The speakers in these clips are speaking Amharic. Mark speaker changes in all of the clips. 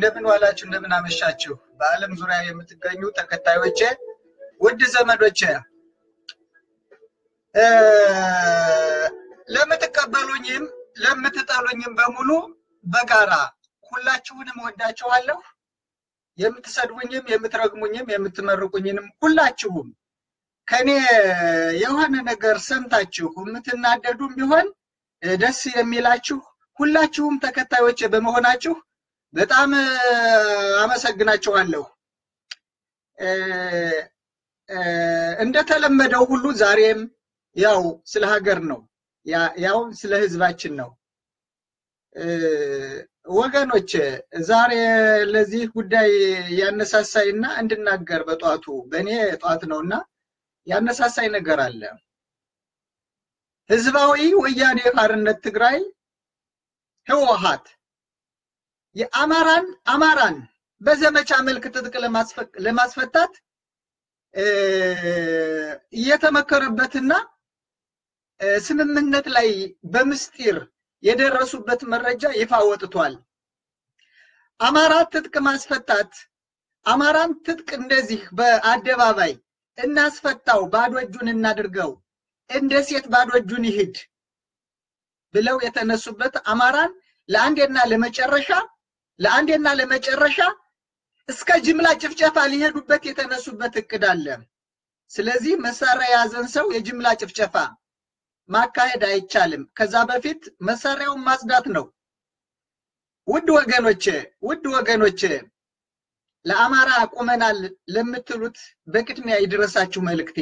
Speaker 1: እንደምን ዋላችሁ፣ እንደምን አመሻችሁ። በዓለም ዙሪያ የምትገኙ ተከታዮቼ፣ ውድ ዘመዶቼ ለምትቀበሉኝም ለምትጠሉኝም በሙሉ በጋራ ሁላችሁንም ወዳችኋለሁ። የምትሰድቡኝም የምትረግሙኝም የምትመርቁኝንም ሁላችሁም ከኔ የሆነ ነገር ሰምታችሁ የምትናደዱም ቢሆን ደስ የሚላችሁ ሁላችሁም ተከታዮች በመሆናችሁ በጣም አመሰግናችኋለሁ። እንደተለመደው ሁሉ ዛሬም ያው ስለ ሀገር ነው፣ ያው ስለ ህዝባችን ነው። ወገኖች ዛሬ ለዚህ ጉዳይ ያነሳሳይና እንድናገር በጧቱ በእኔ ጧት ነውና ያነሳሳይ ነገር አለ። ህዝባዊ ወያኔ ሓርነት ትግራይ ህወሓት የአማራን አማራን በዘመቻ መልክ ትጥቅ ለማስፈታት እየተመከረበትና ስምምነት ላይ በምስጢር የደረሱበት መረጃ ይፋ ወጥቷል። አማራ ትጥቅ ማስፈታት አማራን ትጥቅ እንደዚህ በአደባባይ እናስፈታው፣ ባዶ እጁን እናድርገው፣ እንደ ሴት ባዶ እጁን ይሂድ ብለው የተነሱበት አማራን ለአንዴና ለመጨረሻ ለአንዴና ለመጨረሻ እስከ ጅምላ ጭፍጨፋ ሊሄዱበት የተነሱበት እቅድ አለ። ስለዚህ መሳሪያ የያዘን ሰው የጅምላ ጭፍጨፋ ማካሄድ አይቻልም። ከዛ በፊት መሳሪያውን ማጽዳት ነው። ውድ ወገኖቼ ውድ ወገኖቼ ለአማራ ቁመናል ለምትሉት በቅድሚያ ይድረሳችሁ መልእክቴ።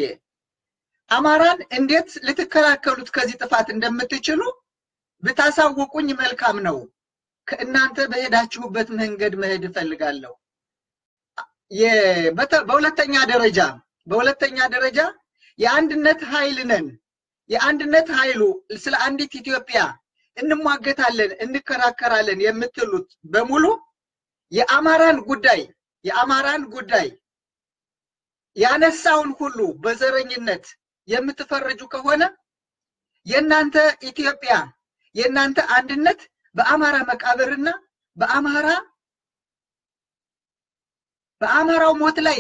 Speaker 1: አማራን እንዴት ልትከላከሉት ከዚህ ጥፋት እንደምትችሉ ብታሳውቁኝ መልካም ነው። ከእናንተ በሄዳችሁበት መንገድ መሄድ እፈልጋለሁ። በሁለተኛ ደረጃ በሁለተኛ ደረጃ የአንድነት ኃይል ነን። የአንድነት ኃይሉ ስለ አንዲት ኢትዮጵያ እንሟገታለን፣ እንከራከራለን የምትሉት በሙሉ የአማራን ጉዳይ የአማራን ጉዳይ ያነሳውን ሁሉ በዘረኝነት የምትፈርጁ ከሆነ የእናንተ ኢትዮጵያ የእናንተ አንድነት በአማራ መቃብርና በአማራ በአማራው ሞት ላይ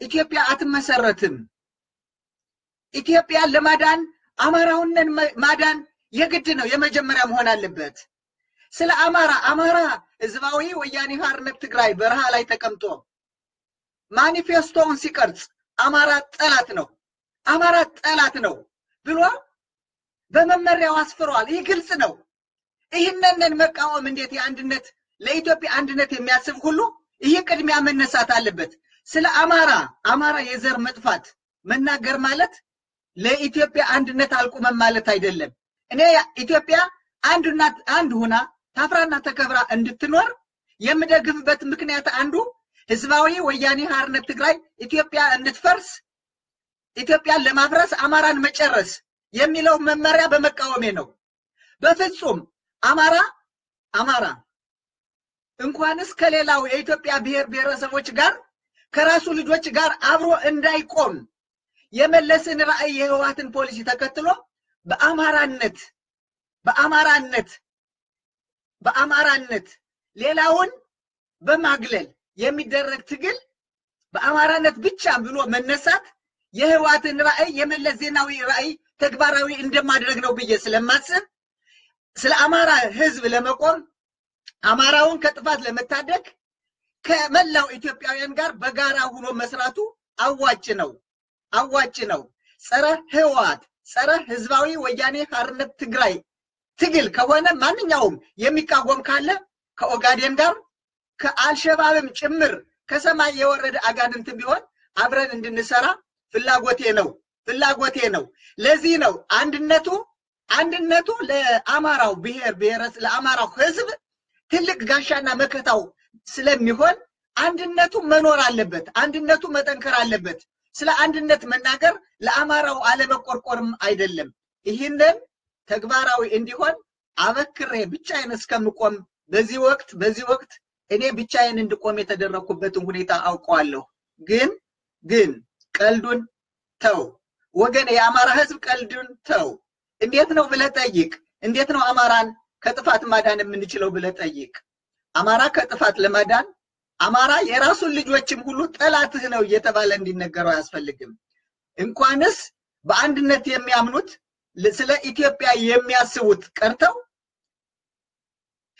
Speaker 1: ኢትዮጵያ አትመሰረትም። ኢትዮጵያን ለማዳን አማራውንን ማዳን የግድ ነው፣ የመጀመሪያ መሆን አለበት። ስለ አማራ አማራ ህዝባዊ ወያኔ ሓርነት ትግራይ በረሃ ላይ ተቀምጦ ማኒፌስቶውን ሲቀርጽ አማራ ጠላት ነው፣ አማራ ጠላት ነው ብሎ በመመሪያው አስፍሯል። ይህ ግልጽ ነው። ይህንን መቃወም እንዴት የአንድነት ለኢትዮጵያ አንድነት የሚያስብ ሁሉ ይህ ቅድሚያ መነሳት አለበት። ስለ አማራ አማራ የዘር መጥፋት መናገር ማለት ለኢትዮጵያ አንድነት አልቁመም ማለት አይደለም። እኔ ኢትዮጵያ አንዱና አንድ ሁና ታፍራና ተከብራ እንድትኖር የምደግፍበት ምክንያት አንዱ ህዝባዊ ወያኔ ሓርነት ትግራይ ኢትዮጵያ እንድትፈርስ ኢትዮጵያን ለማፍረስ አማራን መጨረስ የሚለው መመሪያ በመቃወሜ ነው። በፍጹም አማራ? አማራ። እንኳንስ ከሌላው የኢትዮጵያ ብሔር ብሔረሰቦች ጋር ከራሱ ልጆች ጋር አብሮ እንዳይቆም የመለስን ራዕይ የህወሓትን ፖሊሲ ተከትሎ በአማራነት በአማራነት በአማራነት ሌላውን በማግለል የሚደረግ ትግል በአማራነት ብቻ ብሎ መነሳት የህወሓትን ራዕይ የመለስ ዜናዊ ራዕይ ተግባራዊ እንደማድረግ ነው ብዬ ስለማስብ ስለ አማራ ህዝብ ለመቆም አማራውን ከጥፋት ለመታደግ ከመላው ኢትዮጵያውያን ጋር በጋራ ሆኖ መስራቱ አዋጭ ነው አዋጭ ነው። ጸረ ህወሓት ጸረ ህዝባዊ ወያኔ ሓርነት ትግራይ ትግል ከሆነ ማንኛውም የሚቃወም ካለ ከኦጋዴን ጋር ከአልሸባብም ጭምር ከሰማይ የወረደ አጋንንት ቢሆን አብረን እንድንሰራ ፍላጎቴ ነው ፍላጎቴ ነው። ለዚህ ነው አንድነቱ አንድነቱ ለአማራው ብሔር ብሔረስ ለአማራው ህዝብ ትልቅ ጋሻና መከታው ስለሚሆን አንድነቱ መኖር አለበት። አንድነቱ መጠንከር አለበት። ስለ አንድነት መናገር ለአማራው አለመቆርቆርም አይደለም። ይህንን ተግባራዊ እንዲሆን አበክሬ ብቻዬን እስከምቆም በዚህ ወቅት በዚህ ወቅት እኔ ብቻዬን እንድቆም የተደረግኩበትን ሁኔታ አውቀዋለሁ። ግን ግን ቀልዱን ተው ወገን፣ የአማራ ህዝብ ቀልዱን ተው። እንዴት ነው ብለህ ጠይቅ። እንዴት ነው አማራን ከጥፋት ማዳን የምንችለው ብለህ ጠይቅ። አማራ ከጥፋት ለማዳን አማራ የራሱን ልጆችም ሁሉ ጠላትህ ነው እየተባለ እንዲነገረው አያስፈልግም። እንኳንስ በአንድነት የሚያምኑት ስለ ኢትዮጵያ የሚያስቡት ቀርተው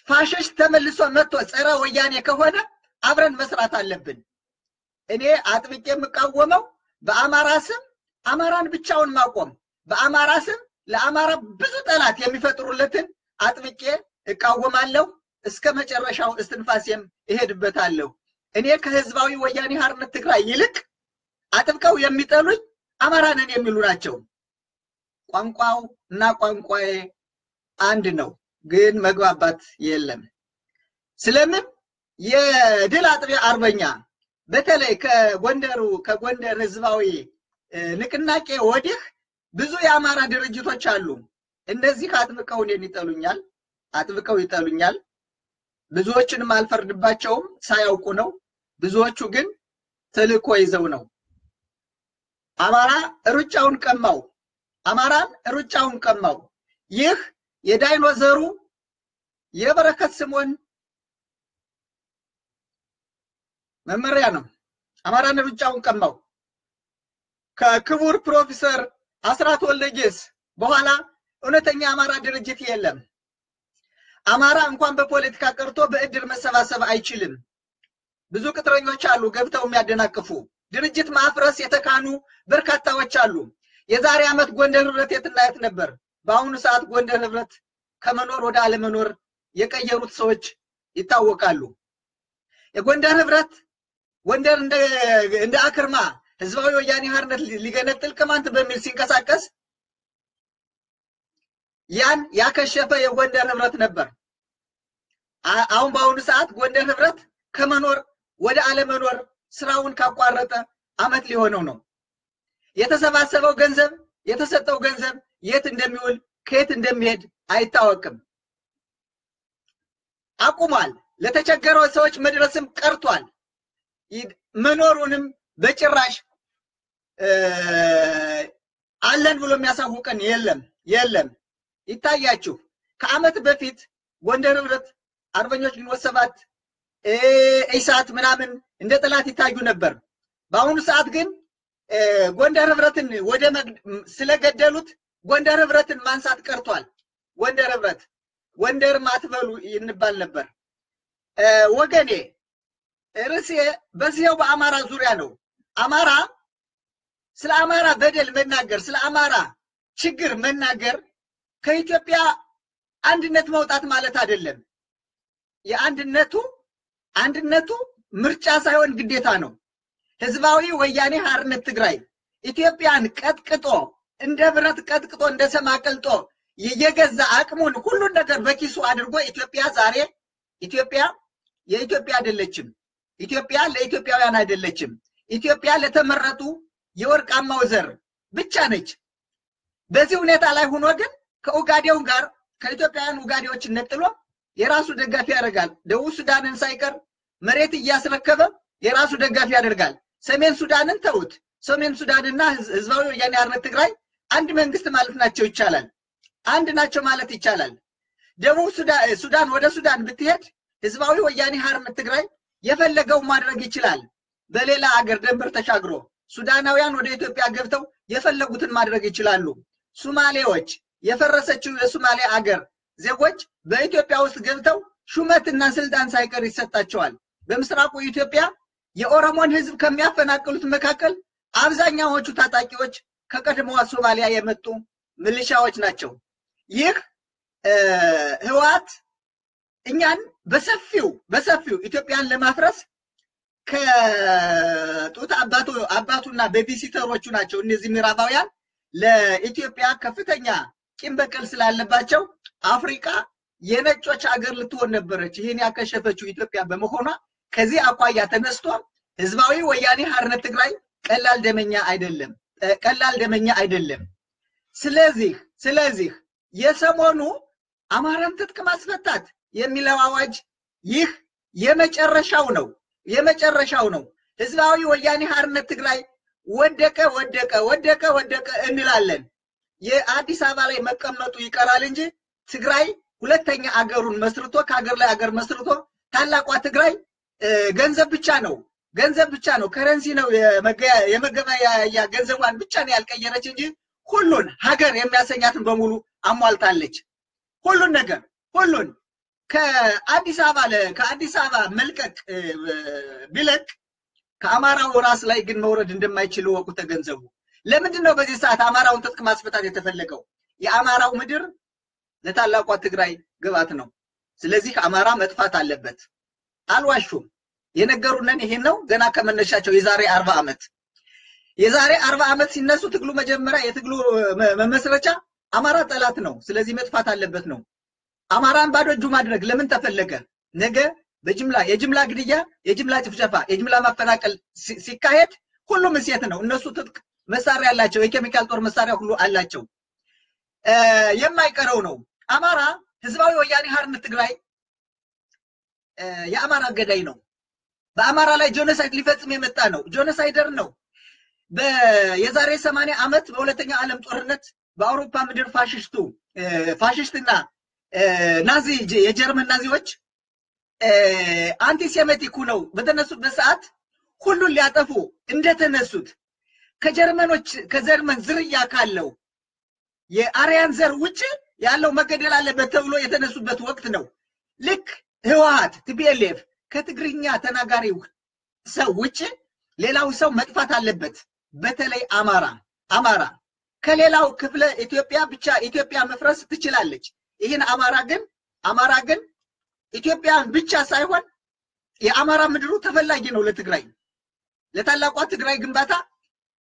Speaker 1: ፋሽስት ተመልሶ መጥቶ ጸረ ወያኔ ከሆነ አብረን መስራት አለብን። እኔ አጥብቄ የምቃወመው በአማራ ስም አማራን ብቻውን ማቆም፣ በአማራ ስም ለአማራ ብዙ ጠላት የሚፈጥሩለትን አጥብቄ እቃወማለሁ። እስከ መጨረሻው እስትንፋሴም እሄድበታለሁ። እኔ ከህዝባዊ ወያኔ ሓርነት ትግራይ ይልቅ አጥብቀው የሚጠሉኝ አማራ የሚሉ ናቸው። ቋንቋው እና ቋንቋዬ አንድ ነው፣ ግን መግባባት የለም። ስለምን የድል አጥቢያ አርበኛ በተለይ ከጎንደሩ ከጎንደር ህዝባዊ ንቅናቄ ወዲህ ብዙ የአማራ ድርጅቶች አሉ። እነዚህ አጥብቀው እኔን ይጠሉኛል፣ አጥብቀው ይጠሉኛል። ብዙዎችንም አልፈርድባቸውም፣ ሳያውቁ ነው። ብዙዎቹ ግን ተልእኮ ይዘው ነው። አማራ ሩጫውን ቀማው፣ አማራን ሩጫውን ቀማው። ይህ የዳይኖዘሩ የበረከት ስምዖን መመሪያ ነው። አማራን ሩጫውን ቀማው። ከክቡር ፕሮፌሰር አስራት ወልደየስ በኋላ እውነተኛ አማራ ድርጅት የለም። አማራ እንኳን በፖለቲካ ቀርቶ በእድር መሰባሰብ አይችልም። ብዙ ቅጥረኞች አሉ ገብተው የሚያደናቅፉ። ድርጅት ማፍረስ የተካኑ በርካታዎች አሉ። የዛሬ ዓመት ጎንደር ህብረት የትና የት ነበር? በአሁኑ ሰዓት ጎንደር ህብረት ከመኖር ወደ አለመኖር የቀየሩት ሰዎች ይታወቃሉ። የጎንደር ህብረት ጎንደር እንደ አክርማ ህዝባዊ ወያኔ ሓርነት ሊገነጥል ቅማንት በሚል ሲንቀሳቀስ ያን ያከሸፈ የጎንደር ህብረት ነበር። አሁን በአሁኑ ሰዓት ጎንደር ህብረት ከመኖር ወደ አለመኖር ስራውን ካቋረጠ አመት ሊሆነው ነው። የተሰባሰበው ገንዘብ የተሰጠው ገንዘብ የት እንደሚውል ከየት እንደሚሄድ አይታወቅም። አቁሟል። ለተቸገረው ሰዎች መድረስም ቀርቷል። መኖሩንም በጭራሽ አለን ብሎ የሚያሳውቀን የለም የለም። ይታያችሁ ከአመት በፊት ጎንደር ህብረት፣ አርበኞች ግንቦት ሰባት፣ ኢሳት ምናምን እንደ ጠላት ይታዩ ነበር። በአሁኑ ሰዓት ግን ጎንደር ህብረትን ወደ ስለገደሉት ጎንደር ህብረትን ማንሳት ቀርቷል። ጎንደር ህብረት ጎንደር ማትበሉ ይንባል ነበር። ወገኔ ርዕሴ በዚያው በአማራ ዙሪያ ነው። አማራ ስለ አማራ በደል መናገር፣ ስለ አማራ ችግር መናገር ከኢትዮጵያ አንድነት መውጣት ማለት አይደለም። የአንድነቱ አንድነቱ ምርጫ ሳይሆን ግዴታ ነው። ህዝባዊ ወያኔ ሓርነት ትግራይ ኢትዮጵያን ቀጥቅጦ እንደ ብረት ቀጥቅጦ እንደ ሰም አቅልጦ የገዛ አቅሙን ሁሉን ነገር በኪሱ አድርጎ ኢትዮጵያ ዛሬ ኢትዮጵያ የኢትዮጵያ አይደለችም። ኢትዮጵያ ለኢትዮጵያውያን አይደለችም። ኢትዮጵያ ለተመረጡ የወርቃማው ዘር ብቻ ነች። በዚህ ሁኔታ ላይ ሆኖ ግን ከኡጋዴው ጋር ከኢትዮጵያውያን ኡጋዴዎችን ነጥሎ የራሱ ደጋፊ ያደርጋል። ደቡብ ሱዳንን ሳይቀር መሬት እያስረከበ የራሱ ደጋፊ ያደርጋል። ሰሜን ሱዳንን ተውት። ሰሜን ሱዳንና ህዝባዊ ወያኔ ሓርነት ትግራይ አንድ መንግስት ማለት ናቸው ይቻላል። አንድ ናቸው ማለት ይቻላል። ደቡብ ሱዳን ወደ ሱዳን ብትሄድ ህዝባዊ ወያኔ ሓርነት ትግራይ የፈለገው ማድረግ ይችላል። በሌላ አገር ድንበር ተሻግሮ ሱዳናውያን ወደ ኢትዮጵያ ገብተው የፈለጉትን ማድረግ ይችላሉ። ሱማሌዎች የፈረሰችው የሱማሌ አገር ዜጎች በኢትዮጵያ ውስጥ ገብተው ሹመትና ስልጣን ሳይቀር ይሰጣቸዋል። በምስራቁ ኢትዮጵያ የኦሮሞን ህዝብ ከሚያፈናቅሉት መካከል አብዛኛዎቹ ታጣቂዎች ከቀድሞዋ ሶማሊያ የመጡ ምልሻዎች ናቸው። ይህ ህወሓት እኛን በሰፊው በሰፊው ኢትዮጵያን ለማፍረስ ከጡት አባቱ አባቱና ቤቢሲተሮቹ ናቸው። እነዚህ ምዕራባውያን ለኢትዮጵያ ከፍተኛ ቂም በቀል ስላለባቸው አፍሪካ የነጮች ሀገር ልትሆን ነበረች። ይህን ያከሸፈችው ኢትዮጵያ በመሆኗ ከዚህ አኳያ ተነስቶ ህዝባዊ ወያኔ ሓርነት ትግራይ ቀላል ደመኛ አይደለም፣ ቀላል ደመኛ አይደለም። ስለዚህ ስለዚህ የሰሞኑ አማራን ትጥቅ ማስፈታት የሚለው አዋጅ ይህ የመጨረሻው ነው የመጨረሻው ነው። ህዝባዊ ወያኔ ሓርነት ትግራይ ወደቀ ወደቀ ወደቀ ወደቀ እንላለን። የአዲስ አበባ ላይ መቀመጡ ይቀራል እንጂ ትግራይ ሁለተኛ አገሩን መስርቶ ከሀገር ላይ አገር መስርቶ ታላቋ ትግራይ ገንዘብ ብቻ ነው ገንዘብ ብቻ ነው ከረንሲ ነው የመገበያያ ገንዘቧን ብቻ ነው ያልቀየረች እንጂ ሁሉን ሀገር የሚያሰኛትን በሙሉ አሟልታለች። ሁሉን ነገር ሁሉን ከአዲስ አበባ ከአዲስ አበባ መልቀቅ ቢለቅ ከአማራው ራስ ላይ ግን መውረድ እንደማይችል ወቁ፣ ተገንዘቡ። ለምንድን ነው በዚህ ሰዓት አማራውን ትጥቅ ማስፈታት የተፈለገው? የአማራው ምድር ለታላቋ ትግራይ ግባት ነው። ስለዚህ አማራ መጥፋት አለበት። አልዋሹም። የነገሩንን ይሄን ነው ገና ከመነሻቸው የዛሬ አርባ ዓመት የዛሬ አርባ ዓመት ሲነሱ ትግሉ መጀመሪያ የትግሉ መመስረቻ አማራ ጠላት ነው፣ ስለዚህ መጥፋት አለበት ነው። አማራን ባዶ እጁ ማድረግ ለምን ተፈለገ? ነገ በጅምላ የጅምላ ግድያ፣ የጅምላ ጭፍጨፋ፣ የጅምላ ማፈናቀል ሲካሄድ ሁሉም እሴት ነው። እነሱ ትጥቅ መሳሪያ አላቸው፣ የኬሚካል ጦር መሳሪያ ሁሉ አላቸው። የማይቀረው ነው። አማራ ህዝባዊ ወያኔ ሓርነት ትግራይ የአማራ ገዳይ ነው። በአማራ ላይ genocide ሊፈጽም የመጣ ነው። genocider ነው። የዛሬ ሰማንያ ዓመት በሁለተኛው ዓለም ጦርነት በአውሮፓ ምድር ፋሽስቱ ፋሽስትና ናዚ የጀርመን ናዚዎች antisemitic ነው በተነሱበት ሰዓት ሁሉን ሊያጠፉ እንደተነሱት ከጀርመኖች ከጀርመን ዝርያ ካለው የአርያን ዘር ውጭ ያለው መገደል አለበት ተብሎ የተነሱበት ወቅት ነው። ልክ ህወሓት TPLF ከትግርኛ ተናጋሪው ሰው ውጭ ሌላው ሰው መጥፋት አለበት። በተለይ አማራ አማራ ከሌላው ክፍለ ኢትዮጵያ ብቻ ኢትዮጵያ መፍረስ ትችላለች። ይህን አማራ ግን አማራ ግን ኢትዮጵያን ብቻ ሳይሆን የአማራ ምድሩ ተፈላጊ ነው ለትግራይ ለታላቋ ትግራይ ግንባታ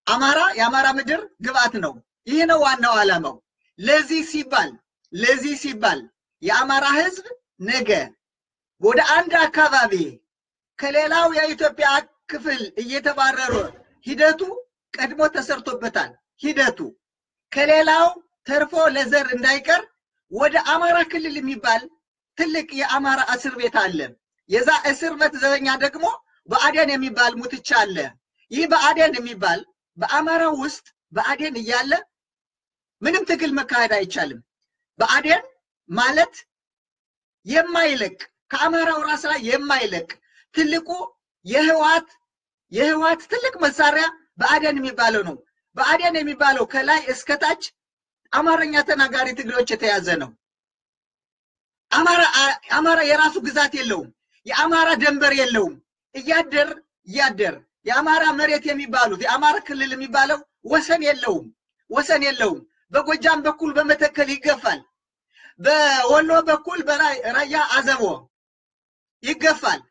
Speaker 1: አማራ የአማራ ምድር ግብአት ነው። ይህ ነው ዋናው ዓላማው። ለዚህ ሲባል ለዚህ ሲባል የአማራ ህዝብ ነገ ወደ አንድ አካባቢ ከሌላው የኢትዮጵያ ክፍል እየተባረረ ሂደቱ ቀድሞ ተሰርቶበታል። ሂደቱ ከሌላው ተርፎ ለዘር እንዳይቀር ወደ አማራ ክልል የሚባል ትልቅ የአማራ እስር ቤት አለ። የዛ እስር ቤት ዘበኛ ደግሞ በአዴን የሚባል ሙትቻ አለ። ይህ በአዴን የሚባል በአማራው ውስጥ በአዴን እያለ ምንም ትግል መካሄድ አይቻልም። በአዴን ማለት የማይለቅ ከአማራው ራስ ላይ የማይለቅ ትልቁ የህዋት የህዋት ትልቅ መሳሪያ በአዴን የሚባለው ነው። በአዴን የሚባለው ከላይ እስከታች አማርኛ ተናጋሪ ትግሬዎች የተያዘ ነው። አማራ የራሱ ግዛት የለውም። የአማራ ደንበር የለውም። እያደር እያደር የአማራ መሬት የሚባሉት የአማራ ክልል የሚባለው ወሰን የለውም። ወሰን የለውም። በጎጃም በኩል በመተከል ይገፋል። በወሎ በኩል በራያ አዘቦ ይገፋል።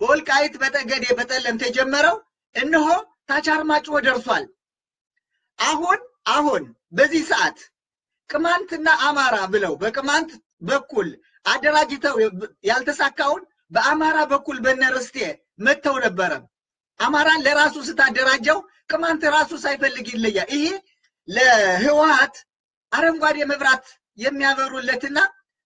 Speaker 1: በወልቃይት በጠገዴ በጠለምት የጀመረው እነሆ ታች አርማጭሆ ደርሷል። አሁን አሁን በዚህ ሰዓት ቅማንትና አማራ ብለው በቅማንት በኩል አደራጅተው ያልተሳካውን በአማራ በኩል በነርስቴ መጥተው ነበረ። አማራን ለራሱ ስታደራጀው ቅማንት ራሱ ሳይፈልግ ይለያል። ይሄ ለህወሀት አረንጓዴ መብራት የሚያበሩለትና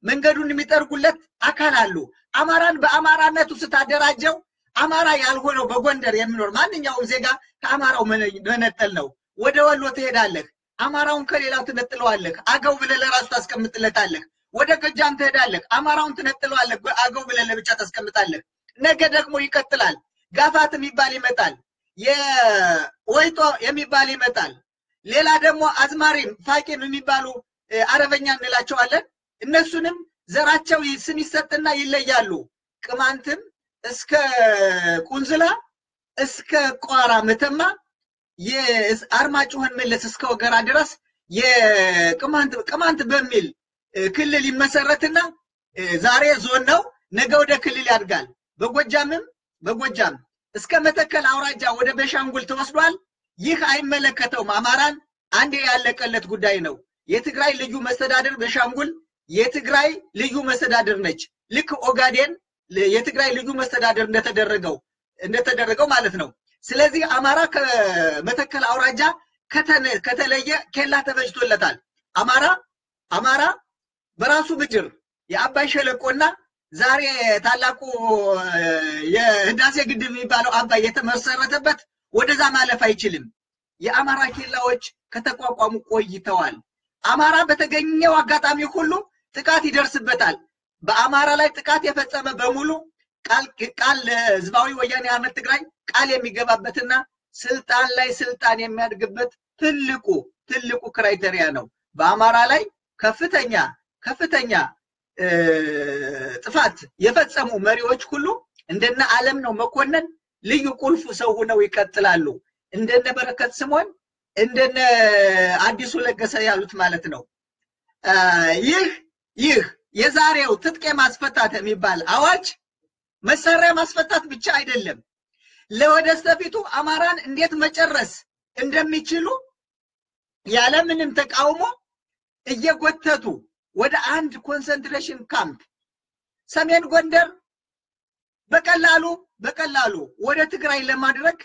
Speaker 1: መንገዱን የሚጠርጉለት አካል አሉ። አማራን በአማራነቱ ስታደራጀው አማራ ያልሆነው በጎንደር የሚኖር ማንኛውም ዜጋ ከአማራው መነጠል ነው። ወደ ወሎ ትሄዳለህ፣ አማራውን ከሌላው ትነጥለዋለህ። አገው ብለህ ለራሱ ታስቀምጥለታለህ። ወደ ጎጃም ትሄዳለህ፣ አማራውን ትነጥለዋለህ። አገው ብለህ ለብቻ ታስቀምጣለህ። ነገ ደግሞ ይቀጥላል። ጋፋት የሚባል ይመጣል። የወይጦ የሚባል ይመጣል። ሌላ ደግሞ አዝማሪም ፋቂም የሚባሉ አረበኛ እንላቸዋለን። እነሱንም ዘራቸው ስም ይሰጥና ይለያሉ። ቅማንትም እስከ ቁንዝላ እስከ ቋራ መተማ የአርማጭሆን መለስ እስከ ወገራ ድረስ የቅማንት ቅማንት በሚል ክልል ይመሰረትና ዛሬ ዞን ነው፣ ነገ ወደ ክልል ያድጋል። በጎጃምም በጎጃም እስከ መተከል አውራጃ ወደ ቤሻንጉል ተወስዷል። ይህ አይመለከተውም አማራን። አንዴ ያለቀለት ጉዳይ ነው። የትግራይ ልዩ መስተዳድር ቤሻንጉል የትግራይ ልዩ መስተዳድር ነች። ልክ ኦጋዴን የትግራይ ልዩ መስተዳድር እንደተደረገው እንደተደረገው ማለት ነው። ስለዚህ አማራ ከመተከል አውራጃ ከተለየ ኬላ ተበጅቶለታል። አማራ አማራ በራሱ ብድር የአባይ ሸለቆና ዛሬ ታላቁ የህዳሴ ግድብ የሚባለው አባይ የተመሰረተበት ወደዛ ማለፍ አይችልም። የአማራ ኬላዎች ከተቋቋሙ ቆይተዋል። አማራ በተገኘው አጋጣሚ ሁሉ ጥቃት ይደርስበታል። በአማራ ላይ ጥቃት የፈጸመ በሙሉ ቃል ለህዝባዊ ወያኔ ሓርነት ትግራይ ቃል የሚገባበትና ስልጣን ላይ ስልጣን የሚያድግበት ትልቁ ትልቁ criteria ነው። በአማራ ላይ ከፍተኛ ከፍተኛ ጥፋት የፈጸሙ መሪዎች ሁሉ እንደነ አለም ነው መኮንን ልዩ ቁልፍ ሰው ሆነው ይቀጥላሉ። እንደነ በረከት ስምኦን እንደነ አዲሱ ለገሰ ያሉት ማለት ነው። ይህ ይህ የዛሬው ትጥቅ ማስፈታት የሚባል አዋጅ መሳሪያ ማስፈታት ብቻ አይደለም። ለወደፊቱ አማራን እንዴት መጨረስ እንደሚችሉ ያለምንም ተቃውሞ እየጎተቱ ወደ አንድ concentration camp ሰሜን ጎንደር በቀላሉ በቀላሉ ወደ ትግራይ ለማድረግ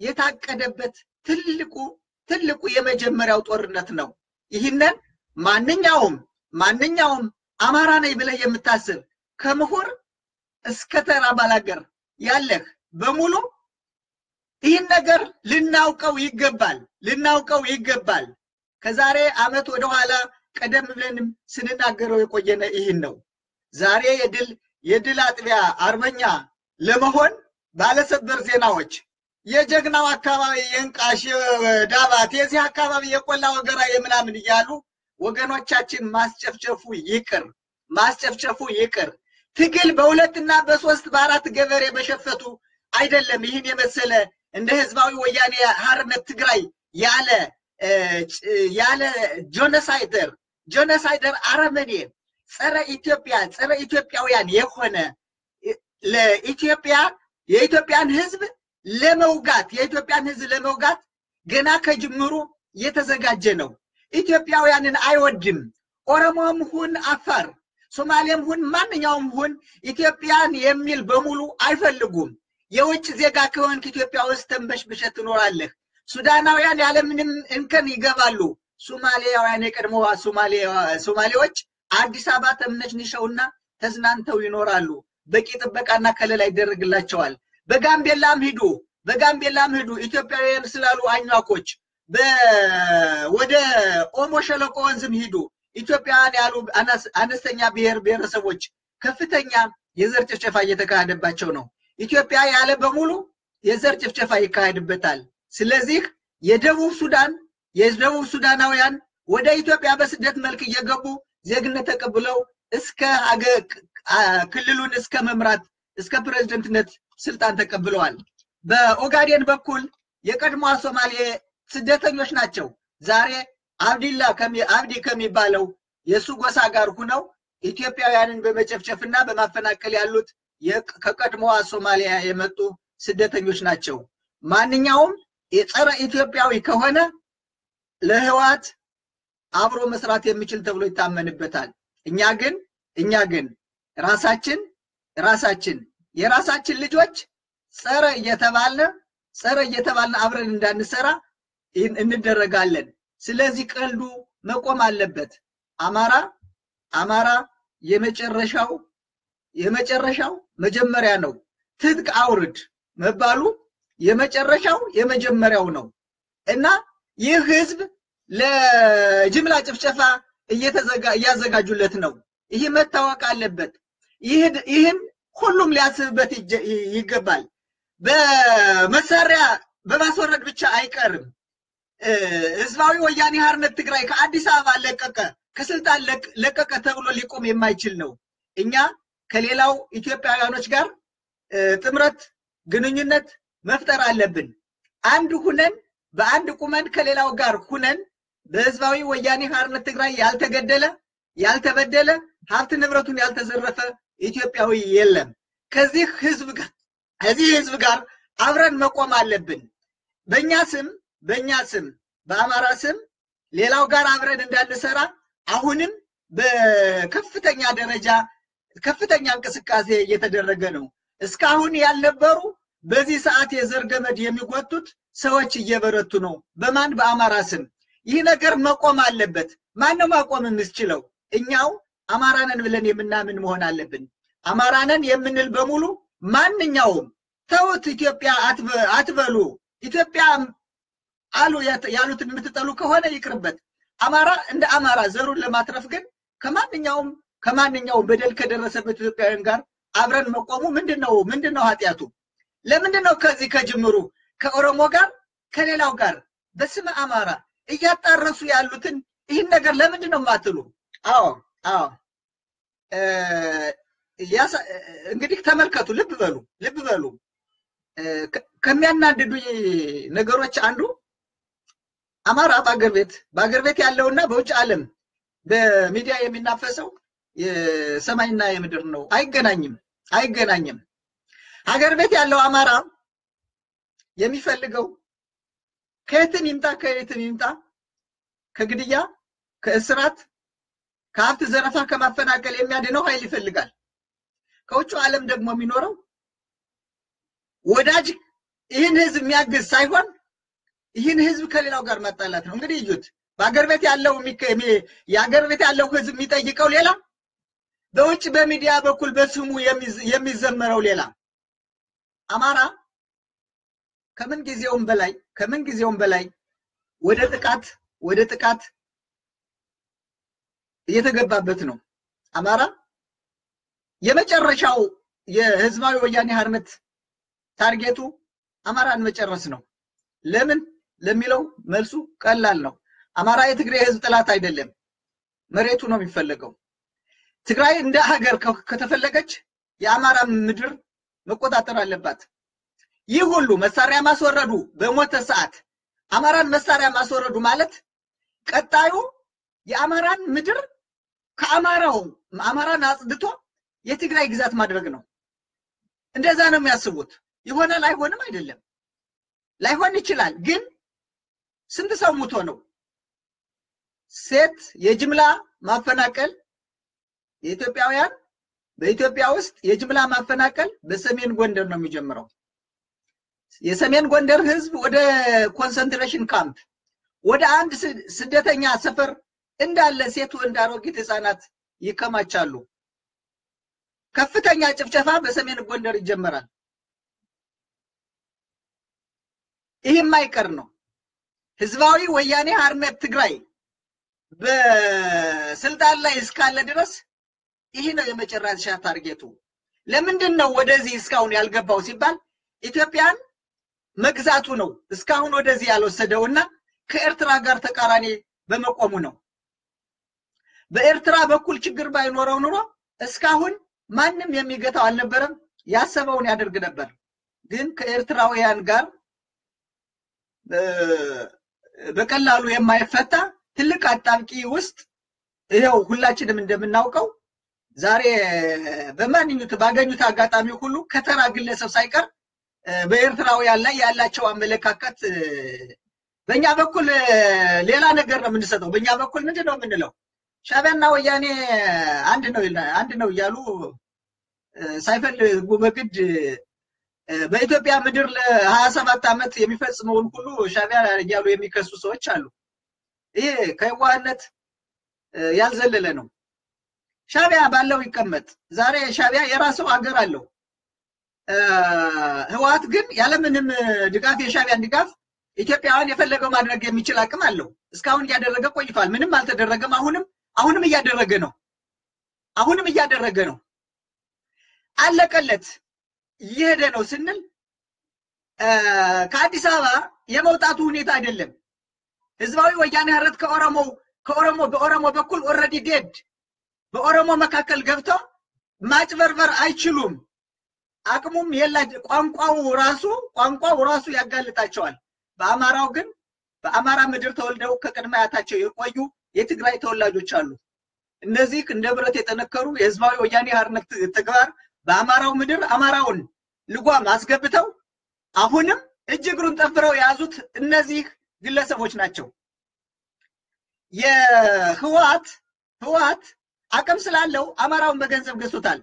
Speaker 1: የታቀደበት ትልቁ ትልቁ የመጀመሪያው ጦርነት ነው። ይህንን ማንኛውም ማንኛውም አማራ ነኝ ብለህ የምታስብ ከምሁር እስከ ተራ ባላገር ያለህ በሙሉ ይህን ነገር ልናውቀው ይገባል፣ ልናውቀው ይገባል። ከዛሬ ዓመት ወደኋላ ቀደም ብለንም ስንናገረው የቆየነ ይህን ነው። ዛሬ የድል የድል አጥቢያ አርበኛ ለመሆን ባለሰበር ዜናዎች የጀግናው አካባቢ የእንቃሽ ዳባት የዚህ አካባቢ የቆላ ወገራ የምናምን እያሉ ወገኖቻችን ማስጨፍጨፉ ይቅር፣ ማስጨፍጨፉ ይቅር። ትግል በሁለትና በሶስት በአራት ገበሬ በሸፈቱ አይደለም። ይህን የመሰለ እንደ ህዝባዊ ወያኔ ሓርነት ትግራይ ያለ ያለ ጆኖሳይደር ጆኖሳይደር አረመኔ ጸረ ኢትዮጵያ ጸረ ኢትዮጵያውያን የሆነ ለኢትዮጵያ የኢትዮጵያን ህዝብ ለመውጋት የኢትዮጵያን ህዝብ ለመውጋት ገና ከጅምሩ የተዘጋጀ ነው። ኢትዮጵያውያንን አይወድም። ኦሮሞም ሁን አፋር፣ ሶማሌም ሁን ማንኛውም ሁን ኢትዮጵያን የሚል በሙሉ አይፈልጉም። የውጭ ዜጋ ከሆንክ ኢትዮጵያ ውስጥ ተንበሽብሸህ ትኖራለህ። ሱዳናውያን ያለምንም እንከን ይገባሉ። ሶማሌያውያን የቀድሞ ሶማሌዎች አዲስ አበባ ተምነሽንሸውና ተዝናንተው ይኖራሉ። በቂ ጥበቃና ከለላ ይደረግላቸዋል። በጋምቤላም ሂዱ በጋምቤላም ሂዱ ኢትዮጵያውያን ስላሉ አኟኮች ወደ ኦሞ ሸለቆ ወንዝም ሂዱ ኢትዮጵያውያን ያሉ አነስተኛ ብሔር ብሔረሰቦች ከፍተኛ የዘር ጭፍጨፋ እየተካሄደባቸው ነው። ኢትዮጵያ ያለ በሙሉ የዘር ጭፍጨፋ ይካሄድበታል። ስለዚህ የደቡብ ሱዳን የደቡብ ሱዳናውያን ወደ ኢትዮጵያ በስደት መልክ እየገቡ ዜግነት ተቀብለው እስከ ክልሉን እስከ መምራት እስከ ፕሬዝደንትነት ስልጣን ተቀብለዋል። በኦጋዴን በኩል የቀድሞ ሶማሌ ስደተኞች ናቸው። ዛሬ አብዲላ አብዲ ከሚባለው የእሱ ጎሳ ጋር ሁነው ኢትዮጵያውያንን በመጨፍጨፍና በማፈናቀል ያሉት ከቀድሞዋ ሶማሊያ የመጡ ስደተኞች ናቸው። ማንኛውም የጸረ ኢትዮጵያዊ ከሆነ ለህዋት አብሮ መስራት የሚችል ተብሎ ይታመንበታል። እኛ ግን እኛ ግን ራሳችን ራሳችን የራሳችን ልጆች ጸረ እየተባልነ ጸረ እየተባልነ አብረን እንዳንሰራ እንደረጋለን። ስለዚህ ቀልዱ መቆም አለበት። አማራ አማራ የመጨረሻው የመጨረሻው መጀመሪያ ነው። ትጥቅ አውርድ መባሉ የመጨረሻው የመጀመሪያው ነው እና ይህ ህዝብ ለጅምላ ጭፍጨፋ እያዘጋጁለት ነው። ይህ መታወቅ አለበት። ይህን ሁሉም ሊያስብበት ይገባል። በመሳሪያ በማስወረድ ብቻ አይቀርም። ህዝባዊ ወያኔ ሓርነት ትግራይ ከአዲስ አበባ ለቀቀ፣ ከስልጣን ለቀቀ ተብሎ ሊቆም የማይችል ነው። እኛ ከሌላው ኢትዮጵያውያኖች ጋር ጥምረት ግንኙነት መፍጠር አለብን። አንድ ሁነን በአንድ ቁመን ከሌላው ጋር ሁነን በህዝባዊ ወያኔ ሓርነት ትግራይ ያልተገደለ ያልተበደለ ሀብት ንብረቱን ያልተዘረፈ ኢትዮጵያዊ የለም። ከዚህ ህዝብ ጋር ከዚህ ህዝብ ጋር አብረን መቆም አለብን። በእኛ ስም በእኛ ስም በአማራ ስም ሌላው ጋር አብረን እንዳንሰራ አሁንም በከፍተኛ ደረጃ ከፍተኛ እንቅስቃሴ እየተደረገ ነው። እስካሁን ያልነበሩ በዚህ ሰዓት የዘር ገመድ የሚጎቱት ሰዎች እየበረቱ ነው። በማን በአማራ ስም። ይህ ነገር መቆም አለበት። ማነው ማቆም የምስችለው? እኛው አማራነን ብለን የምናምን መሆን አለብን። አማራነን የምንል በሙሉ ማንኛውም ተውት፣ ኢትዮጵያ አትበሉ፣ ኢትዮጵያ አሉ ያሉትን የምትጠሉ ከሆነ ይቅርበት። አማራ እንደ አማራ ዘሩን ለማትረፍ ግን ከማንኛውም ከማንኛውም በደል ከደረሰበት ኢትዮጵያውያን ጋር አብረን መቆሙ ምንድን ነው ምንድን ነው ኃጢአቱ? ለምንድን ነው ከዚህ ከጅምሩ ከኦሮሞ ጋር ከሌላው ጋር በስመ አማራ እያጣረሱ ያሉትን ይህን ነገር ለምንድን ነው የማትሉ? አዎ አዎ እንግዲህ ተመልከቱ፣ ልብ በሉ ልብ በሉ። ከሚያናድዱኝ ነገሮች አንዱ አማራ በአገር ቤት በአገር ቤት ያለውና በውጭ ዓለም በሚዲያ የሚናፈሰው የሰማይና የምድር ነው። አይገናኝም አይገናኝም። ሀገር ቤት ያለው አማራ የሚፈልገው ከየትም ይምጣ ከየትም ይምጣ ከግድያ፣ ከእስራት፣ ከሀብት ዘረፋ፣ ከማፈናቀል የሚያድነው ኃይል ይፈልጋል። ከውጭ ዓለም ደግሞ የሚኖረው ወዳጅ ይህን ህዝብ የሚያግዝ ሳይሆን ይህን ህዝብ ከሌላው ጋር ማጣላት ነው። እንግዲህ እዩት። በአገር ቤት ያለው የአገር ቤት ያለው ህዝብ የሚጠይቀው ሌላ፣ በውጭ በሚዲያ በኩል በስሙ የሚዘመረው ሌላ። አማራ ከምን ጊዜውም በላይ ከምን ጊዜውም በላይ ወደ ጥቃት ወደ ጥቃት እየተገባበት ነው። አማራ የመጨረሻው የህዝባዊ ወያኔ ሓርነት ታርጌቱ አማራን መጨረስ ነው። ለምን ለሚለው መልሱ ቀላል ነው። አማራ የትግራይ ህዝብ ጠላት አይደለም፣ መሬቱ ነው የሚፈለገው። ትግራይ እንደ ሀገር ከተፈለገች የአማራ ምድር መቆጣጠር አለባት። ይህ ሁሉ መሳሪያ ማስወረዱ በሞተ ሰዓት አማራን መሳሪያ ማስወረዱ ማለት ቀጣዩ የአማራን ምድር ከአማራው አማራን አጽድቶ የትግራይ ግዛት ማድረግ ነው። እንደዛ ነው የሚያስቡት። ይሆናል አይሆንም አይደለም፣ ላይሆን ይችላል። ግን ስንት ሰው ሙቶ ነው? ሴት የጅምላ ማፈናቀል የኢትዮጵያውያን በኢትዮጵያ ውስጥ የጅምላ ማፈናቀል በሰሜን ጎንደር ነው የሚጀምረው። የሰሜን ጎንደር ህዝብ ወደ concentration camp ወደ አንድ ስደተኛ ሰፈር እንዳለ ሴት፣ ወንድ፣ አሮጊት ህፃናት ይከማቻሉ። ከፍተኛ ጭፍጨፋ በሰሜን ጎንደር ይጀመራል። ይህ የማይቀር ነው። ህዝባዊ ወያኔ ሓርነት ትግራይ በስልጣን ላይ እስካለ ድረስ ይህ ነው የመጨረሻ ታርጌቱ። ለምንድን ነው ወደዚህ እስካሁን ያልገባው ሲባል ኢትዮጵያን መግዛቱ ነው እስካሁን ወደዚህ ያልወሰደውና ከኤርትራ ጋር ተቃራኒ በመቆሙ ነው። በኤርትራ በኩል ችግር ባይኖረው ኑሮ እስካሁን ማንም የሚገታው አልነበረም። ያሰበውን ያደርግ ነበር። ግን ከኤርትራውያን ጋር በቀላሉ የማይፈታ ትልቅ አጣብቂ ውስጥ ይኸው ሁላችንም እንደምናውቀው ዛሬ በማንኙት ባገኙት አጋጣሚ ሁሉ ከተራ ግለሰብ ሳይቀር በኤርትራውያን ላይ ያላቸው አመለካከት በእኛ በኩል ሌላ ነገር ነው የምንሰጠው። በእኛ በኩል ምንድን ነው የምንለው? ሻዕቢያና ወያኔ አንድ ነው አንድ ነው እያሉ ሳይፈልጉ በግድ በኢትዮጵያ ምድር ለሀያ ሰባት ዓመት የሚፈጽመውን ሁሉ ሻዕቢያ እያሉ የሚከሱ ሰዎች አሉ። ይሄ ከየዋህነት ያልዘለለ ነው። ሻዕቢያ ባለው ይቀመጥ። ዛሬ ሻዕቢያ የራሱ ሀገር አለው። ህወሓት ግን ያለምንም ድጋፍ የሻዕቢያን ድጋፍ ኢትዮጵያውያን የፈለገው ማድረግ የሚችል አቅም አለው። እስካሁን እያደረገ ቆይቷል። ምንም አልተደረገም። አሁንም አሁንም እያደረገ ነው። አሁንም እያደረገ ነው። አለቀለት እየሄደ ነው ስንል ከአዲስ አበባ የመውጣቱ ሁኔታ አይደለም። ህዝባዊ ወያኔ ሓርነት ከኦሮሞ ከኦሮሞ በኦሮሞ በኩል already dead በኦሮሞ መካከል ገብተው ማጭበርበር አይችሉም። አቅሙም የላቸው። ቋንቋው ራሱ ቋንቋው ራሱ ያጋልጣቸዋል። በአማራው ግን በአማራ ምድር ተወልደው ከቅድመ አያታቸው የቆዩ የትግራይ ተወላጆች አሉ። እነዚህ እንደ ብረት የጠነከሩ የህዝባዊ ወያኔ ሓርነት ተግባር በአማራው ምድር አማራውን ልጓም አስገብተው አሁንም እጅ እግሩን ጠፍረው የያዙት እነዚህ ግለሰቦች ናቸው። የህወሓት ህወሓት አቅም ስላለው አማራውን በገንዘብ ገዝቶታል።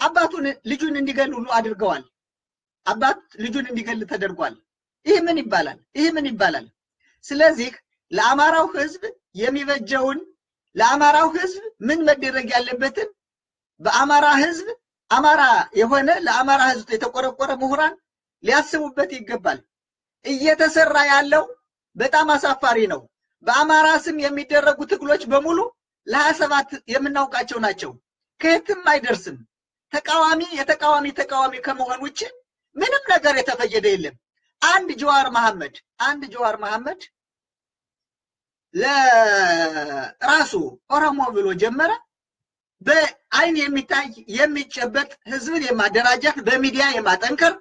Speaker 1: አባቱን ልጁን እንዲገል ሁሉ አድርገዋል። አባት ልጁን እንዲገል ተደርጓል። ይህ ምን ይባላል? ይህ ምን ይባላል? ስለዚህ ለአማራው ህዝብ የሚበጀውን ለአማራው ህዝብ ምን መደረግ ያለበትን በአማራ ህዝብ አማራ የሆነ ለአማራ ህዝብ የተቆረቆረ ምሁራን ሊያስቡበት ይገባል። እየተሰራ ያለው በጣም አሳፋሪ ነው። በአማራ ስም የሚደረጉ ትግሎች በሙሉ ለሀያ ሰባት የምናውቃቸው ናቸው። ከየትም አይደርስም። ተቃዋሚ የተቃዋሚ ተቃዋሚ ከመሆን ውጭ ምንም ነገር የተፈየደ የለም። አንድ ጀዋር መሐመድ አንድ ጀዋር መሐመድ ለራሱ ኦሮሞ ብሎ ጀመረ። በአይን የሚታይ የሚጨበጥ ህዝብን የማደራጀት በሚዲያ የማጠንከር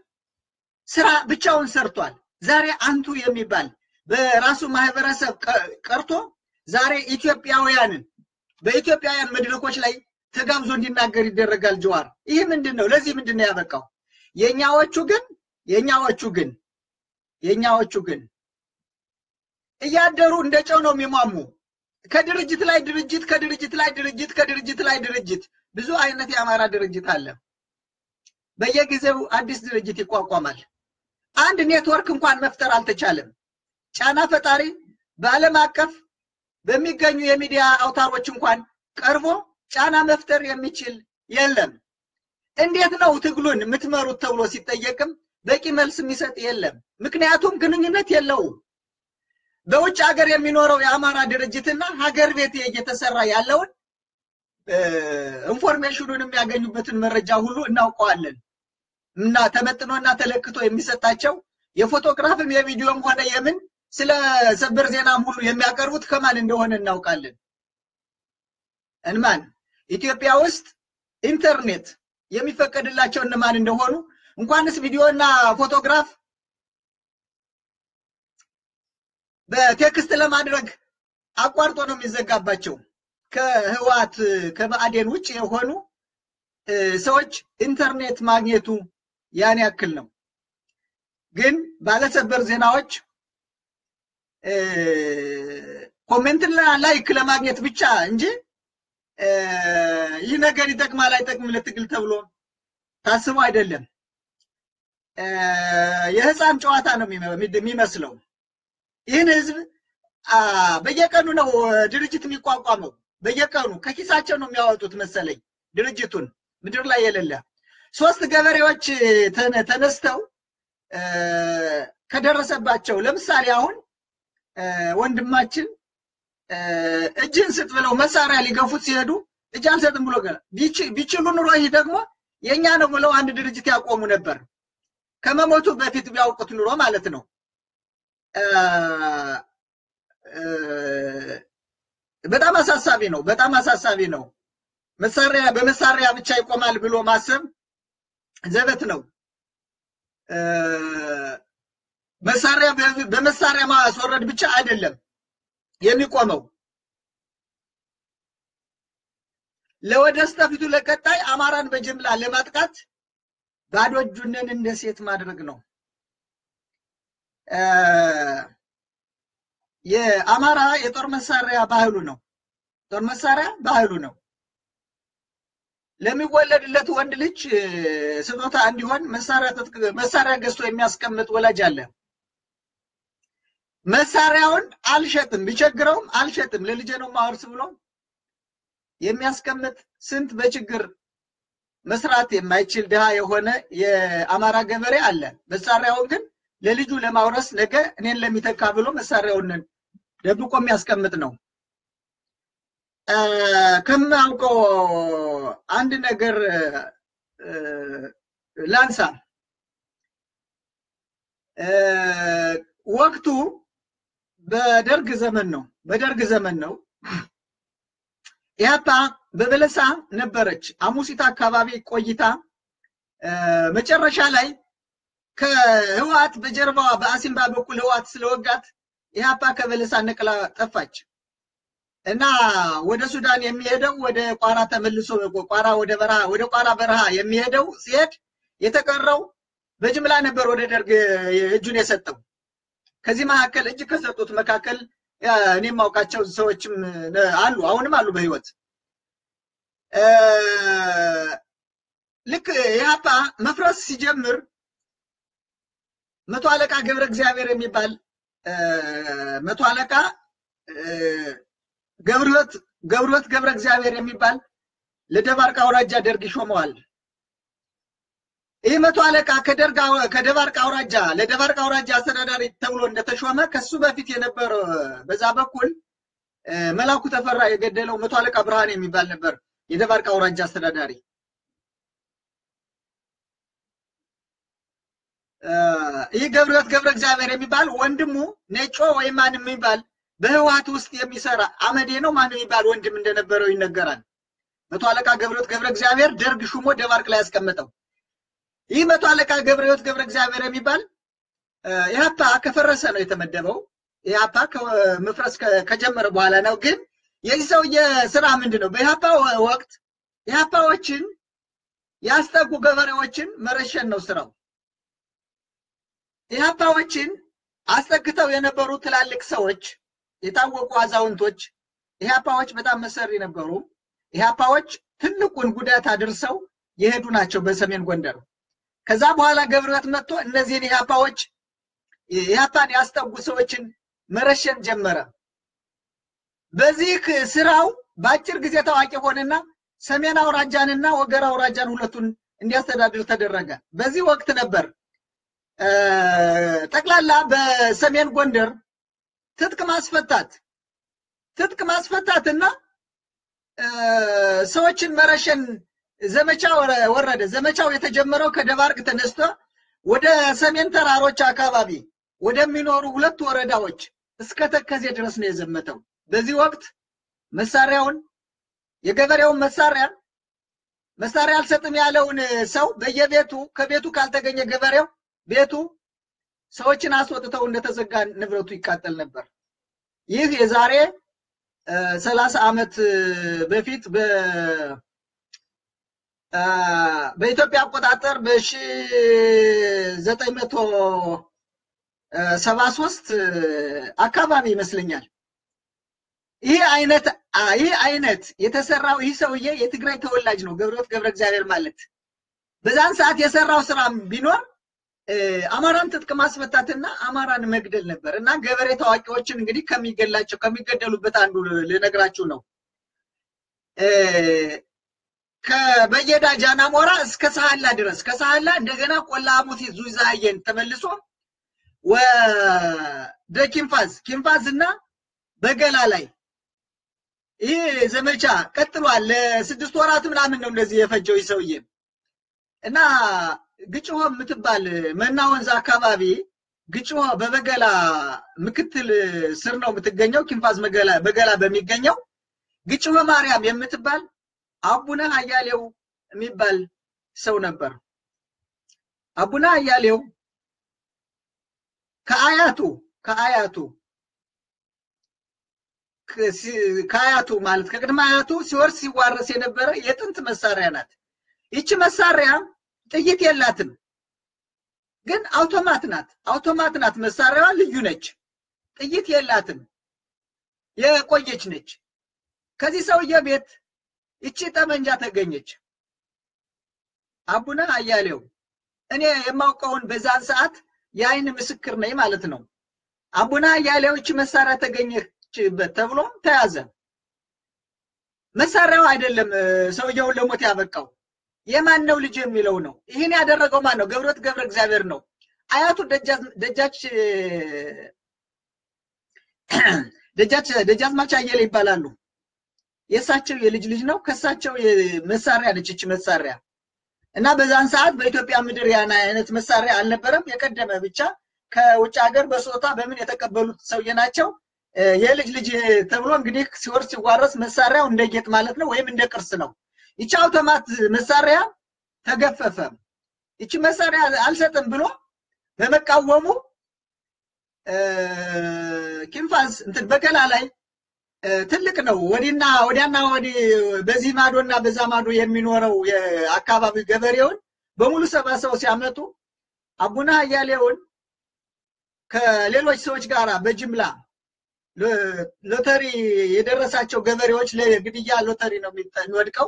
Speaker 1: ስራ ብቻውን ሰርቷል። ዛሬ አንቱ የሚባል በራሱ ማህበረሰብ ቀርቶ ዛሬ ኢትዮጵያውያንን በኢትዮጵያውያን መድረኮች ላይ ተጋብዞ እንዲናገር ይደረጋል። ጀዋር ይህ ምንድን ነው? ለዚህ ምንድን ነው ያበቃው? የኛዎቹ ግን የኛዎቹ ግን የኛዎቹ ግን እያደሩ እንደ ጨው ነው የሚሟሙ። ከድርጅት ላይ ድርጅት ከድርጅት ላይ ድርጅት ከድርጅት ላይ ድርጅት ብዙ አይነት የአማራ ድርጅት አለ። በየጊዜው አዲስ ድርጅት ይቋቋማል። አንድ ኔትወርክ እንኳን መፍጠር አልተቻለም። ጫና ፈጣሪ በዓለም አቀፍ በሚገኙ የሚዲያ አውታሮች እንኳን ቀርቦ ጫና መፍጠር የሚችል የለም። እንዴት ነው ትግሉን የምትመሩት ተብሎ ሲጠየቅም በቂ መልስ የሚሰጥ የለም። ምክንያቱም ግንኙነት የለውም። በውጭ ሀገር የሚኖረው የአማራ ድርጅትና ሀገር ቤት እየተሰራ ያለውን information ኑን የሚያገኙበትን መረጃ ሁሉ እናውቀዋለን። እና ተመጥኖና ተለክቶ የሚሰጣቸው የፎቶግራፍም የቪዲዮም ሆነ የምን ስለ ሰበር ዜናም ሁሉ የሚያቀርቡት ከማን እንደሆነ እናውቃለን። እንማን? ኢትዮጵያ ውስጥ ኢንተርኔት የሚፈቀድላቸው እነማን እንደሆኑ? እንኳንስ ቪዲዮና ፎቶግራፍ በ text ለማድረግ አቋርጦ ነው የሚዘጋባቸው። ከህወሓት ከብአዴን ውጭ የሆኑ ሰዎች ኢንተርኔት ማግኘቱ ያን ያክል ነው። ግን ባለሰበር ዜናዎች comment ና like ለማግኘት ብቻ እንጂ ይህ ነገር ይጠቅማል አይጠቅምም ለትግል ተብሎ ታስቦ አይደለም። የህፃን ጨዋታ ነው የሚመስለው። ይህን ህዝብ በየቀኑ ነው ድርጅት የሚቋቋመው። በየቀኑ ከኪሳቸው ነው የሚያወጡት መሰለኝ ድርጅቱን ምድር ላይ የሌለ ሶስት ገበሬዎች ተነስተው ከደረሰባቸው ለምሳሌ አሁን ወንድማችን እጅን ስጥ ብለው መሳሪያ ሊገፉት ሲሄዱ እጅ አልሰጥም ብሎ ቢችሉ ኑሮ ይህ ደግሞ የእኛ ነው ብለው አንድ ድርጅት ያቆሙ ነበር። ከመሞቱ በፊት ቢያውቁት ኑሮ ማለት ነው። በጣም አሳሳቢ ነው። በጣም አሳሳቢ ነው። መሳሪያ በመሳሪያ ብቻ ይቆማል ብሎ ማሰብ ዘበት ነው። መሳሪያ በመሳሪያ ማስወረድ ብቻ አይደለም የሚቆመው ለወደፊቱ ለቀጣይ አማራን በጅምላ ለማጥቃት ባዶ እጁንን እንደ ሴት ማድረግ ነው። የአማራ የጦር መሳሪያ ባህሉ ነው። ጦር መሳሪያ ባህሉ ነው። ለሚወለድለት ወንድ ልጅ ስጦታ እንዲሆን መሳሪያ ገዝቶ የሚያስቀምጥ ወላጅ አለ። መሳሪያውን አልሸጥም፣ ቢቸግረውም አልሸጥም፣ ለልጄ ነው ማወርስ ብሎ የሚያስቀምጥ ስንት በችግር መስራት የማይችል ድሃ የሆነ የአማራ ገበሬ አለ። መሳሪያውን ግን ለልጁ ለማውረስ ነገ እኔን ለሚተካ ብሎ መሳሪያውን ደብቆ የሚያስቀምጥ ነው። ከማውቀው አንድ ነገር ላንሳ። ወቅቱ በደርግ ዘመን ነው። በደርግ ዘመን ነው። ኢህአፓ በበለሳ ነበረች። አሙሲት አካባቢ ቆይታ መጨረሻ ላይ ከህወሓት በጀርባዋ በአሲምባ በኩል ህወሓት ስለወጋት ኢህአፓ ከበለሳ ነቅላ ጠፋች እና ወደ ሱዳን የሚሄደው ወደ ቋራ ተመልሶ ቋራ ወደ በረሃ ወደ ቋራ በረሃ የሚሄደው ሲሄድ የተቀረው በጅምላ ነበር ወደ ደርግ እጁን የሰጠው። ከዚህ መካከል እጅ ከሰጡት መካከል እኔ የማውቃቸው ሰዎችም አሉ፣ አሁንም አሉ በህይወት። ልክ ኢህአፓ መፍረስ ሲጀምር መቶ አለቃ ገብረ እግዚአብሔር የሚባል መቶ አለቃ ገብረህይወት ገብረህይወት ገብረ እግዚአብሔር የሚባል ለደባርቅ አውራጃ ደርግ ይሾመዋል። ይህ መቶ አለቃ ከደባርቅ አውራጃ ለደባርቅ አውራጃ አስተዳዳሪ ተብሎ እንደተሾመ ከሱ በፊት የነበረ በዛ በኩል መላኩ ተፈራ የገደለው መቶ አለቃ ብርሃን የሚባል ነበር የደባርቅ አውራጃ አስተዳዳሪ። ይህ ገብረህይወት ገብረ እግዚአብሔር የሚባል ወንድሙ ነጮ ወይም ማን የሚባል በህወሓት ውስጥ የሚሰራ አመዴ ነው ማን የሚባል ወንድም እንደነበረው ይነገራል። መቶ አለቃ ገብረህይወት ገብረ እግዚአብሔር ደርግ ሹሞ ደባርቅ ላይ ያስቀመጠው። ይህ መቶ አለቃ ገብረህይወት ገብረ እግዚአብሔር የሚባል ኢህአፓ ከፈረሰ ነው የተመደበው። ኢህአፓ መፍረስ ከጀመረ በኋላ ነው። ግን የዚህ ሰውዬ ስራ ምንድን ነው? በኢህአፓ ወቅት ኢህአፓዎችን ያስጠጉ ገበሬዎችን መረሸን ነው ስራው። ኢህአፓዎችን አስጠግተው የነበሩ ትላልቅ ሰዎች፣ የታወቁ አዛውንቶች ኢህአፓዎች በጣም መሰሪ ነበሩ። ኢህአፓዎች ትልቁን ጉዳት አድርሰው የሄዱ ናቸው በሰሜን ጎንደር። ከዛ በኋላ ገብረህይወት መጥቶ እነዚህን ኢህአፓዎች ኢህአፓን ያስጠጉ ሰዎችን መረሸን ጀመረ። በዚህ ስራው በአጭር ጊዜ ታዋቂ ሆነና ሰሜን አውራጃንና ወገራ አውራጃን ሁለቱን እንዲያስተዳድር ተደረገ። በዚህ ወቅት ነበር ጠቅላላ በሰሜን ጎንደር ትጥቅ ማስፈታት ትጥቅ ማስፈታትና ሰዎችን መረሸን ዘመቻ ወረደ። ዘመቻው የተጀመረው ከደባርቅ ተነስቶ ወደ ሰሜን ተራሮች አካባቢ ወደሚኖሩ ሁለት ወረዳዎች እስከ ተከዜ ድረስ ነው የዘመተው። በዚህ ወቅት መሳሪያውን የገበሬውን መሳሪያ መሳሪያ አልሰጥም ያለውን ሰው በየቤቱ ከቤቱ ካልተገኘ ገበሬው ቤቱ ሰዎችን አስወጥተው እንደተዘጋ ንብረቱ ይቃጠል ነበር። ይህ የዛሬ ሰላሳ ዓመት በፊት በኢትዮጵያ አቆጣጠር በሺ ዘጠኝ መቶ ሰባ ሶስት አካባቢ ይመስለኛል። ይህ አይነት ይህ አይነት የተሰራው ይህ ሰውዬ የትግራይ ተወላጅ ነው፣ ገብረሕይወት ገብረ እግዚአብሔር ማለት በዛን ሰዓት የሰራው ስራ ቢኖር አማራን ትጥቅ ማስፈታትና አማራን መግደል ነበር እና ገበሬ ታዋቂዎችን እንግዲህ ከሚገላቸው ከሚገደሉበት አንዱ ልነግራችሁ ነው። ከበየዳ ጃናሞራ እስከ ሳህላ ድረስ ከሳህላ እንደገና ቆላ ሐሙሴ ዙዛየን ተመልሶ ወደ ኪንፋዝ ኪንፋዝ እና በገላ ላይ ይህ ዘመቻ ቀጥሏል። ለስድስት ወራት ምናምን ነው እንደዚህ የፈጀው ይህ ሰውዬ እና ግጭሆ የምትባል መና ወንዝ አካባቢ ግጭሆ በበገላ ምክትል ስር ነው የምትገኘው። ኪንፋዝ በገላ በሚገኘው ግጭሆ ማርያም የምትባል አቡነ አያሌው የሚባል ሰው ነበር። አቡነ አያሌው ከአያቱ ከአያቱ ከአያቱ ማለት ከቅድመ አያቱ ሲወርስ ሲዋረስ የነበረ የጥንት መሳሪያ ናት። ይቺ መሳሪያ ጥይት የላትም፣ ግን አውቶማት ናት። አውቶማት ናት። መሳሪያዋ ልዩ ነች። ጥይት የላትም፣ የቆየች ነች። ከዚህ ሰውዬ ቤት ይቺ ጠመንጃ ተገኘች። አቡነ አያሌው እኔ የማውቀውን በዛን ሰዓት የአይን ምስክር ነኝ ማለት ነው። አቡነ አያሌው ይቺ መሳሪያ ተገኘችበት ተብሎ ተያዘ። መሳሪያው አይደለም ሰውየውን ለሞት ያበቃው የማን ነው ልጅ የሚለው ነው። ይህን ያደረገው ማን ነው? ገብረሕይወት ገብረ እግዚአብሔር ነው። አያቱ ደጃች ደጃች ደጃዝማች አየለ ይባላሉ። የእሳቸው የልጅ ልጅ ነው። ከእሳቸው መሳሪያ ነች ይቺ መሳሪያ እና በዛን ሰዓት በኢትዮጵያ ምድር ያን አይነት መሳሪያ አልነበረም። የቀደመ ብቻ ከውጭ ሀገር በስጦታ በምን የተቀበሉት ሰውዬ ናቸው። የልጅ ልጅ ተብሎ እንግዲህ ሲወርስ ሲዋረስ መሳሪያው እንደ ጌጥ ማለት ነው፣ ወይም እንደ ቅርስ ነው። ይቺ አውቶማት መሳሪያ ተገፈፈ። ይቺ መሳሪያ አልሰጥም ብሎ በመቃወሙ ኪንፋዝ እንትን በገላ ላይ ትልቅ ነው። ወዲና ወዲያና ወዲህ በዚህ ማዶና በዛ ማዶ የሚኖረው የአካባቢው ገበሬውን በሙሉ ሰባሰው ሲያመጡ አቡነ አያሌውን ከሌሎች ሰዎች ጋር በጅምላ ሎተሪ የደረሳቸው ገበሬዎች ለግድያ ሎተሪ ነው የሚወድቀው።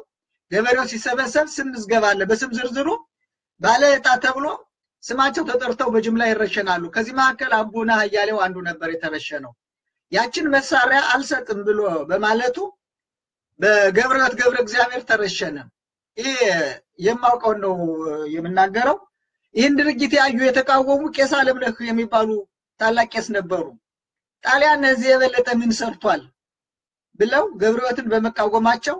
Speaker 1: ገበሬው ሲሰበሰብ ስም ምዝገባ አለ። በስም ዝርዝሩ ባለ ዕጣ ተብሎ ስማቸው ተጠርተው በጅምላ ይረሸናሉ። ከዚህ መካከል አቡነ አያሌው አንዱ ነበር የተረሸነው። ያችን መሳሪያ አልሰጥም ብሎ በማለቱ በገብረሕይወት ገብረ እግዚአብሔር ተረሸነ። ይህ የማውቀውን ነው የምናገረው። ይህን ድርጊት ያዩ የተቃወሙ ቄስ አለምነህ የሚባሉ ታላቅ ቄስ ነበሩ። ጣሊያን እዚህ የበለጠ ምን ሰርቷል ብለው ገብረሕይወትን በመቃወማቸው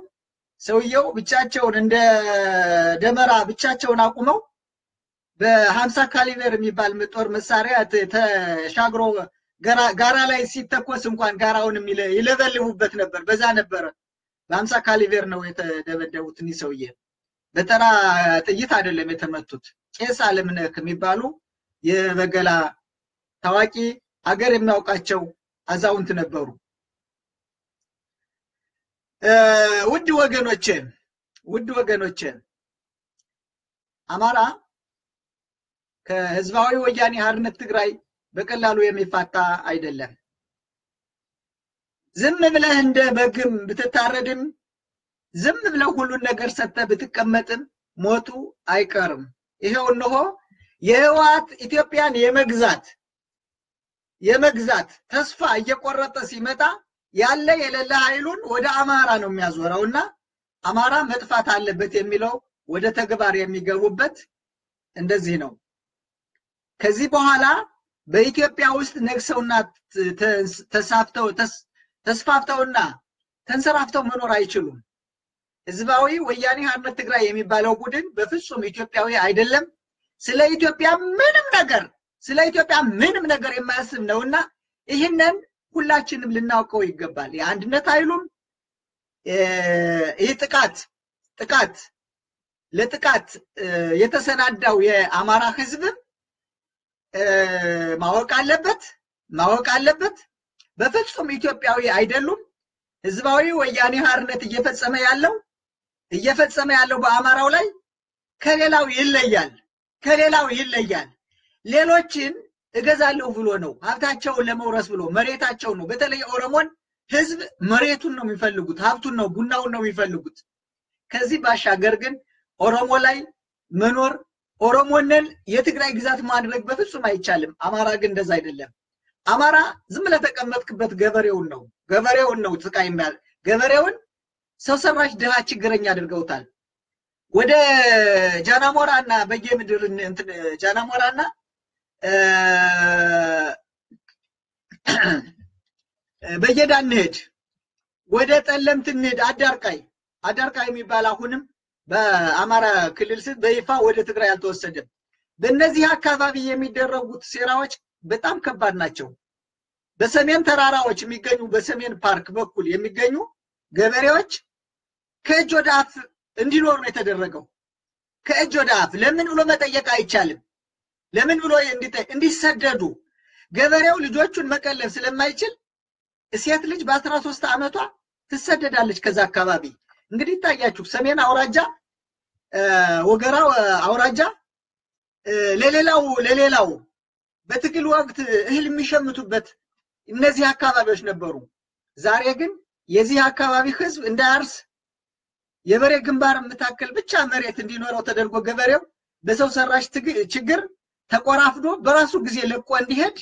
Speaker 1: ሰውየው ብቻቸውን እንደ ደመራ ብቻቸውን አቁመው በሀምሳ ካሊበር የሚባል ጦር መሳሪያ ተሻግሮ ጋራ ላይ ሲተኮስ እንኳን ጋራውን ይለበልቡበት ነበር። በዛ ነበረ በሀምሳ ካሊበር ነው የተደበደቡት። እኒህ ሰውዬ በተራ ጥይት አይደለም የተመቱት። ቄስ አለምነህ የሚባሉ የበገላ ታዋቂ አገር የሚያውቃቸው አዛውንት ነበሩ። ውድ ወገኖቼ ውድ ወገኖቼ አማራ ከህዝባዊ ወያኔ ሓርነት ትግራይ በቀላሉ የሚፋታ አይደለም። ዝም ብለህ እንደ በግም ብትታረድም ዝም ብለህ ሁሉን ነገር ሰጥተህ ብትቀመጥም ሞቱ አይቀርም። ይሄው እነሆ የህወሓት ኢትዮጵያን የመግዛት የመግዛት ተስፋ እየቆረጠ ሲመጣ ያለ የሌለ ኃይሉን ወደ አማራ ነው የሚያዞረው እና አማራ መጥፋት አለበት የሚለው ወደ ተግባር የሚገቡበት እንደዚህ ነው። ከዚህ በኋላ በኢትዮጵያ ውስጥ ነግሰውና ተሳፍተው ተስፋፍተውና ተንሰራፍተው መኖር አይችሉም። ህዝባዊ ወያኔ ሓርነት ትግራይ የሚባለው ቡድን በፍጹም ኢትዮጵያዊ አይደለም። ስለ ኢትዮጵያ ምንም ነገር ስለ ኢትዮጵያ ምንም ነገር የማያስብ ነውና ይህንን ሁላችንም ልናውቀው ይገባል። የአንድነት ኃይሉም ይህ ጥቃት ጥቃት ለጥቃት የተሰናዳው የአማራ ህዝብም ማወቅ አለበት ማወቅ አለበት። በፍጹም ኢትዮጵያዊ አይደሉም። ህዝባዊ ወያኔ ሓርነት እየፈጸመ ያለው እየፈጸመ ያለው በአማራው ላይ ከሌላው ይለያል ከሌላው ይለያል። ሌሎችን እገዛለሁ ብሎ ነው ሀብታቸውን ለመውረስ ብሎ መሬታቸው ነው። በተለይ ኦሮሞን ህዝብ መሬቱን ነው የሚፈልጉት፣ ሀብቱን ነው፣ ቡናውን ነው የሚፈልጉት። ከዚህ ባሻገር ግን ኦሮሞ ላይ መኖር ኦሮሞንን የትግራይ ግዛት ማድረግ በፍጹም አይቻልም። አማራ ግን እንደዛ አይደለም። አማራ ዝም ለተቀመጥክበት ገበሬውን ነው ገበሬውን ነው ስቃይ ገበሬውን ሰው ሰራሽ ድሃ ችግረኛ አድርገውታል። ወደ ጃናሞራ እና በየምድር እንትን ጃናሞራ እና በየዳ እንሄድ፣ ወደ ጠለምት እንሄድ፣ አዳርቃይ አዳርቃይ የሚባል አሁንም በአማራ ክልል ስር በይፋ ወደ ትግራይ አልተወሰደም። በእነዚህ አካባቢ የሚደረጉት ሴራዎች በጣም ከባድ ናቸው። በሰሜን ተራራዎች የሚገኙ በሰሜን ፓርክ በኩል የሚገኙ ገበሬዎች ከእጅ ወደ አፍ እንዲኖር ነው የተደረገው። ከእጅ ወደ አፍ ለምን ብሎ መጠየቅ አይቻልም። ለምን ብሎ እንዲሰደዱ ገበሬው ልጆቹን መቀለብ ስለማይችል ሴት ልጅ በአስራ ሶስት ዓመቷ ትሰደዳለች ከዛ አካባቢ። እንግዲህ ይታያችሁ ሰሜን አውራጃ ወገራ አውራጃ ለሌላው ለሌላው በትግል ወቅት እህል የሚሸምቱበት እነዚህ አካባቢዎች ነበሩ። ዛሬ ግን የዚህ አካባቢ ህዝብ እንዳያርስ የበሬ ግንባር የምታክል ብቻ መሬት እንዲኖረው ተደርጎ ገበሬው በሰው ሰራሽ ችግር ተቆራፍዶ በራሱ ጊዜ ለቆ እንዲሄድ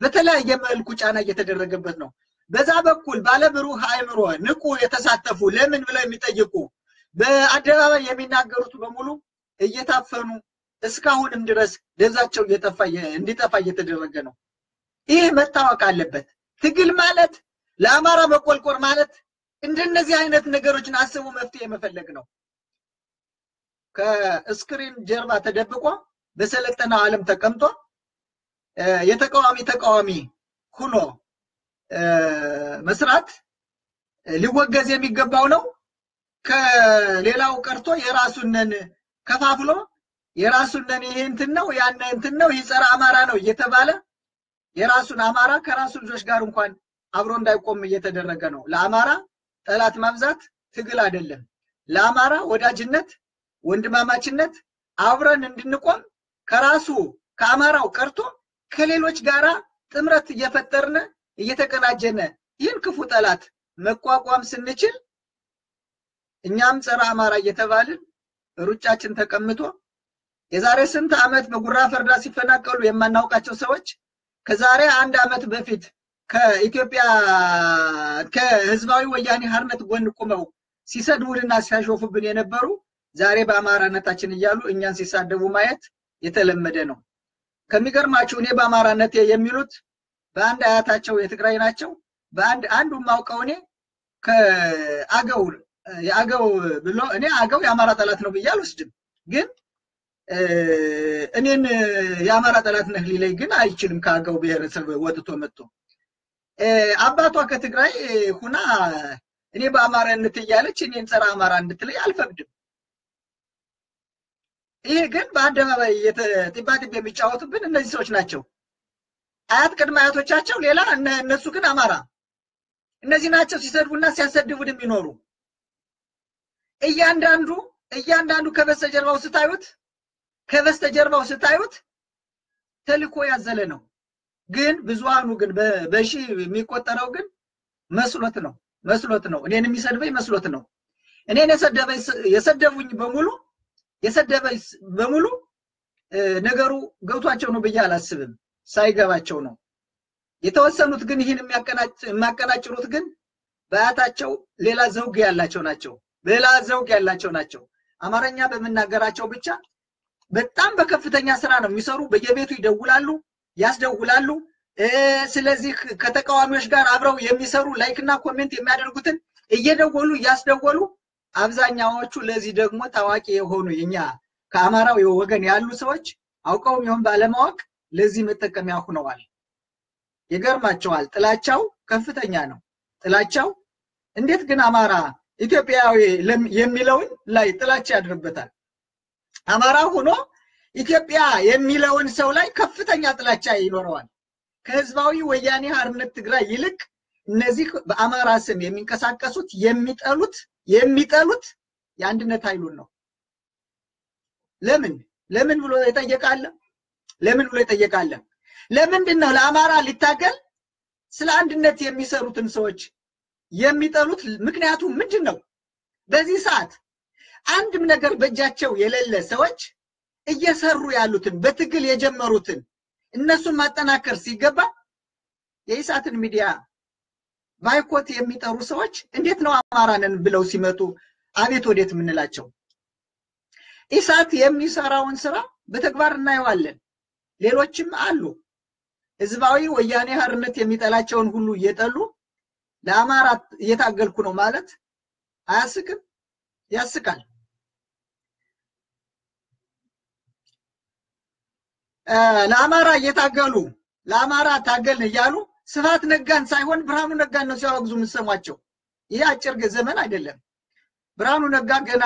Speaker 1: በተለያየ መልኩ ጫና እየተደረገበት ነው። በዛ በኩል ባለብሩህ አእምሮ ንቁ የተሳተፉ ለምን ብለው የሚጠይቁ በአደባባይ የሚናገሩት በሙሉ እየታፈኑ እስካሁንም ድረስ እየጠፋ እንዲጠፋ እየተደረገ ነው። ይህ መታወቅ አለበት። ትግል ማለት ለአማራ መቆልቆር ማለት እንደነዚህ አይነት ነገሮችን አስቦ መፍትሄ መፈለግ ነው። ከስክሪን ጀርባ ተደብቆ በሰለጠነው ዓለም ተቀምጦ የተቃዋሚ ተቃዋሚ ሁኖ መስራት ሊወገዝ የሚገባው ነው። ከሌላው ቀርቶ የራሱንን ከፋፍሎ የራሱንን ይሄ እንትን ነው ያን እንትን ነው ይህ ጸረ አማራ ነው እየተባለ የራሱን አማራ ከራሱ ልጆች ጋር እንኳን አብሮ እንዳይቆም እየተደረገ ነው። ለአማራ ጠላት ማብዛት ትግል አይደለም። ለአማራ ወዳጅነት፣ ወንድማማችነት አብረን እንድንቆም ከራሱ ከአማራው ቀርቶ ከሌሎች ጋራ ጥምረት እየፈጠርነ እየተቀናጀነ ይህን ክፉ ጠላት መቋቋም ስንችል እኛም ጸረ አማራ እየተባልን ሩጫችን ተቀምጦ የዛሬ ስንት ዓመት በጉራ ፈርዳ ሲፈናቀሉ የማናውቃቸው ሰዎች ከዛሬ አንድ ዓመት በፊት ከኢትዮጵያ ከህዝባዊ ወያኔ ሓርነት ጎን ቁመው ሲሰድቡንና ሲያሾፉብን የነበሩ ዛሬ በአማራነታችን እያሉ እኛን ሲሳደቡ ማየት የተለመደ ነው። ከሚገርማችሁ እኔ በአማራነት የሚሉት በአንድ አያታቸው የትግራይ ናቸው። በአንድ አንዱ ማውቀው እኔ ከአገው የአገው ብሎ እኔ አገው የአማራ ጠላት ነው ብዬ አልወስድም። ግን እኔን የአማራ ጠላት ነህ ሊለኝ ግን አይችልም። ከአገው ብሔረሰብ ወጥቶ መጥቶ አባቷ ከትግራይ ሁና እኔ በአማራነት እያለች እኔን ጸረ አማራ እንድትለይ አልፈቅድም። ይሄ ግን በአደባባይ ጢባጢብ የሚጫወቱብን እነዚህ ሰዎች ናቸው። አያት ቅድመ አያቶቻቸው ሌላ፣ እነሱ ግን አማራ። እነዚህ ናቸው ሲሰድቡና ሲያሰድቡን የሚኖሩ። እያንዳንዱ እያንዳንዱ ከበስተጀርባው ስታዩት ከበስተጀርባው ስታዩት ተልኮ ያዘለ ነው። ግን ብዙሃኑ ግን በሺ የሚቆጠረው ግን መስሎት ነው መስሎት ነው እኔን የሚሰድበኝ መስሎት ነው። እኔን የሰደቡኝ በሙሉ የሰደበኝ በሙሉ ነገሩ ገብቷቸው ነው ብዬ አላስብም። ሳይገባቸው ነው። የተወሰኑት ግን ይህን የሚያቀናጭሩት ግን በአያታቸው ሌላ ዘውግ ያላቸው ናቸው። ሌላ ዘውግ ያላቸው ናቸው። አማርኛ በመናገራቸው ብቻ በጣም በከፍተኛ ስራ ነው የሚሰሩ። በየቤቱ ይደውላሉ፣ ያስደውላሉ። ስለዚህ ከተቃዋሚዎች ጋር አብረው የሚሰሩ like ና comment የሚያደርጉትን እየደወሉ እያስደወሉ አብዛኛዎቹ ለዚህ ደግሞ ታዋቂ የሆኑ የኛ ከአማራው ወገን ያሉ ሰዎች አውቀውም ይሁን ባለማወቅ ለዚህ መጠቀሚያ ሆነዋል። ይገርማቸዋል። ጥላቻው ከፍተኛ ነው። ጥላቻው እንዴት ግን አማራ ኢትዮጵያዊ የሚለውን ላይ ጥላቻ ያድርበታል። አማራ ሆኖ ኢትዮጵያ የሚለውን ሰው ላይ ከፍተኛ ጥላቻ ይኖረዋል። ከህዝባዊ ወያኔ ሓርነት ትግራይ ይልቅ እነዚህ በአማራ ስም የሚንቀሳቀሱት የሚጠሉት የሚጠሉት የአንድነት ኃይሉን ነው። ለምን ለምን ብሎ ይጠየቃለ? ለምን ብሎ ይጠየቃለ? ለምንድን ነው ለአማራ ሊታገል ስለ አንድነት የሚሰሩትን ሰዎች የሚጠሉት ምክንያቱ ምንድን ነው? በዚህ ሰዓት አንድም ነገር በእጃቸው የሌለ ሰዎች እየሰሩ ያሉትን በትግል የጀመሩትን እነሱን ማጠናከር ሲገባ የኢሳትን ሚዲያ ባይኮት የሚጠሩ ሰዎች እንዴት ነው አማራንን ብለው ሲመጡ አቤት ወዴት የምንላቸው? ኢሳት የሚሰራውን ስራ በተግባር እናየዋለን። ሌሎችም አሉ። ህዝባዊ ወያኔ ሓርነት የሚጠላቸውን ሁሉ እየጠሉ ለአማራ እየታገልኩ ነው ማለት አያስቅም? ያስቃል። ለአማራ እየታገሉ ለአማራ ታገልን እያሉ ስብሐት ነጋን ሳይሆን ብርሃኑ ነጋን ነው ሲያወግዙ የምትሰሟቸው። ይህ አጭር ዘመን አይደለም። ብርሃኑ ነጋ ገና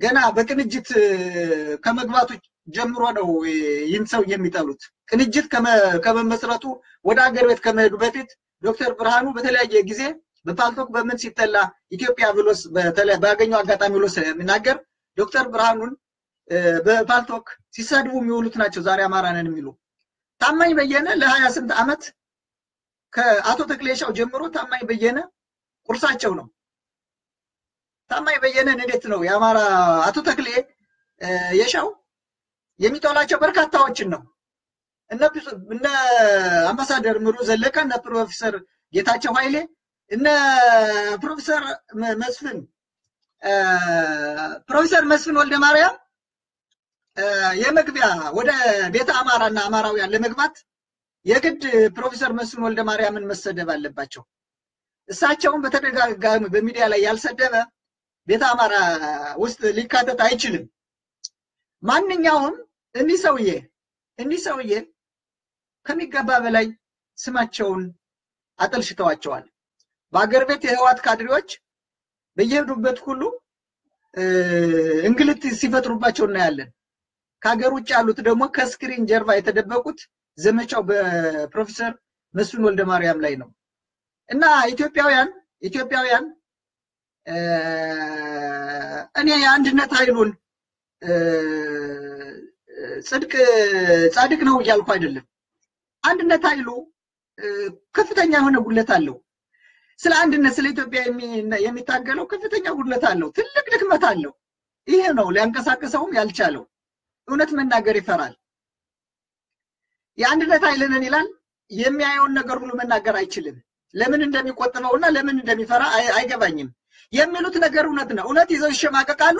Speaker 1: ገና በቅንጅት ከመግባቱ ጀምሮ ነው ይህን ሰው የሚጠሉት። ቅንጅት ከመመስረቱ ወደ ሀገር ቤት ከመሄዱ በፊት ዶክተር ብርሃኑ በተለያየ ጊዜ በፓልቶክ በምን ሲጠላ ኢትዮጵያ ብሎ ባገኘው አጋጣሚ ብሎ ስለሚናገር ዶክተር ብርሃኑን በፓልቶክ ሲሰድቡ የሚውሉት ናቸው ዛሬ አማራ ነን የሚሉ። ታማኝ በየነ ለሀያ ስንት ዓመት ከአቶ ተክሌሻው ጀምሮ ታማኝ በየነ ቁርሳቸው ነው። ታማኝ በየነን እንዴት ነው የአማራ አቶ ተክሌ የሻው የሚጠላቸው በርካታዎችን ነው። እነ አምባሳደር ምሩ ዘለቀ፣ እነ ፕሮፌሰር ጌታቸው ኃይሌ፣ እነ ፕሮፌሰር መስፍን ፕሮፌሰር መስፍን ወልደ ማርያም የመግቢያ ወደ ቤተ አማራና አማራውያን ለመግባት የግድ ፕሮፌሰር መስፍን ወልደ ማርያምን መሰደብ አለባቸው። እሳቸውን በተደጋጋሚ በሚዲያ ላይ ያልሰደበ ቤተ አማራ ውስጥ ሊካተት አይችልም። ማንኛውም እኒህ ሰውዬ እኒህ ሰውዬ ከሚገባ በላይ ስማቸውን አጠልሽተዋቸዋል። በአገር ቤት የህዋት ካድሬዎች በየሄዱበት ሁሉ እንግልት ሲፈጥሩባቸው እናያለን። ከሀገር ውጭ ያሉት ደግሞ ከስክሪን ጀርባ የተደበቁት ዘመቻው በፕሮፌሰር መስፍን ወልደ ማርያም ላይ ነው እና ኢትዮጵያውያን ኢትዮጵያውያን እኔ የአንድነት ኃይሉን ጽድቅ ጻድቅ ነው እያልኩ አይደለም። አንድነት ኃይሉ ከፍተኛ የሆነ ጉድለት አለው። ስለ አንድነት ስለ ኢትዮጵያ የሚታገለው ከፍተኛ ጉድለት አለው። ትልቅ ድክመት አለው። ይሄ ነው ሊያንቀሳቅሰውም ያልቻለው። እውነት መናገር ይፈራል። የአንድነት ኃይል ነን ይላል። የሚያየውን ነገር ሁሉ መናገር አይችልም። ለምን እንደሚቆጥበውና ለምን እንደሚፈራ አይገባኝም። የሚሉት ነገር እውነት ነው። እውነት ይዘው ይሸማቀቃሉ።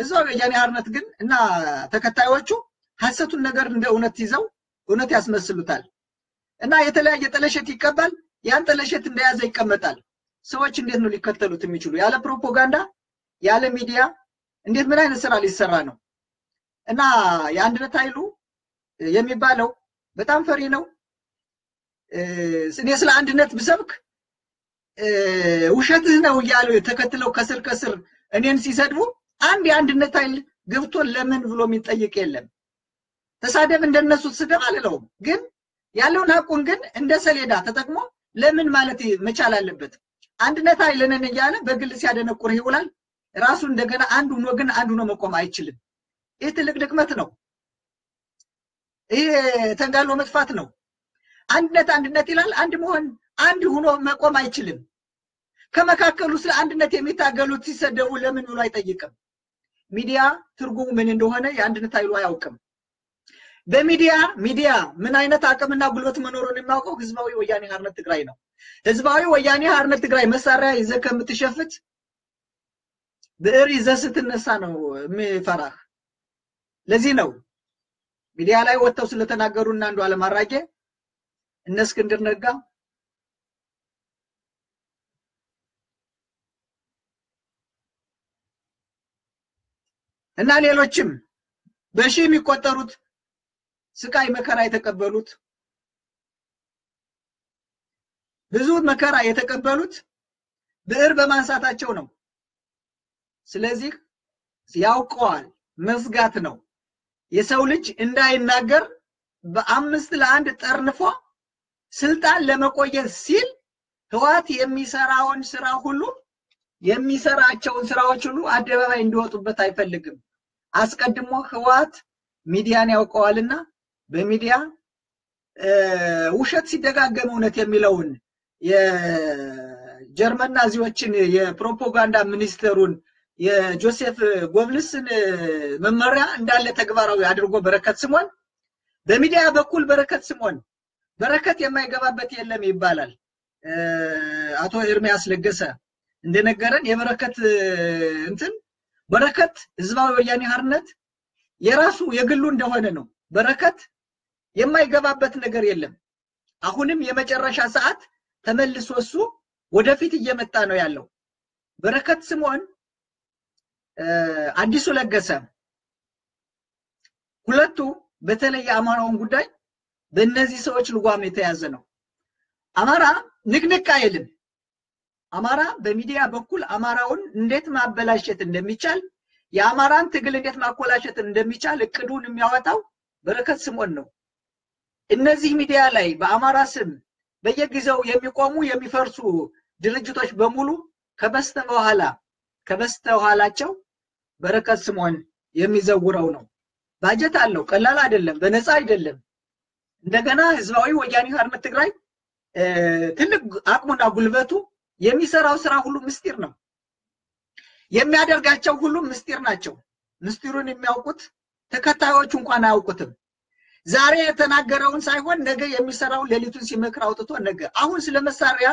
Speaker 1: እዛው ወያኔ ሓርነት ግን እና ተከታዮቹ ሐሰቱን ነገር እንደ እውነት ይዘው እውነት ያስመስሉታል እና የተለያየ ጠለሸት ይቀባል። ያን ጠለሸት እንደያዘ ይቀመጣል። ሰዎች እንዴት ነው ሊከተሉት የሚችሉ? ያለ ፕሮፓጋንዳ ያለ ሚዲያ እንዴት ምን አይነት ስራ ሊሰራ ነው? እና የአንድነት ኃይሉ የሚባለው በጣም ፈሪ ነው። እኔ ስለ አንድነት ብሰብክ ውሸትህ ነው እያሉ ተከትለው ከስር ከስር እኔን ሲሰድቡ አንድ የአንድነት ኃይል ገብቶ ለምን ብሎ የሚጠይቅ የለም። ተሳደብ እንደነሱ ስደብ አልለውም፣ ግን ያለውን ሀቁን ግን እንደ ሰሌዳ ተጠቅሞ ለምን ማለት መቻል አለበት። አንድነት ኃይል ነን እያለ በግል ሲያደነቁር ይውላል። ራሱ እንደገና አንድ ሆኖ ግን አንድ ሆኖ መቆም አይችልም። ይህ ትልቅ ድክመት ነው። ይህ ተንጋሎ መጥፋት ነው። አንድነት አንድነት ይላል። አንድ መሆን አንድ ሆኖ መቆም አይችልም። ከመካከሉ ስለ አንድነት የሚታገሉት ሲሰደቡ ለምን ብሎ አይጠይቅም። ሚዲያ ትርጉሙ ምን እንደሆነ የአንድነት ኃይሉ አያውቅም። በሚዲያ ሚዲያ ምን አይነት አቅምና ጉልበት መኖሩን የሚያውቀው ህዝባዊ ወያኔ ሓርነት ትግራይ ነው። ህዝባዊ ወያኔ ሓርነት ትግራይ መሳሪያ ይዘህ ከምትሸፍት ብዕር ይዘህ ስትነሳ ነው የሚፈራህ። ለዚህ ነው ሚዲያ ላይ ወጥተው ስለተናገሩ እና አንዱዓለም አራጌ እነ እስክንድር ነጋ እና ሌሎችም በሺህ የሚቆጠሩት ስቃይ መከራ የተቀበሉት ብዙ መከራ የተቀበሉት ብዕር በማንሳታቸው ነው። ስለዚህ ያውቀዋል፣ መዝጋት ነው። የሰው ልጅ እንዳይናገር በአምስት ለአንድ ጠርንፎ ስልጣን ለመቆየት ሲል ህዋት የሚሰራውን ስራ ሁሉ የሚሰራቸውን ስራዎች ሁሉ አደባባይ እንዲወጡበት አይፈልግም። አስቀድሞ ህዋት ሚዲያን ያውቀዋልና በሚዲያ ውሸት ሲደጋገም እውነት የሚለውን የጀርመን ናዚዎችን የፕሮፓጋንዳ ሚኒስትሩን የጆሴፍ ጎብልስን መመሪያ እንዳለ ተግባራዊ አድርጎ በረከት ስምኦን በሚዲያ በኩል በረከት ስምኦን በረከት የማይገባበት የለም ይባላል። አቶ ኤርሚያስ ለገሰ እንደነገረን የበረከት እንትን በረከት ህዝባዊ ወያኔ ሓርነት የራሱ የግሉ እንደሆነ ነው። በረከት የማይገባበት ነገር የለም። አሁንም የመጨረሻ ሰዓት ተመልሶ እሱ ወደፊት እየመጣ ነው ያለው። በረከት ስምኦን፣ አዲሱ ለገሰ ሁለቱ በተለይ የአማራውን ጉዳይ በእነዚህ ሰዎች ልጓም የተያዘ ነው። አማራ ንቅንቅ አይልም። አማራ በሚዲያ በኩል አማራውን እንዴት ማበላሸት እንደሚቻል የአማራን ትግል እንዴት ማኮላሸት እንደሚቻል እቅዱን የሚያወጣው በረከት ስምኦን ነው። እነዚህ ሚዲያ ላይ በአማራ ስም በየጊዜው የሚቆሙ የሚፈርሱ ድርጅቶች በሙሉ ከበስተበኋላ ከበስተኋላቸው በረከት ስምኦን የሚዘውረው ነው። ባጀት አለው። ቀላል አይደለም። በነፃ አይደለም። እንደገና ህዝባዊ ወያኔ ሓርነት ትግራይ ትልቅ አቅሙና ጉልበቱ የሚሰራው ስራ ሁሉ ምስጢር ነው። የሚያደርጋቸው ሁሉ ምስጢር ናቸው። ምስጢሩን የሚያውቁት ተከታዮቹ እንኳን አያውቁትም። ዛሬ የተናገረውን ሳይሆን ነገ የሚሰራውን ሌሊቱን ሲመክር አውጥቶ ነገ አሁን ስለ መሳሪያ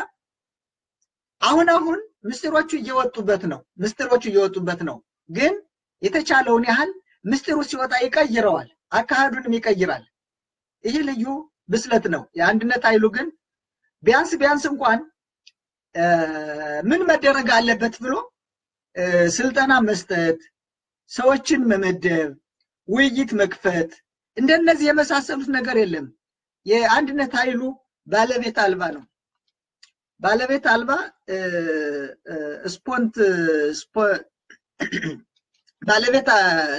Speaker 1: አሁን አሁን ምስጢሮቹ እየወጡበት ነው። ምስጢሮቹ እየወጡበት ነው። ግን የተቻለውን ያህል ምስጢሩ ሲወጣ ይቀይረዋል፣ አካሄዱንም ይቀይራል። ይህ ልዩ ብስለት ነው። የአንድነት ኃይሉ ግን ቢያንስ ቢያንስ እንኳን ምን መደረግ አለበት ብሎ ስልጠና መስጠት፣ ሰዎችን መመደብ፣ ውይይት መክፈት እንደነዚህ የመሳሰሉት ነገር የለም። የአንድነት ኃይሉ ባለቤት አልባ ነው። ባለቤት አልባ ስፖንት ባለቤት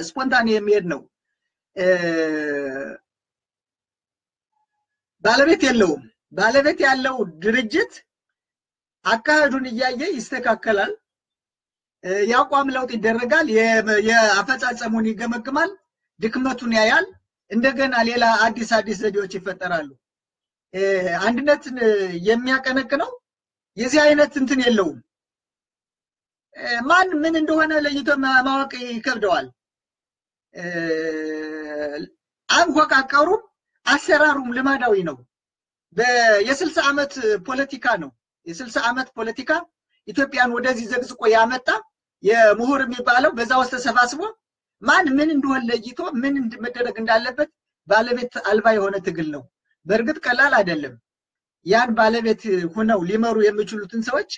Speaker 1: ስፖንታኒ የሚሄድ ነው። ባለቤት የለውም። ባለቤት ያለው ድርጅት አካሄዱን እያየ ይስተካከላል። የአቋም ለውጥ ይደረጋል። የአፈጻጸሙን ይገመግማል። ድክመቱን ያያል። እንደገና ሌላ አዲስ አዲስ ዘዴዎች ይፈጠራሉ። አንድነትን የሚያቀነቅነው የዚህ አይነት እንትን የለውም። ማን ምን እንደሆነ ለይቶ ማወቅ ይከብደዋል። አንኮቃቀሩም አሰራሩም ልማዳዊ ነው። የስልሳ ዓመት ፖለቲካ ነው። የስልሳ ዓመት ፖለቲካ ኢትዮጵያን ወደዚህ ዘግዝቆ ያመጣ የምሁር የሚባለው በዛ ውስጥ ተሰባስቦ ማን ምን እንደሆነ ለይቶ ምን መደረግ እንዳለበት ባለቤት አልባ የሆነ ትግል ነው። በእርግጥ ቀላል አይደለም። ያን ባለቤት ሁነው ሊመሩ የሚችሉትን ሰዎች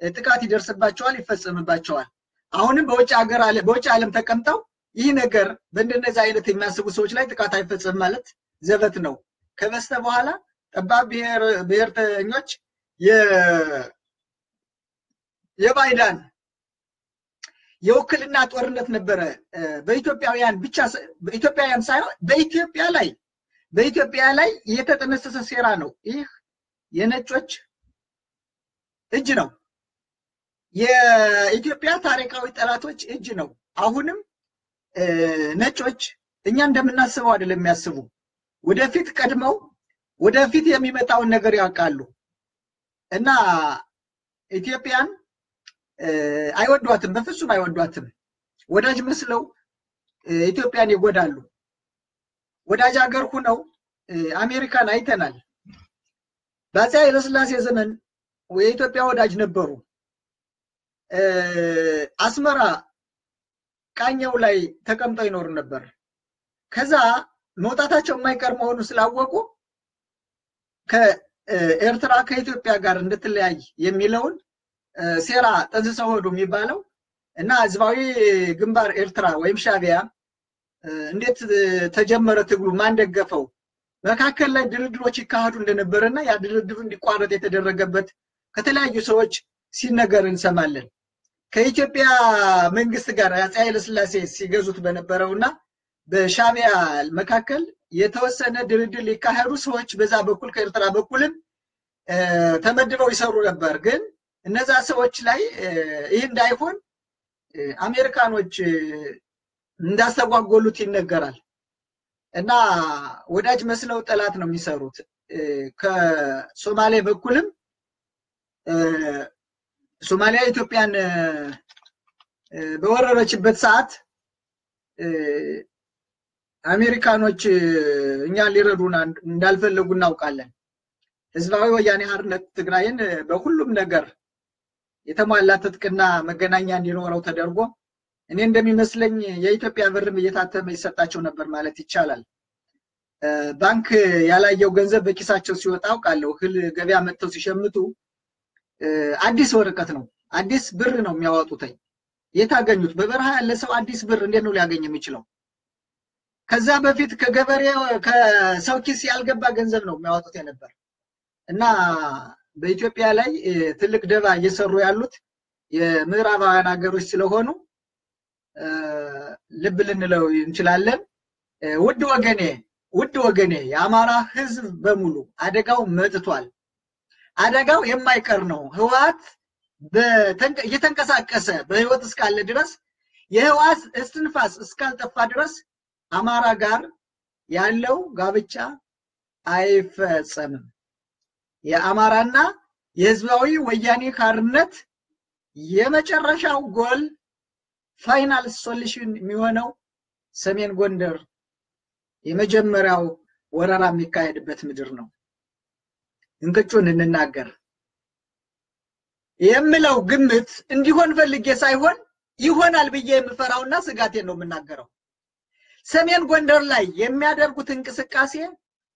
Speaker 1: ጥቃት ይደርስባቸዋል፣ ይፈጸምባቸዋል። አሁንም በውጭ ሀገር በውጭ ዓለም ተቀምጠው ይህ ነገር በእንደነዚህ አይነት የሚያስቡ ሰዎች ላይ ጥቃት አይፈጸም ማለት ዘበት ነው። ከበስተ በኋላ ጠባብ ብሔርተኞች የባይዳን የውክልና ጦርነት ነበረ። በኢትዮጵያውያን ብቻ በኢትዮጵያውያን ሳይሆን በኢትዮጵያ ላይ በኢትዮጵያ ላይ የተጠነሰሰ ሴራ ነው። ይህ የነጮች እጅ ነው። የኢትዮጵያ ታሪካዊ ጠላቶች እጅ ነው። አሁንም ነጮች እኛ እንደምናስበው አይደለም የሚያስቡ። ወደፊት ቀድመው ወደፊት የሚመጣውን ነገር ያውቃሉ እና ኢትዮጵያን አይወዷትም፣ በፍጹም አይወዷትም። ወዳጅ መስለው ኢትዮጵያን ይጎዳሉ። ወዳጅ ሀገር ሁነው አሜሪካን አይተናል። በአፄ ኃይለሥላሴ ዘመን የኢትዮጵያ ወዳጅ ነበሩ። አስመራ ቃኘው ላይ ተቀምጠው ይኖሩ ነበር። ከዛ መውጣታቸው የማይቀር መሆኑ ስላወቁ ከኤርትራ ከኢትዮጵያ ጋር እንድትለያይ የሚለውን ሴራ ጠንስሰው ሆዱ የሚባለው እና ህዝባዊ ግንባር ኤርትራ ወይም ሻቢያ እንዴት ተጀመረ ትግሉ? ማን ደገፈው? መካከል ላይ ድርድሮች ይካሄዱ እንደነበረ እና ያ ድርድሩ እንዲቋረጥ የተደረገበት ከተለያዩ ሰዎች ሲነገር እንሰማለን። ከኢትዮጵያ መንግስት ጋር አፄ ኃይለሥላሴ ሲገዙት በነበረው እና በሻቢያ መካከል የተወሰነ ድርድር ሊካሄዱ ሰዎች በዛ በኩል ከኤርትራ በኩልም ተመድበው ይሰሩ ነበር። ግን እነዛ ሰዎች ላይ ይህ እንዳይሆን አሜሪካኖች እንዳስተጓጎሉት ይነገራል። እና ወዳጅ መስለው ጠላት ነው የሚሰሩት። ከሶማሌ በኩልም ሶማሊያ ኢትዮጵያን በወረረችበት ሰዓት አሜሪካኖች እኛን ሊረዱን እንዳልፈለጉ እናውቃለን። ህዝባዊ ወያኔ ሓርነት ትግራይን በሁሉም ነገር የተሟላ ትጥቅና መገናኛ እንዲኖረው ተደርጎ እኔ እንደሚመስለኝ የኢትዮጵያ ብርም እየታተመ ይሰጣቸው ነበር ማለት ይቻላል። ባንክ ያላየው ገንዘብ በኪሳቸው ሲወጣ አውቃለሁ። እህል ገበያ መጥተው ሲሸምቱ አዲስ ወረቀት ነው፣ አዲስ ብር ነው የሚያወጡትኝ። የት አገኙት? በበረሃ ያለ ሰው አዲስ ብር እንዴት ነው ሊያገኝ የሚችለው? ከዛ በፊት ከገበሬ ከሰው ኪስ ያልገባ ገንዘብ ነው የሚያወጡት የነበር እና በኢትዮጵያ ላይ ትልቅ ደባ እየሰሩ ያሉት የምዕራባውያን ሀገሮች ስለሆኑ ልብ ልንለው እንችላለን። ውድ ወገኔ ውድ ወገኔ የአማራ ህዝብ በሙሉ አደጋው መጥቷል። አደጋው የማይቀር ነው። ህወሓት እየተንቀሳቀሰ በህይወት እስካለ ድረስ የህወሓት እስትንፋስ እስካልጠፋ ድረስ አማራ ጋር ያለው ጋብቻ አይፈጸምም። የአማራና የህዝባዊ ወያኔ ሓርነት የመጨረሻው goal final solution የሚሆነው ሰሜን ጎንደር የመጀመሪያው ወረራ የሚካሄድበት ምድር ነው። እንቅጩን እንናገር የምለው ግምት እንዲሆን ፈልጌ ሳይሆን ይሆናል ብዬ የምፈራውና ስጋቴን ነው የምናገረው። ሰሜን ጎንደር ላይ የሚያደርጉት እንቅስቃሴ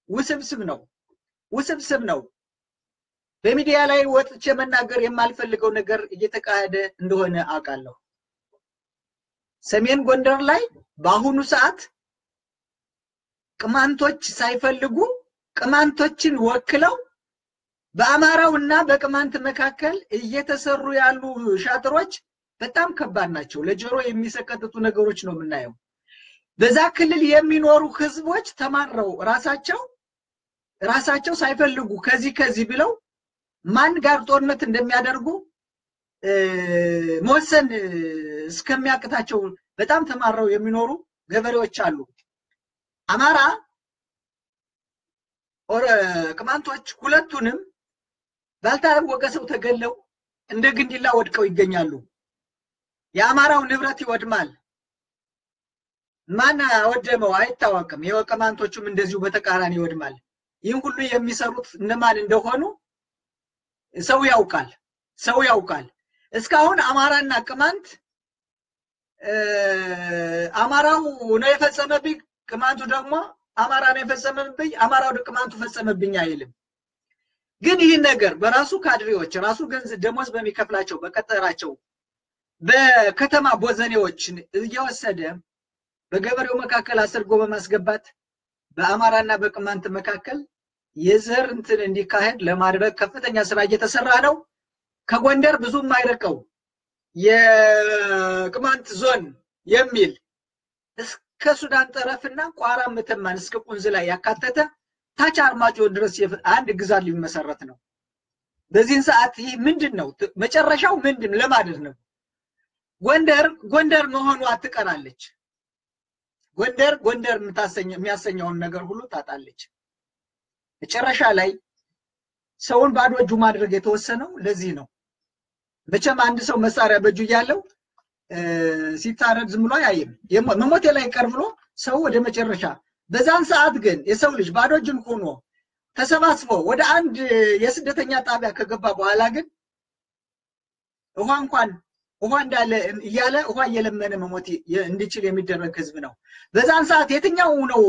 Speaker 1: ውስብስብ ነው፣ ውስብስብ ነው። በሚዲያ ላይ ወጥቼ መናገር የማልፈልገው ነገር እየተካሄደ እንደሆነ አውቃለሁ። ሰሜን ጎንደር ላይ በአሁኑ ሰዓት ቅማንቶች ሳይፈልጉ ቅማንቶችን ወክለው በአማራው እና በቅማንት መካከል እየተሰሩ ያሉ ሻጥሮች በጣም ከባድ ናቸው። ለጆሮ የሚሰቀጥጡ ነገሮች ነው የምናየው። በዛ ክልል የሚኖሩ ህዝቦች ተማረው ራሳቸው ራሳቸው ሳይፈልጉ ከዚህ ከዚህ ብለው ማን ጋር ጦርነት እንደሚያደርጉ መወሰን እስከሚያቅታቸው በጣም ተማረው የሚኖሩ ገበሬዎች አሉ። አማራ ቅማንቶች ሁለቱንም ባልታወቀ ሰው ተገለው እንደ ግንዲላ ወድቀው ይገኛሉ። የአማራው ንብረት ይወድማል። ማን ወደመው አይታወቅም። የቅማንቶቹም እንደዚሁ በተቃራኒ ይወድማል። ይህን ሁሉ የሚሰሩት እነማን እንደሆኑ ሰው ያውቃል። ሰው ያውቃል። እስካሁን አማራና ቅማንት አማራው ነው የፈጸመብኝ፣ ቅማንቱ ደግሞ አማራ ነው የፈጸመብኝ፣ አማራው ቅማንቱ ፈጸመብኝ አይልም። ግን ይህን ነገር በራሱ ካድሬዎች ራሱ ገንዘብ ደሞዝ በሚከፍላቸው በቀጠራቸው በከተማ ቦዘኔዎችን እየወሰደ በገበሬው መካከል አስርጎ በማስገባት በአማራና በቅማንት መካከል የዘር እንትን እንዲካሄድ ለማድረግ ከፍተኛ ስራ እየተሰራ ነው። ከጎንደር ብዙም አይርቀው የቅማንት ዞን የሚል እስከ ሱዳን ጠረፍና ቋራ መተማን እስከ ቁንዝ ላይ ያካተተ ታች አርማጭሆ ድረስ አንድ ግዛት ሊመሰረት ነው። በዚህን ሰዓት ይህ ምንድን ነው? መጨረሻው ምንድን ለማድረግ ነው? ጎንደር ጎንደር መሆኗ ትቀራለች። ጎንደር ጎንደር የሚያሰኘውን ነገር ሁሉ ታጣለች። መጨረሻ ላይ ሰውን ባዶ እጁ ማድረግ የተወሰነው ለዚህ ነው። መቼም አንድ ሰው መሳሪያ በእጁ እያለው ሲታረድ ዝም ብሎ አያይም። መሞቴ ላይ ቀር ብሎ ሰው ወደ መጨረሻ በዛን ሰዓት ግን የሰው ልጅ ባዶ እጁን ሆኖ ተሰባስቦ ወደ አንድ የስደተኛ ጣቢያ ከገባ በኋላ ግን ውሃ እንኳን ውሃ እንዳለ እያለ ውሃ እየለመነ መሞት እንዲችል የሚደረግ ህዝብ ነው። በዛን ሰዓት የትኛው ነው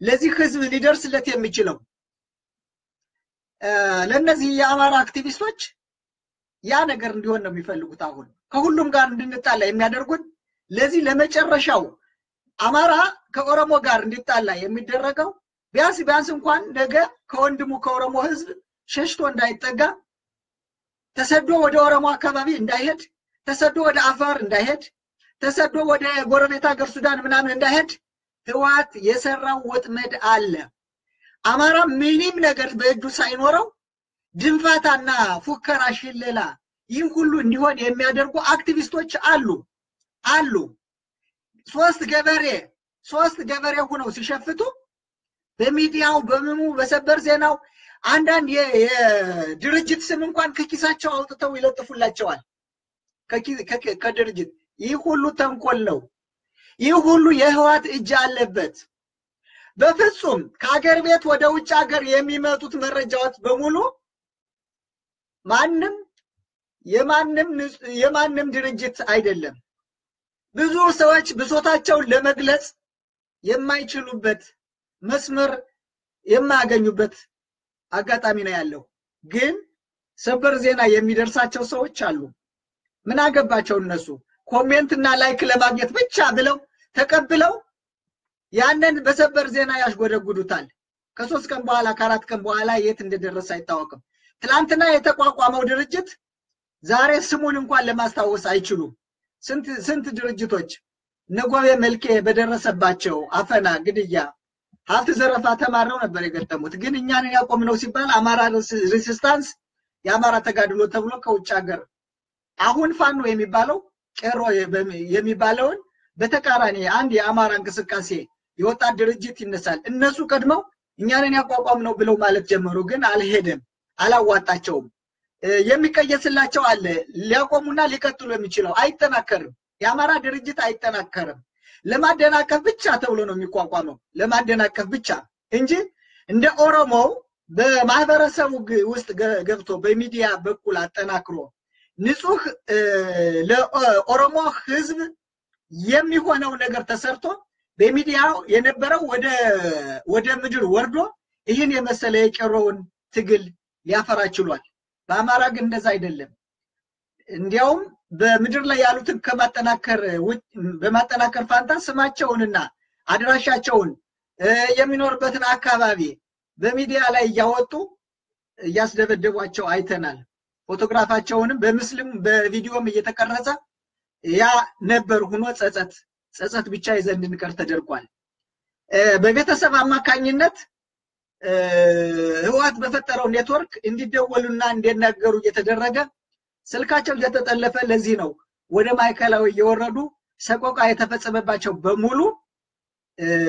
Speaker 1: ለዚህ ህዝብ ሊደርስለት የሚችለው? ለእነዚህ የአማራ አክቲቪስቶች ያ ነገር እንዲሆን ነው የሚፈልጉት። አሁን ከሁሉም ጋር እንድንጣላ የሚያደርጉን ለዚህ ለመጨረሻው አማራ ከኦሮሞ ጋር እንዲጣላ የሚደረገው? ቢያንስ ቢያንስ እንኳን ነገ ከወንድሙ ከኦሮሞ ህዝብ ሸሽቶ እንዳይጠጋ? ተሰዶ ወደ ኦሮሞ አካባቢ እንዳይሄድ? ተሰዶ ወደ አፋር እንዳይሄድ? ተሰዶ ወደ ጎረቤት ሀገር ሱዳን ምናምን እንዳይሄድ? ህወሓት የሰራው ወጥመድ አለ። አማራ ምንም ነገር በእጁ ሳይኖረው ድንፋታና ፉከራ፣ ሽለላ ይህን ሁሉ እንዲሆን የሚያደርጉ አክቲቪስቶች አሉ። አሉ። ሶስት ገበሬ ሶስት ገበሬ ሁነው ሲሸፍቱ በሚዲያው በምኑ በሰበር ዜናው አንዳንድ የድርጅት ስም እንኳን ከኪሳቸው አውጥተው ይለጥፉላቸዋል። ከድርጅት ይህ ሁሉ ተንኮል ነው። ይህ ሁሉ የህዋት እጅ አለበት። በፍጹም ከሀገር ቤት ወደ ውጭ ሀገር የሚመጡት መረጃዎች በሙሉ ማንም የማንም ድርጅት አይደለም። ብዙ ሰዎች ብሶታቸውን ለመግለጽ የማይችሉበት መስመር የማያገኙበት አጋጣሚ ነው ያለው። ግን ሰበር ዜና የሚደርሳቸው ሰዎች አሉ። ምን አገባቸው እነሱ comment እና like ለማግኘት ብቻ ብለው ተቀብለው ያንን በሰበር ዜና ያሽጎደጉዱታል። ከሶስት ቀን በኋላ ከአራት ቀን በኋላ የት እንደደረሰ አይታወቅም። ትላንትና የተቋቋመው ድርጅት ዛሬ ስሙን እንኳን ለማስታወስ አይችሉም። ስንት ድርጅቶች ነጎቤ መልኬ በደረሰባቸው አፈና፣ ግድያ፣ ሀብት ዘረፋ ተማረው ነበር የገጠሙት። ግን እኛንን ያቆምነው ሲባል አማራ ሬሲስታንስ የአማራ ተጋድሎ ተብሎ ከውጭ ሀገር አሁን ፋኖ የሚባለው ቄሮ የሚባለውን በተቃራኒ አንድ የአማራ እንቅስቃሴ የወጣት ድርጅት ይነሳል። እነሱ ቀድመው እኛንን ያቋቋም ነው ብለው ማለት ጀመሩ። ግን አልሄደም፣ አላዋጣቸውም። የሚቀየስላቸው አለ። ሊያቆሙና ሊቀጥሉ የሚችለው አይጠናከርም። የአማራ ድርጅት አይጠናከርም። ለማደናቀፍ ብቻ ተብሎ ነው የሚቋቋመው፣ ለማደናቀፍ ብቻ እንጂ እንደ ኦሮሞው በማህበረሰቡ ውስጥ ገብቶ በሚዲያ በኩል አጠናክሮ ንጹህ ለኦሮሞ ህዝብ የሚሆነው ነገር ተሰርቶ በሚዲያው የነበረው ወደ ምድር ወርዶ ይህን የመሰለ የቄሮውን ትግል ሊያፈራ ችሏል። በአማራ ግን እንደዛ አይደለም። እንዲያውም በምድር ላይ ያሉትን ከማጠናከር በማጠናከር ፋንታ ስማቸውንና አድራሻቸውን የሚኖርበትን አካባቢ በሚዲያ ላይ እያወጡ እያስደበደቧቸው አይተናል። ፎቶግራፋቸውንም በምስልም በቪዲዮም እየተቀረጸ ያ ነበር ሁኖ ጸጸት ጸጸት ብቻ ይዘን እንድንቀር ተደርጓል። በቤተሰብ አማካኝነት ህወሓት በፈጠረው ኔትወርክ እንዲደወሉና እንዲናገሩ እየተደረገ ስልካቸው እየተጠለፈ ለዚህ ነው ወደ ማዕከላዊ እየወረዱ ሰቆቃ የተፈጸመባቸው በሙሉ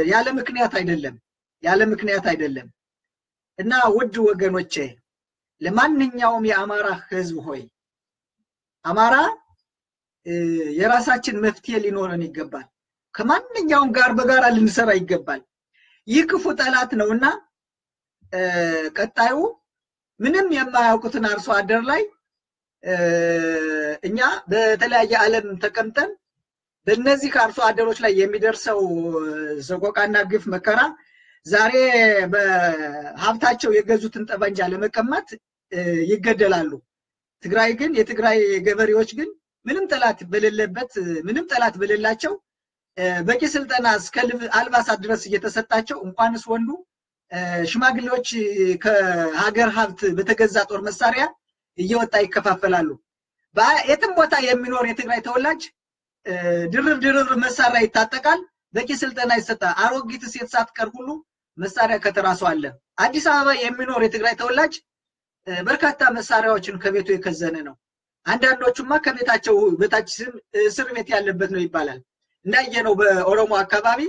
Speaker 1: ያለ ምክንያት አይደለም፣ ያለ ምክንያት አይደለም። እና ውድ ወገኖቼ ለማንኛውም የአማራ ህዝብ ሆይ አማራ የራሳችን መፍትሄ ሊኖረን ይገባል። ከማንኛውም ጋር በጋራ ልንሰራ ይገባል። ይህ ክፉ ጠላት ነው እና ቀጣዩ ምንም የማያውቁትን አርሶ አደር ላይ እኛ በተለያየ ዓለም ተቀምጠን በእነዚህ ከአርሶ አደሮች ላይ የሚደርሰው ሰቆቃና ግፍ መከራ ዛሬ በሀብታቸው የገዙትን ጠመንጃ ለመቀማት ይገደላሉ። ትግራይ ግን የትግራይ ገበሬዎች ግን ምንም ጠላት በሌለበት ምንም ጠላት በሌላቸው በቂ ስልጠና እስከ አልባሳት ድረስ እየተሰጣቸው እንኳንስ ወንዱ ሽማግሌዎች ከሀገር ሀብት በተገዛ ጦር መሳሪያ እየወጣ ይከፋፈላሉ። የትም ቦታ የሚኖር የትግራይ ተወላጅ ድርብ ድርብ መሳሪያ ይታጠቃል። በቂ ስልጠና ይሰጣል። አሮጊት ሴት ሳትቀር ሁሉ መሳሪያ ከተራሱ አለ። አዲስ አበባ የሚኖር የትግራይ ተወላጅ በርካታ መሳሪያዎችን ከቤቱ የከዘነ ነው። አንዳንዶቹማ ከቤታቸው በታች እስር ቤት ያለበት ነው ይባላል። እንዳየነው በኦሮሞ አካባቢ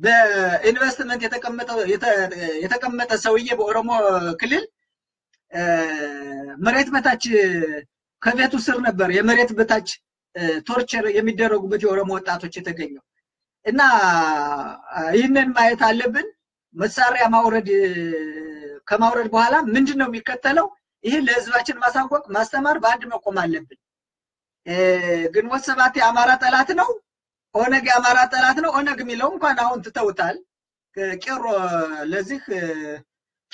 Speaker 1: በኢንቨስትመንት የተቀመጠ ሰውዬ በኦሮሞ ክልል መሬት በታች ከቤቱ ስር ነበር የመሬት በታች ቶርቸር የሚደረጉበት የኦሮሞ ወጣቶች የተገኘው እና ይህንን ማየት አለብን። መሳሪያ ማውረድ ከማውረድ በኋላ ምንድን ነው የሚከተለው? ይህን ለህዝባችን ማሳወቅ፣ ማስተማር፣ በአንድ መቆም አለብን። ግንቦት ሰባት የአማራ ጠላት ነው። ኦነግ የአማራ ጠላት ነው። ኦነግ የሚለው እንኳን አሁን ትተውታል። ቄሮ ለዚህ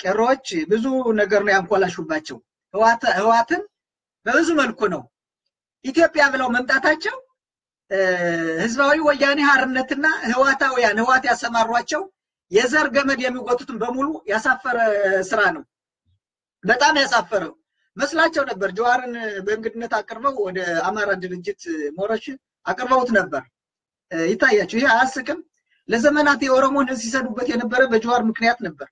Speaker 1: ቄሮዎች ብዙ ነገር ነው ያንኮላሹባቸው። ህዋትን በብዙ መልኩ ነው ኢትዮጵያ ብለው መምጣታቸው ህዝባዊ ወያኔ ሀርነትና ህዋታውያን ህዋት ያሰማሯቸው የዘር ገመድ የሚጎቱትን በሙሉ ያሳፈረ ስራ ነው። በጣም ያሳፈረው መስላቸው ነበር። ጀዋርን በእንግድነት አቅርበው ወደ አማራ ድርጅት ሞረሽ አቅርበውት ነበር። ይታያቸው። ይሄ አያስቅም? ለዘመናት የኦሮሞን ሲሰዱበት የነበረ በጀዋር ምክንያት ነበር።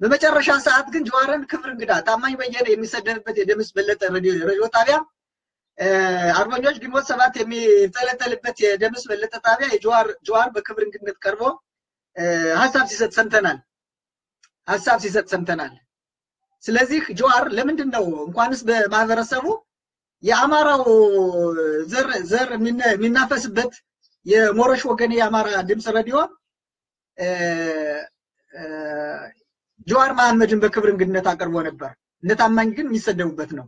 Speaker 1: በመጨረሻ ሰዓት ግን ጀዋርን ክብር እንግዳ ታማኝ በየነ የሚሰደድበት የደምስ በለጠ ሬዲዮ ጣቢያ አርበኞች ግንቦት ሰባት የሚጠለጠልበት የደምስ በለጠ ጣቢያ የጀዋር በክብር እንግድነት ቀርቦ ሀሳብ ሲሰጥ ሰምተናል። ሀሳብ ሲሰጥ ሰምተናል። ስለዚህ ጀዋር ለምንድን ነው እንኳንስ በማህበረሰቡ የአማራው ዘር ዘር የሚናፈስበት የሞረሽ ወገን የአማራ ድምፅ ሬዲዮ ጀዋር መሐመድን በክብር እንግድነት አቅርቦ ነበር። እነ ታማኝ ግን የሚሰደቡበት ነው።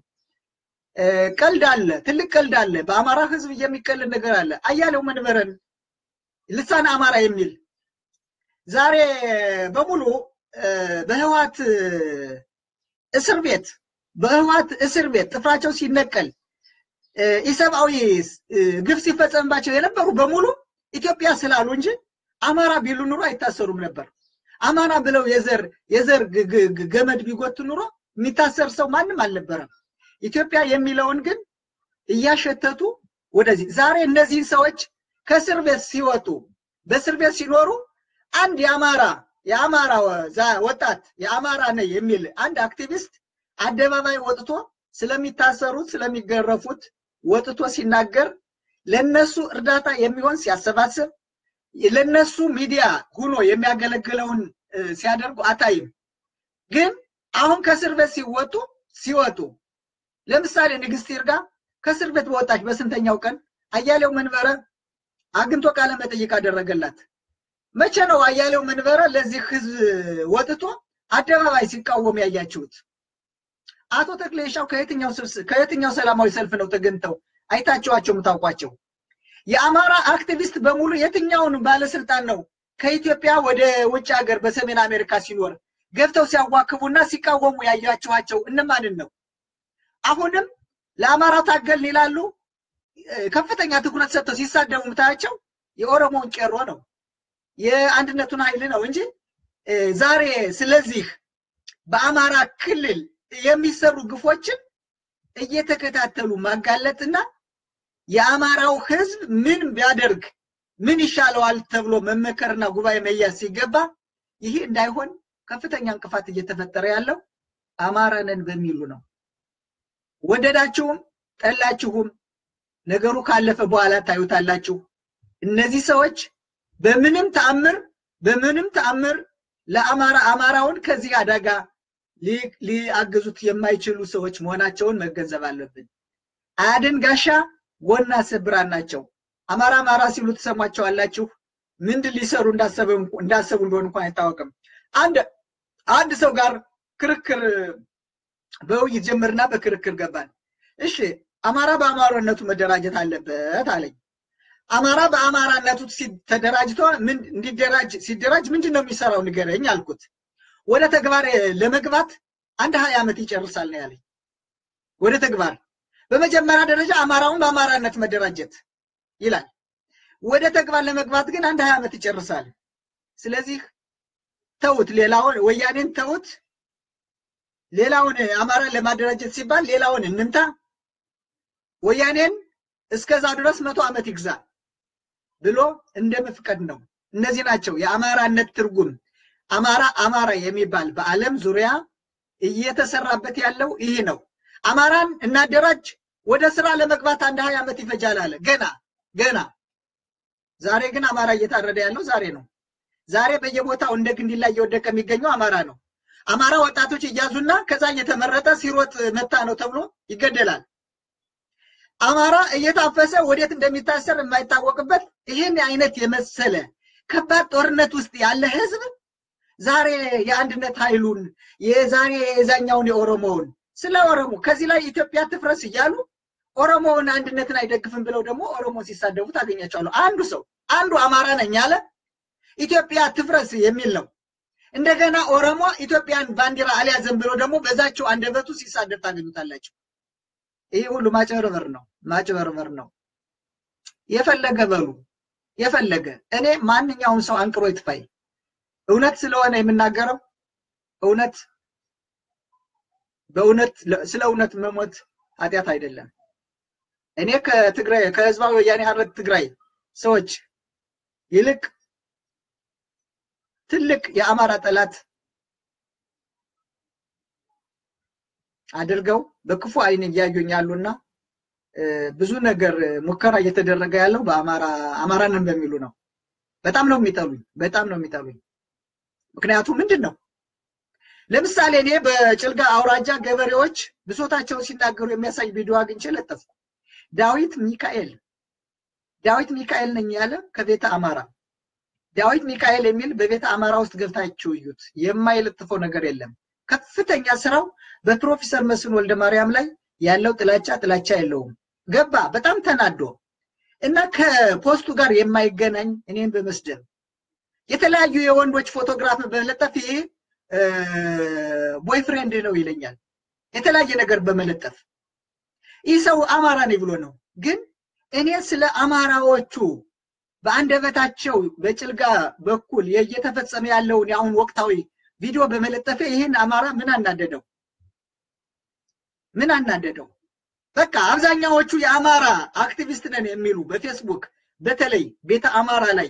Speaker 1: ቀልድ አለ፣ ትልቅ ቀልድ አለ። በአማራ ህዝብ የሚቀልድ ነገር አለ። አያሌው መንበረን ልሳነ አማራ የሚል ዛሬ በሙሉ በህዋት እስር ቤት በህዋት እስር ቤት ጥፍራቸው ሲነቀል ኢሰብአዊ ግፍ ሲፈጸምባቸው የነበሩ በሙሉ ኢትዮጵያ ስላሉ እንጂ አማራ ቢሉ ኑሮ አይታሰሩም ነበር። አማራ ብለው የዘር የዘር ገመድ ቢጎት ኑሮ የሚታሰር ሰው ማንም አልነበረም። ኢትዮጵያ የሚለውን ግን እያሸተቱ ወደዚህ ዛሬ እነዚህን ሰዎች ከእስር ቤት ሲወጡ በእስር ቤት ሲኖሩ አንድ የአማራ የአማራ ወጣት የአማራ ነኝ የሚል አንድ አክቲቪስት አደባባይ ወጥቶ ስለሚታሰሩት ስለሚገረፉት ወጥቶ ሲናገር ለነሱ እርዳታ የሚሆን ሲያሰባስብ ለነሱ ሚዲያ ሁኖ የሚያገለግለውን ሲያደርጉ አታይም። ግን አሁን ከእስር ቤት ሲወጡ ሲወጡ ለምሳሌ ንግስት ይርጋ ከእስር ቤት በወጣች በስንተኛው ቀን አያሌው መንበረ አግኝቶ ቃለ መጠይቅ አደረገላት። መቼ ነው አያሌው መንበረ ለዚህ ህዝብ ወጥቶ አደባባይ ሲቃወም ያያችሁት? አቶ ተክሌሻው ከየትኛው ከየትኛው ሰላማዊ ሰልፍ ነው ተገኝተው አይታችኋቸው የምታውቋቸው? የአማራ አክቲቪስት በሙሉ የትኛውን ባለስልጣን ነው ከኢትዮጵያ ወደ ውጭ ሀገር በሰሜን አሜሪካ ሲኖር ገብተው ሲያዋክቡና ሲቃወሙ ያያችኋቸው እነማንን ነው? አሁንም ለአማራ ታገልን ይላሉ። ከፍተኛ ትኩረት ሰጥተው ሲሳደቡ ምታያቸው የኦሮሞውን ቄሮ ነው የአንድነቱን ኃይል ነው እንጂ ዛሬ ስለዚህ በአማራ ክልል የሚሰሩ ግፎችን እየተከታተሉ ማጋለጥና የአማራው ህዝብ ምን ቢያደርግ ምን ይሻለዋል ተብሎ መመከርና ጉባኤ መያዝ ሲገባ ይህ እንዳይሆን ከፍተኛ እንቅፋት እየተፈጠረ ያለው አማራ ነን በሚሉ ነው። ወደዳችሁም ጠላችሁም ነገሩ ካለፈ በኋላ ታዩታላችሁ። እነዚህ ሰዎች በምንም ተአምር በምንም ተአምር ለአማራ አማራውን ከዚህ አደጋ ሊያግዙት የማይችሉ ሰዎች መሆናቸውን መገንዘብ አለብን። አያድን ጋሻ ጎና ስብራን ናቸው። አማራ አማራ ሲሉ ትሰሟቸዋላችሁ። ምንድን ሊሰሩ እንዳሰቡ እንደሆነ እንኳን አይታወቅም። አንድ አንድ ሰው ጋር ክርክር በውይይት ጀምርና በክርክር ገባን። እሺ አማራ በአማራነቱ መደራጀት አለበት አለኝ። አማራ በአማራነቱ ተደራጅቶ ምን እንዲደራጅ ሲደራጅ ምንድን ነው የሚሰራው ንገረኝ አልኩት። ወደ ተግባር ለመግባት አንድ ሀያ ዓመት ይጨርሳል ነው ያለኝ። ወደ ተግባር በመጀመሪያ ደረጃ አማራውን በአማራነት መደራጀት ይላል። ወደ ተግባር ለመግባት ግን አንድ ሀያ ዓመት ይጨርሳል። ስለዚህ ተውት፣ ሌላውን ወያኔን ተውት፣ ሌላውን አማራን ለማደራጀት ሲባል ሌላውን እንምታ፣ ወያኔን እስከዛ ድረስ መቶ ዓመት ይግዛ ብሎ እንደመፍቀድ ነው። እነዚህ ናቸው የአማራነት ትርጉም። አማራ አማራ የሚባል በዓለም ዙሪያ እየተሰራበት ያለው ይህ ነው። አማራን እናደራጅ፣ ወደ ስራ ለመግባት አንድ ሀያ ዓመት ይፈጃል አለ። ገና ገና ዛሬ ግን አማራ እየታረደ ያለው ዛሬ ነው። ዛሬ በየቦታው እንደ ግንዲላ እየወደቀ የሚገኘው አማራ ነው። አማራ ወጣቶች እያዙና ከዛ እየተመረጠ ሲሮጥ መታ ነው ተብሎ ይገደላል። አማራ እየታፈሰ ወዴት እንደሚታሰር የማይታወቅበት ይህን አይነት የመሰለ ከባድ ጦርነት ውስጥ ያለ ህዝብ ዛሬ የአንድነት ኃይሉን የዛሬ የዛኛውን የኦሮሞውን ስለ ኦሮሞ ከዚህ ላይ ኢትዮጵያ ትፍረስ እያሉ ኦሮሞውን አንድነትን አይደግፍም ብለው ደግሞ ኦሮሞ ሲሳደቡ ታገኛቸዋለሁ። አንዱ ሰው አንዱ አማራ ነኝ ያለ ኢትዮጵያ ትፍረስ የሚል ነው። እንደገና ኦሮሞ ኢትዮጵያን ባንዲራ አልያዘም ብሎ ደግሞ በዛቸው አንደበቱ ሲሳደብ ታገኙታላቸው። ይህ ሁሉ ማጭበርበር ነው፣ ማጭበርበር ነው። የፈለገ በሉ የፈለገ እኔ ማንኛውም ሰው አንቅሮ ይጥፋይ። እውነት ስለሆነ የምናገረው እውነት በእውነት ስለ እውነት መሞት ኃጢአት አይደለም። እኔ ከትግራይ ከህዝባዊ ወያኔ ሓርነት ትግራይ ሰዎች ይልቅ ትልቅ የአማራ ጠላት አድርገው በክፉ አይን እያዩኝ ያሉና ብዙ ነገር ሙከራ እየተደረገ ያለው በአማራ አማራንን በሚሉ ነው። በጣም ነው የሚጠሉኝ፣ በጣም ነው የሚጠሉኝ። ምክንያቱም ምንድን ነው ለምሳሌ እኔ በጭልጋ አውራጃ ገበሬዎች ብሶታቸውን ሲናገሩ የሚያሳይ ቪዲዮ አግኝቼ ለጠፍኩ። ዳዊት ሚካኤል ዳዊት ሚካኤል ነኝ ያለ ከቤተ አማራ ዳዊት ሚካኤል የሚል በቤተ አማራ ውስጥ ገብታችሁ እዩት። የማይለጥፈው ነገር የለም። ከፍተኛ ስራው በፕሮፌሰር መስፍን ወልደ ማርያም ላይ ያለው ጥላቻ ጥላቻ የለውም። ገባ በጣም ተናዶ እና ከ post ኡ ጋር የማይገናኝ እኔን በመስደብ የተለያዩ የወንዶች ፎቶግራፍ በመለጠፍ ይሄ boyfriend ነው ይለኛል። የተለያየ ነገር በመለጠፍ ይህ ሰው አማራ ነኝ ብሎ ነው። ግን እኔ ስለ አማራዎቹ በአንደበታቸው በጭልጋ በኩል እየተፈጸመ ያለውን የአሁን ወቅታዊ ቪዲዮ በመለጠፈ ይህን አማራ ምን አናደደው? ምን አናደደው? በቃ አብዛኛዎቹ የአማራ አክቲቪስት ነን የሚሉ በፌስቡክ በተለይ ቤተ አማራ ላይ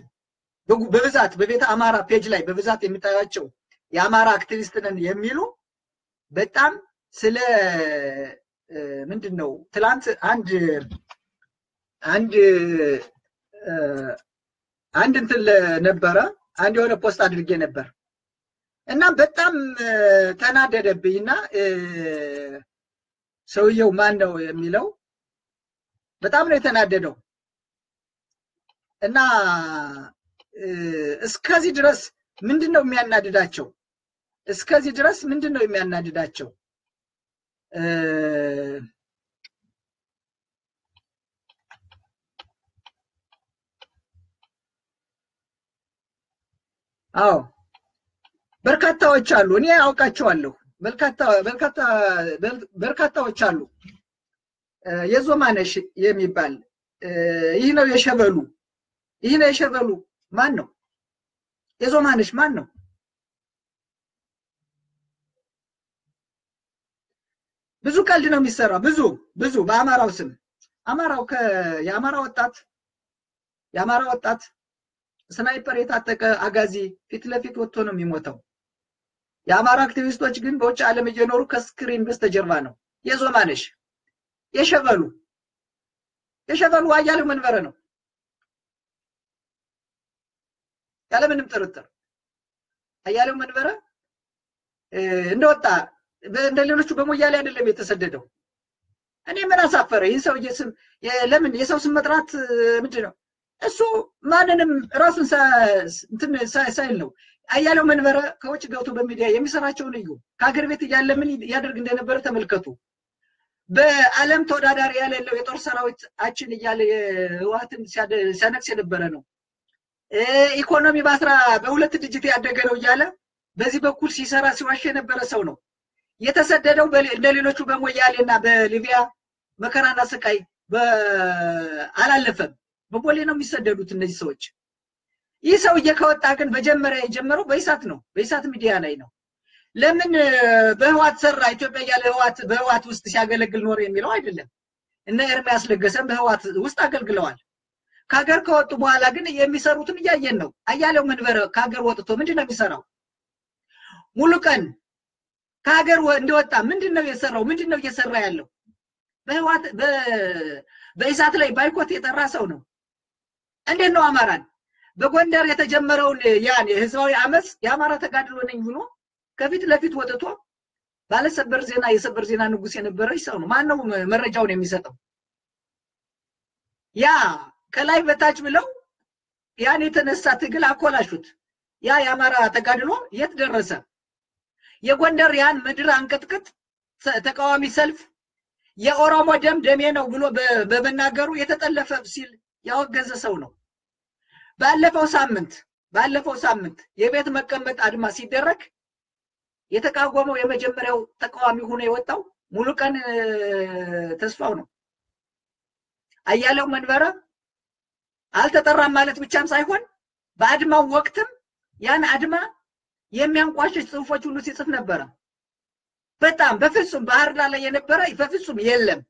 Speaker 1: በብዛት በቤተ አማራ page ላይ በብዛት የሚታያቸው የአማራ አክቲቪስት ነን የሚሉ በጣም ስለ ምንድን ነው ትላንት አንድ አንድ አንድ እንትን ነበረ አንድ የሆነ ፖስት አድርጌ ነበር እና በጣም ተናደደብኝ እና ሰውየው ማን ነው የሚለው በጣም ነው የተናደደው እና እስከዚህ ድረስ ምንድን ነው የሚያናድዳቸው? እስከዚህ ድረስ ምንድን ነው የሚያናድዳቸው? አዎ በርካታዎች አሉ። እኔ አውቃቸዋለሁ። በርካታዎች አሉ። የዞማነሽ የሚባል ይህ ነው የሸበሉ ይህ ነው የሸበሉ ማን ነው? የዞማነሽ ማን ነው? ብዙ ቀልድ ነው የሚሰራ። ብዙ ብዙ በአማራው ስም አማራው የአማራ ወጣት የአማራ ወጣት sniper የታጠቀ አጋዚ ፊት ለፊት ወጥቶ ነው የሚሞተው። የአማራ አክቲቪስቶች ግን በውጭ ዓለም እየኖሩ ከ screen በስተጀርባ ነው። የዞማነሽ የሸበሉ የሸበሉ አያሌው መንበረ ነው ያለምንም ጥርጥር አያሌው መንበረ እንደወጣ እንደ ሌሎቹ በሞያሌ አይደለም የተሰደደው። እኔ ምን አሳፈረ? ይህን ሰውዬ ስም ለምን የሰው ስም መጥራት ምንድን ነው? እሱ ማንንም ራሱን ሳይል ነው። አያሌው መንበረ ከውጭ ገብቶ በሚዲያ የሚሰራቸውን እዩ። ከሀገር ቤት እያለ ምን ያደርግ እንደነበረ ተመልከቱ። በዓለም ተወዳዳሪ ያሌለው የጦር ሰራዊታችን እያለ ህወሓትን ሲያነግስ የነበረ ነው። ኢኮኖሚ በአስራ በሁለት ድጅት ያደገ ነው እያለ በዚህ በኩል ሲሰራ ሲዋሽ የነበረ ሰው ነው። የተሰደደው እንደ ሌሎቹ በሞያሌ እና በሊቢያ መከራና ስቃይ አላለፈም። በቦሌ ነው የሚሰደዱት እነዚህ ሰዎች። ይህ ሰውዬ ከወጣ ግን መጀመሪያ የጀመረው በኢሳት ነው፣ በኢሳት ሚዲያ ላይ ነው። ለምን በህዋት ሰራ ኢትዮጵያ እያለ ህዋት በህዋት ውስጥ ሲያገለግል ኖር የሚለው አይደለም። እነ ኤርሚያስ ለገሰም በህዋት ውስጥ አገልግለዋል። ከሀገር ከወጡ በኋላ ግን የሚሰሩትን እያየን ነው። አያሌው መንበረ ከሀገር ወጥቶ ምንድን ነው የሚሰራው? ሙሉ ቀን ከሀገር እንደወጣ ምንድን ነው የሰራው? ምንድን ነው እየሰራ ያለው? በህዋት በኢሳት ላይ ባይኮት የጠራ ሰው ነው። እንዴት ነው አማራን በጎንደር የተጀመረውን ያን የህዝባዊ አመፅ የአማራ ተጋድሎ ነኝ ብሎ ከፊት ለፊት ወጥቶ ባለሰበር ዜና የሰበር ዜና ንጉስ የነበረ ሰው ነው። ማን ነው መረጃውን የሚሰጠው? ያ ከላይ በታች ብለው ያን የተነሳ ትግል አኮላሹት። ያ የአማራ ተጋድሎ የት ደረሰ? የጎንደር ያን ምድር አንቀጥቅጥ ተቃዋሚ ሰልፍ የኦሮሞ ደም ደሜ ነው ብሎ በመናገሩ የተጠለፈ ሲል ያወገዘ ሰው ነው። ባለፈው ሳምንት ባለፈው ሳምንት የቤት መቀመጥ አድማ ሲደረግ የተቃወመው የመጀመሪያው ተቃዋሚ ሆኖ የወጣው ሙሉቀን ተስፋው ነው። አያሌው መንበረ አልተጠራም ማለት ብቻም ሳይሆን በአድማው ወቅትም ያን አድማ የሚያንቋሽሽ ጽሁፎች ሁሉ ሲጽፍ ነበረ። በጣም በፍጹም ባህር ዳር ላይ የነበረ በፍጹም የለም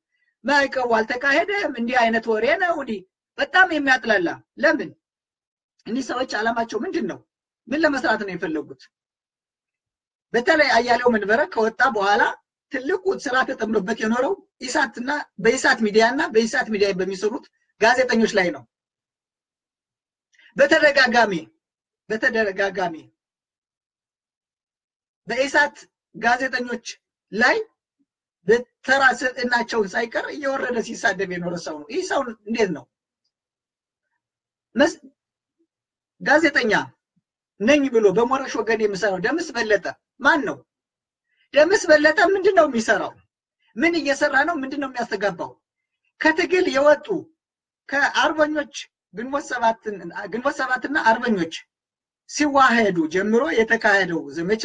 Speaker 1: ማዕቀቡ አልተካሄደም፣ እንዲህ አይነት ወሬ ነው እንዲህ በጣም የሚያጥላላ። ለምን እኒህ ሰዎች ዓላማቸው ምንድን ነው? ምን ለመስራት ነው የፈለጉት? በተለይ አያሌው መንበረ ከወጣ በኋላ ትልቁ ስራ ተጠምዶበት የኖረው ኢሳትና በኢሳት ሚዲያ እና በኢሳት ሚዲያ በሚሰሩት ጋዜጠኞች ላይ ነው። በተደጋጋሚ በተደጋጋሚ በኢሳት ጋዜጠኞች ላይ በተራ ስብዕናቸውን ሳይቀር እየወረደ ሲሳደብ የኖረ ሰው ነው። ይህ ሰው እንዴት ነው ጋዜጠኛ ነኝ ብሎ በሞረሽ ወገን የሚሰራው ደምስ በለጠ ማን ነው? ደምስ በለጠ ምንድን ነው የሚሰራው? ምን እየሰራ ነው? ምንድን ነው የሚያስተጋባው? ከትግል የወጡ ከአርበኞች ግንቦት ሰባትና አርበኞች ሲዋሄዱ ጀምሮ የተካሄደው ዘመቻ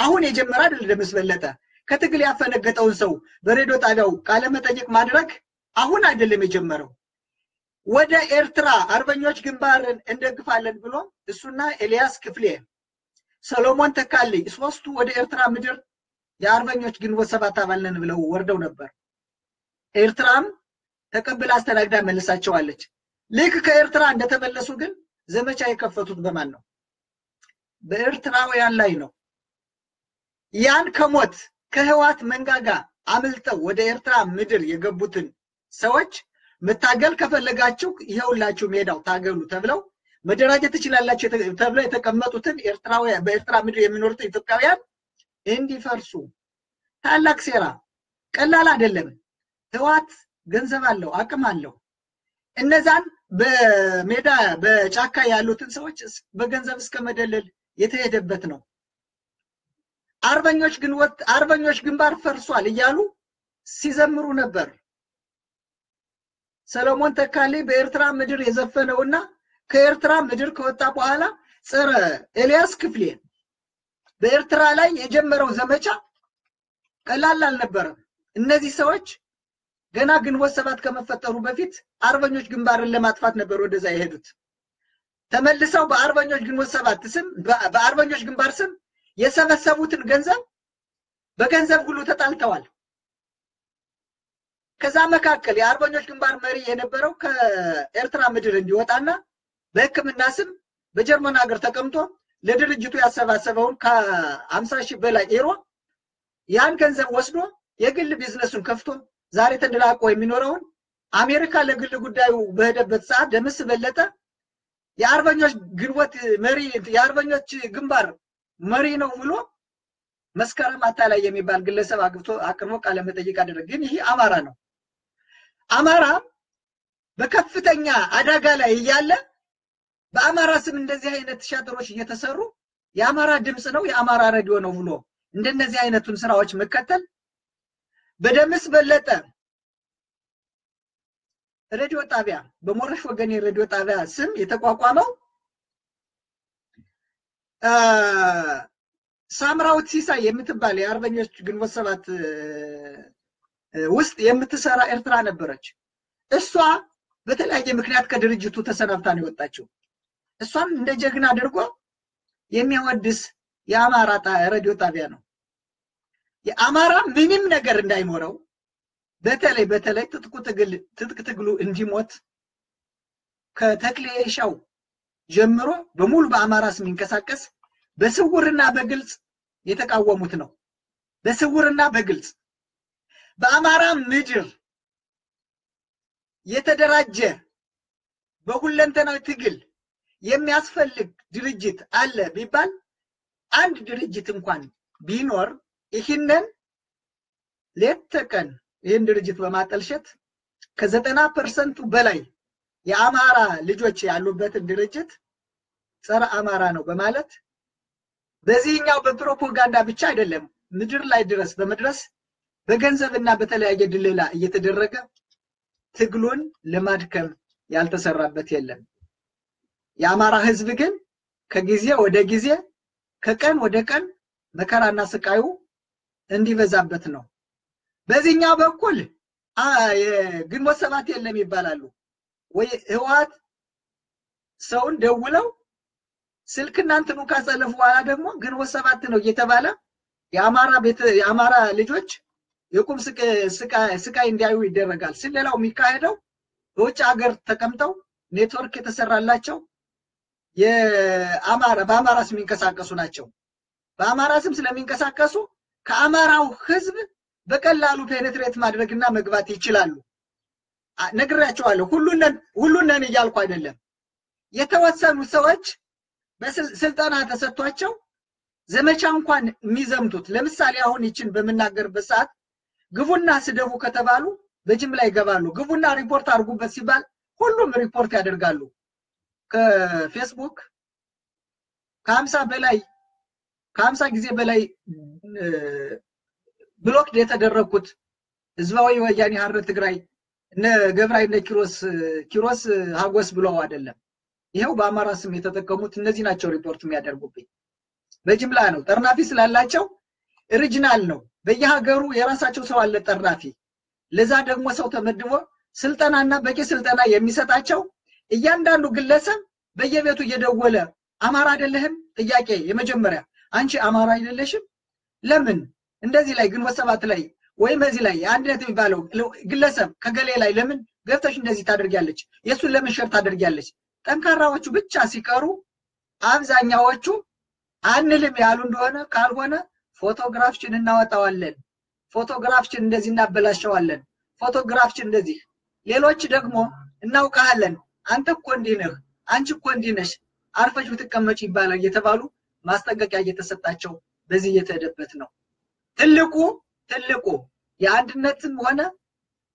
Speaker 1: አሁን የጀመረ አይደል። ደምስ በለጠ ከትግል ያፈነገጠውን ሰው በሬዲዮ ጣቢያው ቃለመጠይቅ ማድረግ አሁን አይደለም የጀመረው። ወደ ኤርትራ አርበኞች ግንባርን እንደግፋለን ብሎ እሱና ኤልያስ ክፍሌ፣ ሰሎሞን ተካልኝ ሶስቱ ወደ ኤርትራ ምድር የአርበኞች ግንቦት ሰባት አባል ነን ብለው ወርደው ነበር። ኤርትራም ተቀብላ አስተናግዳ መልሳቸዋለች። ልክ ከኤርትራ እንደተመለሱ ግን ዘመቻ የከፈቱት በማን ነው? በኤርትራውያን ላይ ነው። ያን ከሞት ከህዋት መንጋጋ አምልጠው ወደ ኤርትራ ምድር የገቡትን ሰዎች መታገል ከፈለጋችሁ ይኸውላችሁ ሜዳው ታገሉ ተብለው መደራጀት ትችላላችሁ ተብለው የተቀመጡትን ኤርትራውያን በኤርትራ ምድር የሚኖሩት ኢትዮጵያውያን እንዲፈርሱ ታላቅ ሴራ፣ ቀላል አይደለም። ህዋት ገንዘብ አለው፣ አቅም አለው። እነዛን በሜዳ በጫካ ያሉትን ሰዎች በገንዘብ እስከ መደለል የተሄደበት ነው። አርበኞች ግንቦት አርበኞች ግንባር ፈርሷል እያሉ ሲዘምሩ ነበር። ሰለሞን ተካልኝ በኤርትራ ምድር የዘፈነውና ከኤርትራ ምድር ከወጣ በኋላ ጸረ ኤልያስ ክፍሌ በኤርትራ ላይ የጀመረው ዘመቻ ቀላል አልነበረም። እነዚህ ሰዎች ገና ግንቦት ሰባት ከመፈጠሩ በፊት አርበኞች ግንባርን ለማጥፋት ነበር ወደዛ የሄዱት። ተመልሰው በአርበኞች ግንቦት ሰባት ስም በአርበኞች ግንባር ስም የሰበሰቡትን ገንዘብ በገንዘብ ሁሉ ተጣልተዋል። ከዛ መካከል የአርበኞች ግንባር መሪ የነበረው ከኤርትራ ምድር እንዲወጣና በሕክምና ስም በጀርመን ሀገር ተቀምጦ ለድርጅቱ ያሰባሰበውን ከአምሳ ሺህ በላይ ኤሮ ያን ገንዘብ ወስዶ የግል ቢዝነሱን ከፍቶ ዛሬ ተንደላቆ የሚኖረውን አሜሪካ ለግል ጉዳዩ በሄደበት ሰዓት ደምስ በለጠ የአርበኞች ግንቦት መሪ የአርበኞች ግንባር መሪ ነው ብሎ መስከረም አታላይ የሚባል ግለሰብ አግብቶ አቅርቦ ቃለ መጠይቅ አደረገ። ግን ይህ አማራ ነው። አማራ በከፍተኛ አደጋ ላይ እያለ በአማራ ስም እንደዚህ አይነት ሻጥሮች እየተሰሩ የአማራ ድምፅ ነው የአማራ ሬዲዮ ነው ብሎ እንደነዚህ አይነቱን ስራዎች መከተል በደምስ በለጠ ሬዲዮ ጣቢያ በሞረሽ ወገኔ ሬዲዮ ጣቢያ ስም የተቋቋመው ሳምራዊት ሲሳይ የምትባል የአርበኞች ግንቦት ሰባት ውስጥ የምትሰራ ኤርትራ ነበረች። እሷ በተለያየ ምክንያት ከድርጅቱ ተሰናብታ ነው የወጣችው። እሷን እንደ ጀግና አድርጎ የሚያወድስ የአማራ ሬዲዮ ጣቢያ ነው። የአማራ ምንም ነገር እንዳይኖረው በተለይ በተለይ ትጥቁ ትግል ትጥቅ ትግሉ እንዲሞት ከተክሌሻው ጀምሮ በሙሉ በአማራ ስም የሚንቀሳቀስ በስውርና በግልጽ የተቃወሙት ነው። በስውርና በግልጽ በአማራ ምድር የተደራጀ በሁለንተናዊ ትግል የሚያስፈልግ ድርጅት አለ ቢባል አንድ ድርጅት እንኳን ቢኖር ይህንን ሌት ተቀን ይህን ድርጅት በማጠልሸት ከዘጠና percent ኡ በላይ የአማራ ልጆች ያሉበትን ድርጅት ጸረ አማራ ነው በማለት በዚህኛው በፕሮፓጋንዳ ብቻ አይደለም ምድር ላይ ድረስ በመድረስ በገንዘብና በተለያየ ድለላ እየተደረገ ትግሉን ለማድከም ያልተሰራበት የለም። የአማራ ሕዝብ ግን ከጊዜ ወደ ጊዜ ከቀን ወደ ቀን መከራና ስቃዩ እንዲበዛበት ነው። በዚህኛው በኩል ግንቦት ሰባት የለም ይባላሉ ወይ ህወሓት ሰውን ደውለው ስልክ እናንትኑ ካሰለፉ በኋላ ደግሞ ግንቦት ሰባት ነው እየተባለ የአማራ ቤት የአማራ ልጆች የቁም ስቃይ እንዲያዩ ይደረጋል። ስለላው የሚካሄደው በውጭ ሀገር ተቀምጠው ኔትወርክ የተሰራላቸው የአማራ በአማራ ስም የሚንቀሳቀሱ ናቸው። በአማራ ስም ስለሚንቀሳቀሱ ከአማራው ህዝብ በቀላሉ penetrate ማድረግና መግባት ይችላሉ። ነግሬያቸዋለሁ። ሁሉን ነን እያልኩ አይደለም። የተወሰኑ ሰዎች በስልጠና ተሰጥቷቸው ዘመቻ እንኳን የሚዘምቱት ለምሳሌ አሁን ይችን በምናገርበት ሰዓት ግቡና ስደቡ ከተባሉ በጅምላ ይገባሉ። ግቡና ሪፖርት አድርጉበት ሲባል ሁሉም ሪፖርት ያደርጋሉ። ከፌስቡክ ከሀምሳ በላይ ከሀምሳ ጊዜ በላይ ብሎክ የተደረግኩት ህዝባዊ ወያኔ ሓርነት ትግራይ እነ ገብራይ እነ ኪሮስ ኪሮስ ሀጎስ ብለው አይደለም። ይኸው በአማራ ስም የተጠቀሙት እነዚህ ናቸው ሪፖርት የሚያደርጉብኝ። በጅምላ ነው። ጠርናፊ ስላላቸው original ነው። በየሀገሩ የራሳቸው ሰው አለ ጠርናፊ። ለዛ ደግሞ ሰው ተመድቦ ስልጠናና በቂ ስልጠና የሚሰጣቸው እያንዳንዱ ግለሰብ በየቤቱ እየደወለ አማራ አይደለህም? ጥያቄ የመጀመሪያ አንቺ አማራ አይደለሽም? ለምን እንደዚህ ላይ ግንቦት ሰባት ላይ ወይም እዚህ ላይ አንድነት የሚባለው ግለሰብ ከገሌ ላይ ለምን ገብተሽ እንደዚህ ታደርጊያለች? የእሱን ለምን share ታደርጊያለች? ጠንካራዎቹ ብቻ ሲቀሩ አብዛኛዎቹ አንልም ያሉ እንደሆነ ካልሆነ ፎቶግራፍችን እናወጣዋለን፣ ፎቶግራፍችን እንደዚህ እናበላሸዋለን፣ ፎቶግራፍችን እንደዚህ ሌሎች ደግሞ እናውቃለን፣ አንተ እኮ እንዲህ ነህ፣ አንቺ እኮ እንዲህ ነሽ፣ አርፈሽ ብትቀመጭ ይባላል እየተባሉ ማስጠንቀቂያ እየተሰጣቸው በዚህ እየተሄደበት ነው። ትልቁ ትልቁ የአንድነትም ሆነ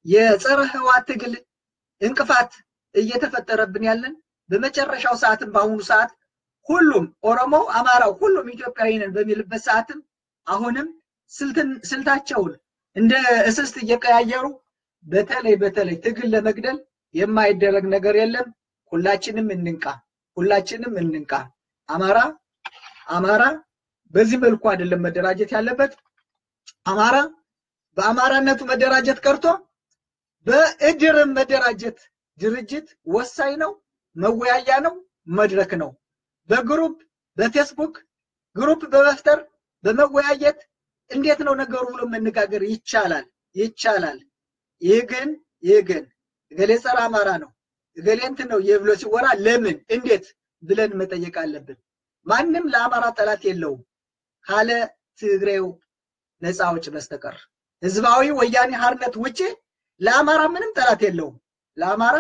Speaker 1: የጸረ ህዋት ትግል እንቅፋት እየተፈጠረብን ያለን በመጨረሻው ሰዓትም በአሁኑ ሰዓት ሁሉም ኦሮሞው፣ አማራው ሁሉም ኢትዮጵያዊ ነን በሚልበት ሰዓትም አሁንም ስልታቸውን እንደ እስስት እየቀያየሩ በተለይ በተለይ ትግል ለመግደል የማይደረግ ነገር የለም። ሁላችንም እንንቃ፣ ሁላችንም እንንቃ። አማራ አማራ በዚህ መልኩ አይደለም መደራጀት ያለበት። አማራ በአማራነቱ መደራጀት ቀርቶ በእድርም መደራጀት ድርጅት ወሳኝ ነው፣ መወያያ ነው፣ መድረክ ነው። በ group በፌስቡክ group በመፍጠር በመወያየት እንዴት ነው ነገሩ ብሎ መነጋገር ይቻላል ይቻላል። ይህ ግን ይህ ግን እገሌ ጸረ አማራ ነው እገሌ እንትን ነው የብሎ ሲወራ ለምን እንዴት ብለን መጠየቅ አለብን። ማንም ለአማራ ጠላት የለውም ካለ ትግሬው ነፃ አውጭ በስተቀር ህዝባዊ ወያኔ ሓርነት ውጭ ለአማራ ምንም ጠላት የለውም። ለአማራ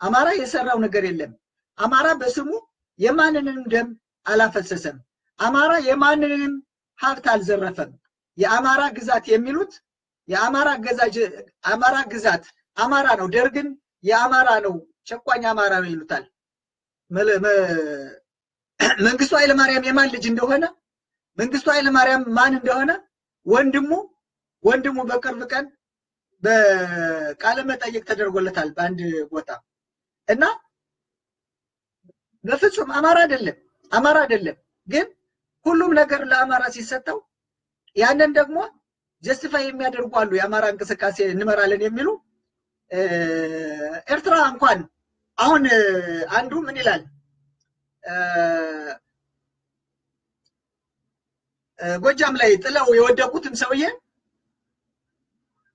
Speaker 1: አማራ የሰራው ነገር የለም። አማራ በስሙ የማንንም ደም አላፈሰሰም። አማራ የማንንም ሀብት አልዘረፈም። የአማራ ግዛት የሚሉት የአማራ አማራ ግዛት አማራ ነው። ደርግን የአማራ ነው ጨቋኝ አማራ ነው ይሉታል። መንግስቱ ኃይለማርያም የማን ልጅ እንደሆነ መንግስቱ ኃይለማርያም ማን እንደሆነ ወንድሙ ወንድሙ በቅርብ ቀን በቃለ መጠይቅ ተደርጎለታል በአንድ ቦታ እና በፍጹም አማራ አይደለም አማራ አይደለም። ግን ሁሉም ነገር ለአማራ ሲሰጠው ያንን ደግሞ ጀስቲፋይ የሚያደርጉ አሉ። የአማራ እንቅስቃሴ እንመራለን የሚሉ ኤርትራ እንኳን አሁን አንዱ ምን ይላል ጎጃም ላይ ጥለው የወደቁትን ሰውዬ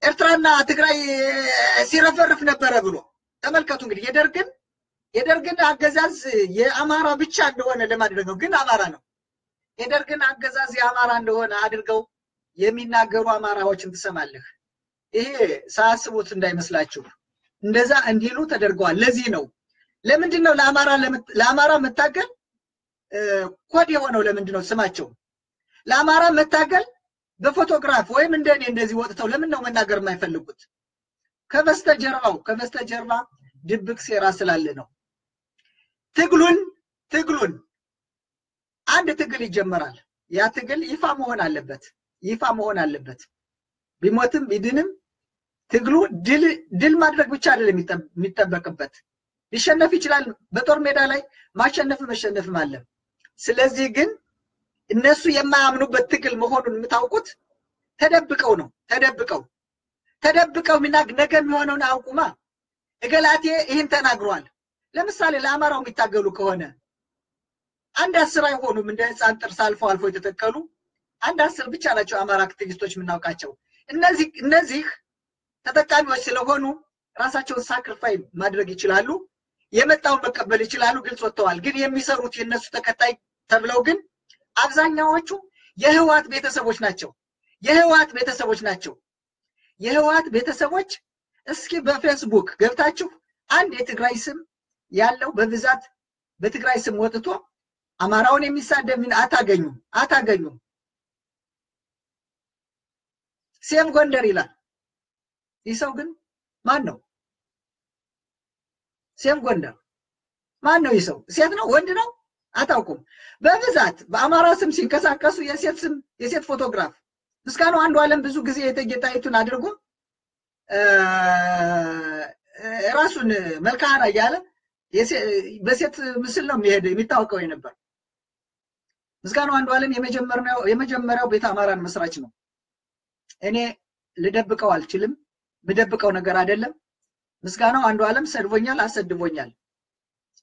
Speaker 1: ኤርትራና ትግራይ ሲረፈርፍ ነበረ ብሎ ተመልከቱ። እንግዲህ የደርግን የደርግን አገዛዝ የአማራ ብቻ እንደሆነ ለማድረግ ነው። ግን አማራ ነው። የደርግን አገዛዝ የአማራ እንደሆነ አድርገው የሚናገሩ አማራዎችን ትሰማለህ። ይሄ ሳያስቡት እንዳይመስላችሁ እንደዛ እንዲሉ ተደርገዋል። ለዚህ ነው ለምንድን ነው ለአማራ ለአማራ መታገል ኮድ የሆነው? ለምንድን ነው ስማቸው ለአማራ መታገል በፎቶግራፍ ወይም እንደኔ እንደዚህ ወጥተው ለምን ነው መናገር የማይፈልጉት? ከበስተጀርባው ከበስተጀርባ ድብቅ ሴራ ስላለ ነው። ትግሉን ትግሉን አንድ ትግል ይጀመራል። ያ ትግል ይፋ መሆን አለበት ይፋ መሆን አለበት። ቢሞትም ቢድንም ትግሉ ድል ድል ማድረግ ብቻ አይደለም የሚጠበቅበት። ሊሸነፍ ይችላል። በጦር ሜዳ ላይ ማሸነፍ መሸነፍም አለ። ስለዚህ ግን እነሱ የማያምኑበት ትግል መሆኑን የምታውቁት ተደብቀው ነው። ተደብቀው ተደብቀው ሚናግ ነገ የሚሆነውን አያውቁማ። እገላቴ ይህን ተናግሯል። ለምሳሌ ለአማራው የሚታገሉ ከሆነ አንድ አስር አይሆኑም። እንደ ህፃን ጥርስ አልፎ አልፎ የተተከሉ አንድ አስር ብቻ ናቸው አማራ አክቲቪስቶች የምናውቃቸው። እነዚህ እነዚህ ተጠቃሚዎች ስለሆኑ ራሳቸውን ሳክሪፋይ ማድረግ ይችላሉ። የመጣውን መቀበል ይችላሉ። ግልጽ ወጥተዋል። ግን የሚሰሩት የእነሱ ተከታይ ተብለው ግን አብዛኛዎቹ የህወሓት ቤተሰቦች ናቸው። የህወሓት ቤተሰቦች ናቸው። የህወሓት ቤተሰቦች እስኪ በፌስቡክ ገብታችሁ አንድ የትግራይ ስም ያለው በብዛት በትግራይ ስም ወጥቶ አማራውን የሚሳደብ ምን አታገኙም አታገኙም። ሴም ጎንደር ይላል። ይህ ሰው ግን ማን ነው? ሴም ጎንደር ማን ነው? ይህ ሰው ሴት ነው ወንድ ነው? አታውቁም። በብዛት በአማራ ስም ሲንቀሳቀሱ የሴት ስም የሴት ፎቶግራፍ ምስጋናው አንዱ ዓለም ብዙ ጊዜ ጣይቱን አድርጎ ራሱን መልካና እያለ በሴት ምስል ነው የሚሄድ የሚታወቀው የነበር። ምስጋናው አንዱ ዓለም የመጀመሪያው ቤተ አማራን መስራች ነው። እኔ ልደብቀው አልችልም። ምደብቀው ነገር አይደለም። ምስጋናው አንዱ ዓለም ሰድቦኛል፣ አሰድቦኛል።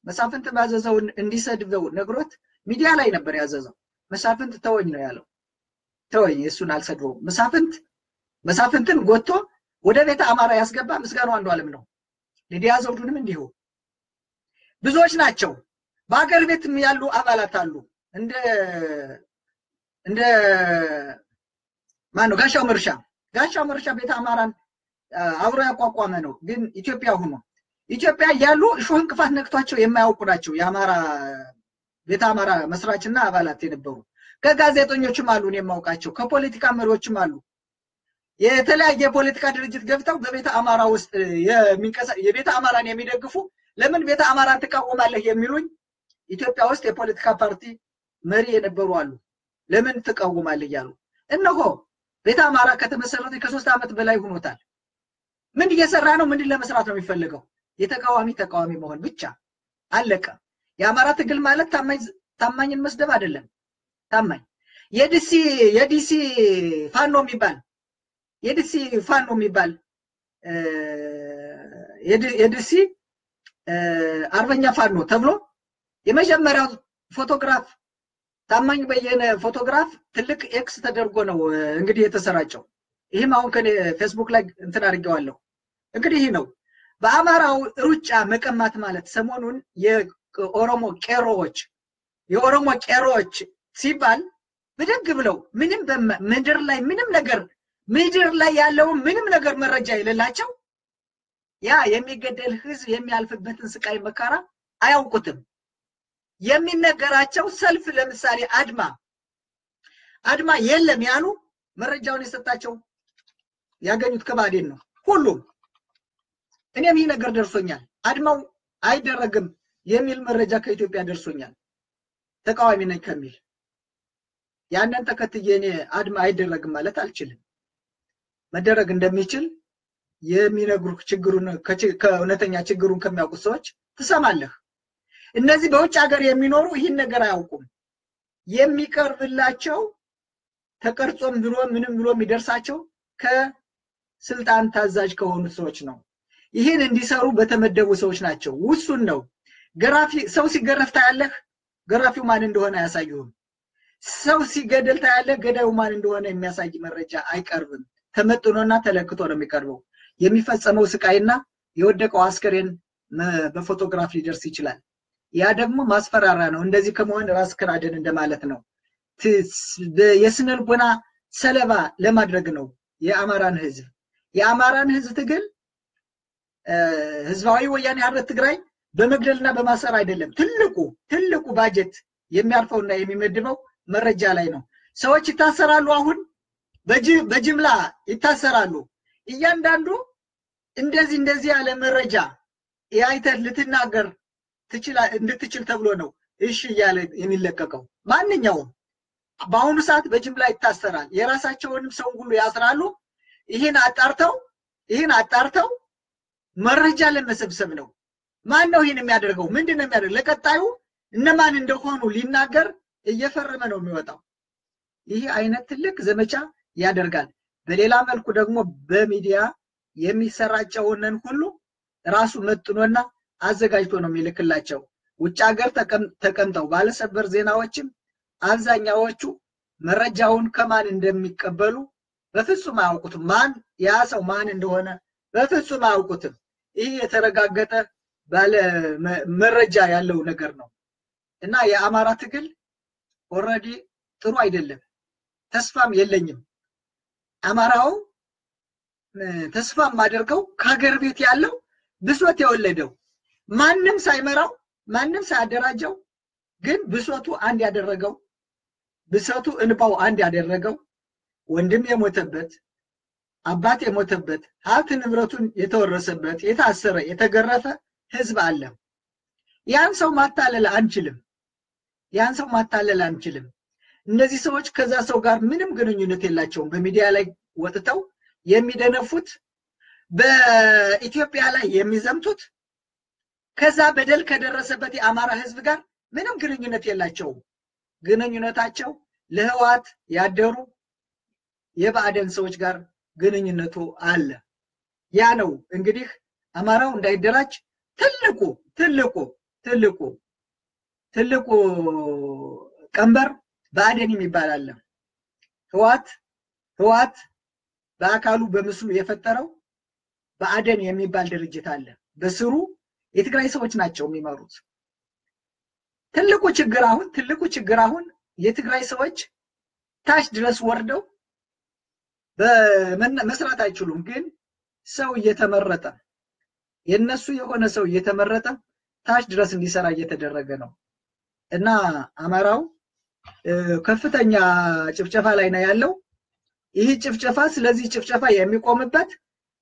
Speaker 1: መሳፍንት ባዘዘውን እንዲሰድበው ነግሮት ሚዲያ ላይ ነበር ያዘዘው። መሳፍንት ተወኝ ነው ያለው። ተወኝ፣ እሱን አልሰድበውም። መሳፍንት መሳፍንትን ጎቶ ወደ ቤተ አማራ ያስገባ ምስጋናው አንዱ ዓለም ነው። ሊዲያ ዘውዱንም እንዲሁ ብዙዎች ናቸው። በሀገር ቤትም ያሉ አባላት አሉ። እንደ እንደ ማን ጋሻው መርሻ ጋሻው መርሻ ቤተ አማራን አብሮ ያቋቋመ ነው። ግን ኢትዮጵያ ሆኖ ኢትዮጵያ እያሉ እሾህ እንቅፋት ነክቷቸው የማያውቁ ናቸው። የአማራ ቤተ አማራ መስራችና አባላት የነበሩ ከጋዜጠኞችም አሉ የማውቃቸው፣ ከፖለቲካ መሪዎችም አሉ። የተለያየ የፖለቲካ ድርጅት ገብተው በቤተ አማራ ውስጥ የቤተ አማራን የሚደግፉ ለምን ቤተ አማራን ትቃወማለህ የሚሉኝ ኢትዮጵያ ውስጥ የፖለቲካ ፓርቲ መሪ የነበሩ አሉ። ለምን ትቃወማለህ እያሉ እነሆ ቤተ አማራ ከተመሰረተ ከሶስት ዓመት በላይ ሆኖታል። ምን እየሰራ ነው? ምንድን ለመስራት ነው የሚፈልገው? የተቃዋሚ ተቃዋሚ መሆን ብቻ አለቀ። የአማራ ትግል ማለት ታማኝን መስደብ አይደለም። ታማኝ የዲሲ የዲሲ ፋኖ የሚባል የዲሲ ፋኖ የሚባል የዲሲ አርበኛ ፋኖ ተብሎ የመጀመሪያው ፎቶግራፍ ታማኝ በየነ ፎቶግራፍ ትልቅ X ተደርጎ ነው እንግዲህ የተሰራጨው። ይህም አሁን ከኔ ፌስቡክ ላይ እንትን አድርጌዋለሁ። እንግዲህ ይህ ነው በአማራው ሩጫ መቀማት ማለት ሰሞኑን የኦሮሞ ቄሮዎች የኦሮሞ ቄሮዎች ሲባል ብድግ ብለው ምንም ምድር ላይ ምንም ነገር ምድር ላይ ያለውን ምንም ነገር መረጃ የሌላቸው ያ የሚገደል ህዝብ የሚያልፍበትን ስቃይ መከራ አያውቁትም። የሚነገራቸው ሰልፍ ለምሳሌ አድማ አድማ የለም ያሉ መረጃውን የሰጣቸው ያገኙት ከባዴን ነው። ሁሉም እኔም ይህ ነገር ደርሶኛል። አድማው አይደረግም የሚል መረጃ ከኢትዮጵያ ደርሶኛል። ተቃዋሚ ነኝ ከሚል ያንን ተከትዬ እኔ አድማ አይደረግም ማለት አልችልም። መደረግ እንደሚችል የሚነግሩ ችግሩን ከእውነተኛ ችግሩን ከሚያውቁት ሰዎች ትሰማለህ። እነዚህ በውጭ ሀገር የሚኖሩ ይህን ነገር አያውቁም። የሚቀርብላቸው ተቀርጾም ብሎ ምንም ብሎ የሚደርሳቸው ከስልጣን ታዛዥ ከሆኑት ሰዎች ነው። ይህን እንዲሰሩ በተመደቡ ሰዎች ናቸው። ውሱን ነው። ገራፊ ሰው ሲገረፍ ታያለህ፣ ገራፊው ማን እንደሆነ አያሳዩህም። ሰው ሲገደል ታያለህ፣ ገዳዩ ማን እንደሆነ የሚያሳይ መረጃ አይቀርብም። ተመጥኖና ተለክቶ ነው የሚቀርበው። የሚፈጸመው ስቃይና የወደቀው አስከሬን በፎቶግራፍ ሊደርስ ይችላል። ያ ደግሞ ማስፈራሪያ ነው። እንደዚህ ከመሆን ራስህን አድን እንደማለት ነው። የስነ ልቦና ሰለባ ለማድረግ ነው የአማራን ህዝብ የአማራን ህዝብ ትግል ህዝባዊ ወያኔ ሓርነት ትግራይ በመግደልና በማሰር አይደለም። ትልቁ ትልቁ ባጀት የሚያርፈውና የሚመድበው መረጃ ላይ ነው። ሰዎች ይታሰራሉ። አሁን በጅምላ ይታሰራሉ። እያንዳንዱ እንደዚህ እንደዚህ ያለ መረጃ የአይተህ ልትናገር እንድትችል ተብሎ ነው እሺ እያለ የሚለቀቀው። ማንኛውም በአሁኑ ሰዓት በጅምላ ይታሰራል። የራሳቸውንም ሰው ሁሉ ያስራሉ። ይህን አጣርተው ይህን አጣርተው መረጃ ለመሰብሰብ ነው። ማን ነው ይህን የሚያደርገው? ምንድን ነው የሚያደርገው? ለቀጣዩ እነማን እንደሆኑ ሊናገር እየፈረመ ነው የሚወጣው። ይህ አይነት ትልቅ ዘመቻ ያደርጋል። በሌላ መልኩ ደግሞ በሚዲያ የሚሰራጨውንን ሁሉ ራሱ መጥኖና አዘጋጅቶ ነው የሚልክላቸው። ውጭ ሀገር ተቀምጠው ባለሰበር ዜናዎችም አብዛኛዎቹ መረጃውን ከማን እንደሚቀበሉ በፍጹም አያውቁትም። ማን ያ ሰው ማን እንደሆነ በፍጹም አያውቁትም። ይህ የተረጋገጠ ባለ መረጃ ያለው ነገር ነው እና የአማራ ትግል already ጥሩ አይደለም። ተስፋም የለኝም። አማራው ተስፋ የማደርገው ከሀገር ቤት ያለው ብሶት የወለደው ማንም ሳይመራው ማንም ሳያደራጀው ግን ብሶቱ አንድ ያደረገው ብሶቱ እንባው አንድ ያደረገው ወንድም የሞተበት አባት የሞተበት ሀብት ንብረቱን የተወረሰበት የታሰረ የተገረፈ ህዝብ አለ። ያን ሰው ማታለል አንችልም። ያን ሰው ማታለል አንችልም። እነዚህ ሰዎች ከዛ ሰው ጋር ምንም ግንኙነት የላቸውም። በሚዲያ ላይ ወጥተው የሚደነፉት በኢትዮጵያ ላይ የሚዘምቱት ከዛ በደል ከደረሰበት የአማራ ህዝብ ጋር ምንም ግንኙነት የላቸውም። ግንኙነታቸው ለህዋት ያደሩ የብአዴን ሰዎች ጋር ግንኙነቱ አለ። ያ ነው እንግዲህ አማራው እንዳይደራጅ ትልቁ ትልቁ ትልቁ ትልቁ ቀንበር ብአዴን የሚባል አለ። ህዋት ህዋት በአካሉ በምስሉ የፈጠረው ብአዴን የሚባል ድርጅት አለ። በስሩ የትግራይ ሰዎች ናቸው የሚመሩት። ትልቁ ችግር አሁን ትልቁ ችግር አሁን የትግራይ ሰዎች ታች ድረስ ወርደው መስራት አይችሉም። ግን ሰው እየተመረጠ የነሱ የሆነ ሰው እየተመረጠ ታች ድረስ እንዲሰራ እየተደረገ ነው እና አማራው ከፍተኛ ጭፍጨፋ ላይ ነው ያለው። ይህ ጭፍጨፋ ስለዚህ ጭፍጨፋ የሚቆምበት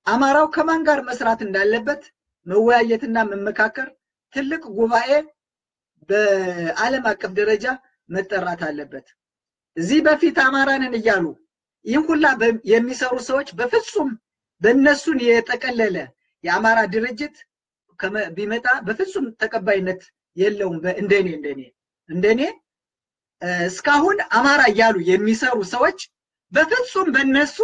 Speaker 1: አማራው ከማን ጋር መስራት እንዳለበት መወያየትና መመካከር ትልቅ ጉባኤ በዓለም አቀፍ ደረጃ መጠራት አለበት። እዚህ በፊት አማራንን እያሉ ይህን ሁላ የሚሰሩ ሰዎች በፍጹም በእነሱን የጠቀለለ የአማራ ድርጅት ቢመጣ በፍጹም ተቀባይነት የለውም። እንደኔ እንደኔ እንደኔ እስካሁን አማራ እያሉ የሚሰሩ ሰዎች በፍጹም በእነሱ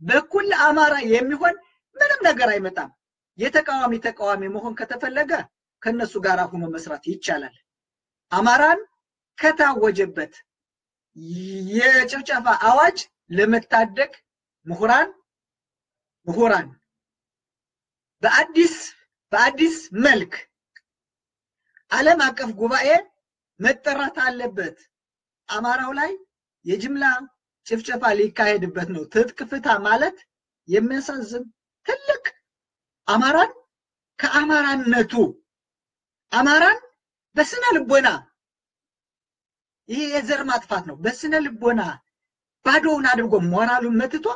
Speaker 1: በኩል አማራ የሚሆን ምንም ነገር አይመጣም። የተቃዋሚ ተቃዋሚ መሆን ከተፈለገ ከነሱ ጋር ሆኖ መስራት ይቻላል። አማራን ከታወጀበት የጭፍጨፋ አዋጅ ለመታደግ ምሁራን ምሁራን በአዲስ በአዲስ መልክ ዓለም አቀፍ ጉባኤ መጠራት አለበት። አማራው ላይ የጅምላ ጭፍጨፋ ሊካሄድበት ነው። ትጥቅ ፍታ ማለት የሚያሳዝን ትልቅ አማራን ከአማራነቱ አማራን በስነ ልቦና ይሄ የዘር ማጥፋት ነው። በስነ ልቦና ባዶውን አድርጎ ሞራሉን መትቶ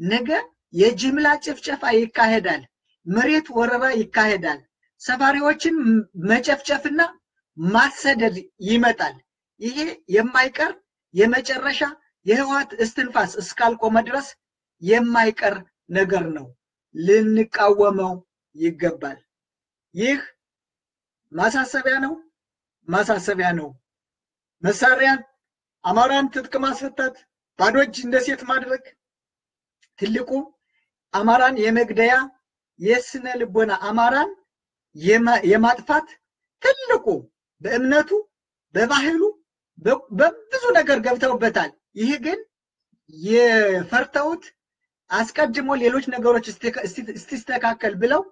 Speaker 1: ነገ የጅምላ ጭፍጨፋ ይካሄዳል። መሬት ወረራ ይካሄዳል። ሰፋሪዎችን መጨፍጨፍና ማሰደድ ይመጣል። ይሄ የማይቀር የመጨረሻ የህወሓት እስትንፋስ እስካልቆመ ድረስ የማይቀር ነገር ነው። ልንቃወመው ይገባል። ይህ ማሳሰቢያ ነው፣ ማሳሰቢያ ነው። መሳሪያን አማራን ትጥቅ ማስፈታት፣ ባዶ እጅ እንደ ሴት ማድረግ ትልቁ አማራን የመግደያ የስነ ልቦና አማራን የማጥፋት ትልቁ በእምነቱ በባህሉ በብዙ ነገር ገብተውበታል። ይህ ግን የፈርተውት አስቀድሞ ሌሎች ነገሮች እስቲስተካከል ብለው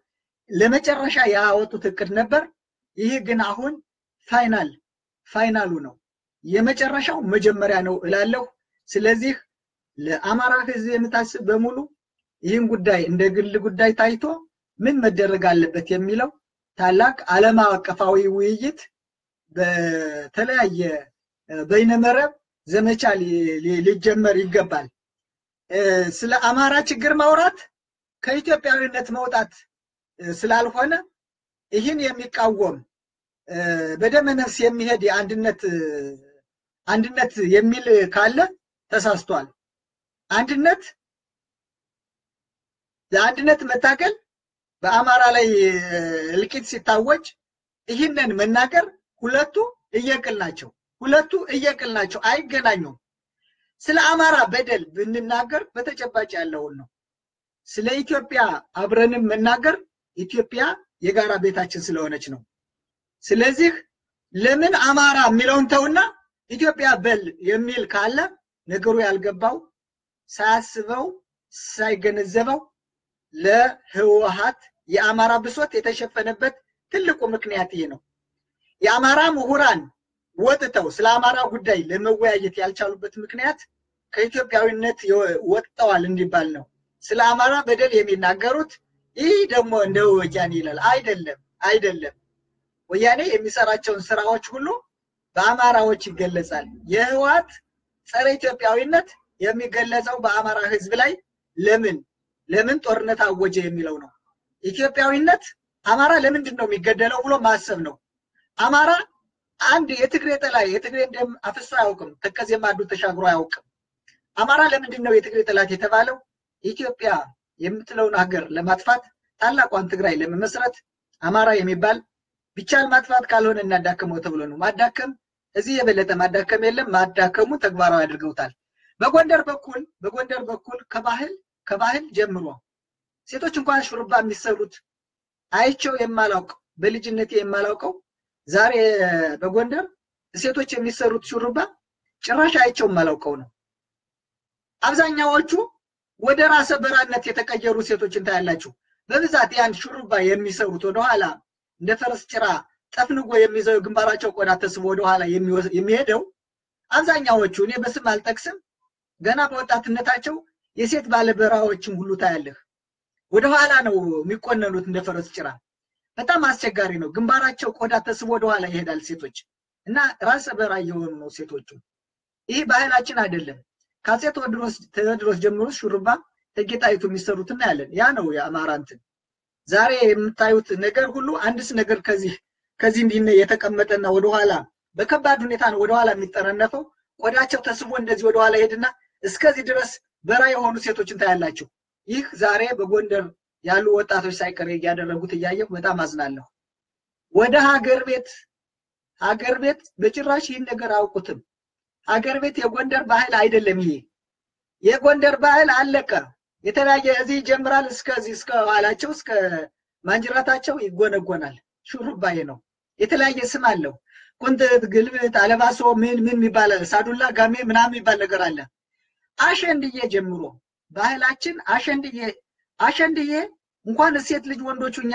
Speaker 1: ለመጨረሻ ያወጡት እቅድ ነበር። ይህ ግን አሁን final final ኡ ነው፣ የመጨረሻው መጀመሪያ ነው እላለሁ። ስለዚህ ለአማራ ህዝብ የምታስብ በሙሉ ይህን ጉዳይ እንደ ግል ጉዳይ ታይቶ ምን መደረግ አለበት የሚለው ታላቅ ዓለም አቀፋዊ ውይይት በተለያየ በይነመረብ ዘመቻ ሊጀመር ይገባል። ስለ አማራ ችግር ማውራት ከኢትዮጵያዊነት መውጣት ስላልሆነ ይህን የሚቃወም በደመ ነፍስ የሚሄድ የአንድነት አንድነት የሚል ካለ ተሳስቷል። አንድነት ለአንድነት መታገል በአማራ ላይ እልቂት ሲታወጅ ይህንን መናገር ሁለቱ እየቅል ናቸው። ሁለቱ እየቅል ናቸው፣ አይገናኙም። ስለ አማራ በደል ብንናገር በተጨባጭ ያለውን ነው። ስለ ኢትዮጵያ አብረንም መናገር ኢትዮጵያ የጋራ ቤታችን ስለሆነች ነው። ስለዚህ ለምን አማራ የሚለውን ተውና ኢትዮጵያ በል የሚል ካለ ነገሩ ያልገባው ሳያስበው ሳይገነዘበው ለህወሀት የአማራ ብሶት የተሸፈነበት ትልቁ ምክንያት ይህ ነው። የአማራ ምሁራን ወጥተው ስለ አማራ ጉዳይ ለመወያየት ያልቻሉበት ምክንያት ከኢትዮጵያዊነት ወጥተዋል እንዲባል ነው። ስለ አማራ በደል የሚናገሩት ይህ ደግሞ እንደ ወያኔ ይላል። አይደለም፣ አይደለም። ወያኔ የሚሰራቸውን ስራዎች ሁሉ በአማራዎች ይገለጻል። የህወሓት ጸረ ኢትዮጵያዊነት የሚገለጸው በአማራ ህዝብ ላይ ለምን ለምን ጦርነት አወጀ የሚለው ነው። ኢትዮጵያዊነት አማራ ለምንድን ነው የሚገደለው ብሎ ማሰብ ነው። አማራ አንድ የትግሬ ጠላይ የትግሬ ደም አፍሶ አያውቅም። ተከዜ ማዶ ተሻግሮ አያውቅም። አማራ ለምንድን ነው የትግሬ ጠላት የተባለው? ኢትዮጵያ የምትለውን ሀገር ለማጥፋት ታላቋን ትግራይ ለመመስረት አማራ የሚባል ቢቻል ማጥፋት ካልሆነ እናዳከመው ተብሎ ነው። ማዳከም እዚህ የበለጠ ማዳከም የለም። ማዳከሙ ተግባራዊ አድርገውታል። በጎንደር በኩል በጎንደር በኩል ከባህል ከባህል ጀምሮ ሴቶች እንኳን ሹሩባ የሚሰሩት አይቸው የማላውቅ በልጅነቴ የማላውቀው ዛሬ በጎንደር ሴቶች የሚሰሩት ሹሩባ ጭራሽ አይቸው የማላውቀው ነው። አብዛኛዎቹ ወደ ራሰ በራነት የተቀየሩ ሴቶችን ታያላችሁ። በብዛት ያን ሹሩባ የሚሰሩት ወደኋላ እንደ ፈረስ ጭራ ጠፍንጎ የሚይዘው ግንባራቸው ቆዳ ተስቦ ወደኋላ የሚሄደው አብዛኛዎቹ እኔ በስም አልጠቅስም፣ ገና በወጣትነታቸው የሴት ባለበራዎችን ሁሉ ታያለህ። ወደኋላ ነው የሚቆነኑት እንደ ፈረስ ጭራ። በጣም አስቸጋሪ ነው። ግንባራቸው ቆዳ ተስቦ ወደኋላ ይሄዳል ሴቶች እና ራሰ በራ እየሆኑ ነው ሴቶቹ። ይህ ባህላችን አይደለም። ከአፄ ቴዎድሮስ ጀምሮ ሹሩባ ተጌጣይቱ የሚሰሩት እናያለን። ያ ነው የአማራ ዛሬ የምታዩት ነገር ሁሉ አንድስ ነገር ከዚህ ከዚህ እንዲህ የተቀመጠና ወደኋላ በከባድ ሁኔታ ነው ወደኋላ የሚጠረነፈው። ቆዳቸው ተስቦ እንደዚህ ወደኋላ ይሄድና እስከዚህ ድረስ በራ የሆኑ ሴቶችን ታያላችሁ። ይህ ዛሬ በጎንደር ያሉ ወጣቶች ሳይቀር እያደረጉት እያየሁ በጣም አዝናለሁ። ወደ ሀገር ቤት ሀገር ቤት በጭራሽ ይህን ነገር አያውቁትም። ሀገር ቤት የጎንደር ባህል አይደለም። ይሄ የጎንደር ባህል አለቀ። የተለያየ እዚህ ይጀምራል፣ እስከዚህ እስከ ኋላቸው እስከ ማንጅራታቸው ይጎነጎናል። ሹሩባዬ ነው። የተለያየ ስም አለው። ቁንጥጥ፣ ግልብጥ፣ አለባሶ ምን ምን ይባላል፣ ሳዱላ ጋሜ ምናምን የሚባል ነገር አለ። አሸንድዬ ጀምሮ ባህላችን አሸንድዬ አሸንድዬ እንኳን ሴት ልጅ ወንዶቹ እኛ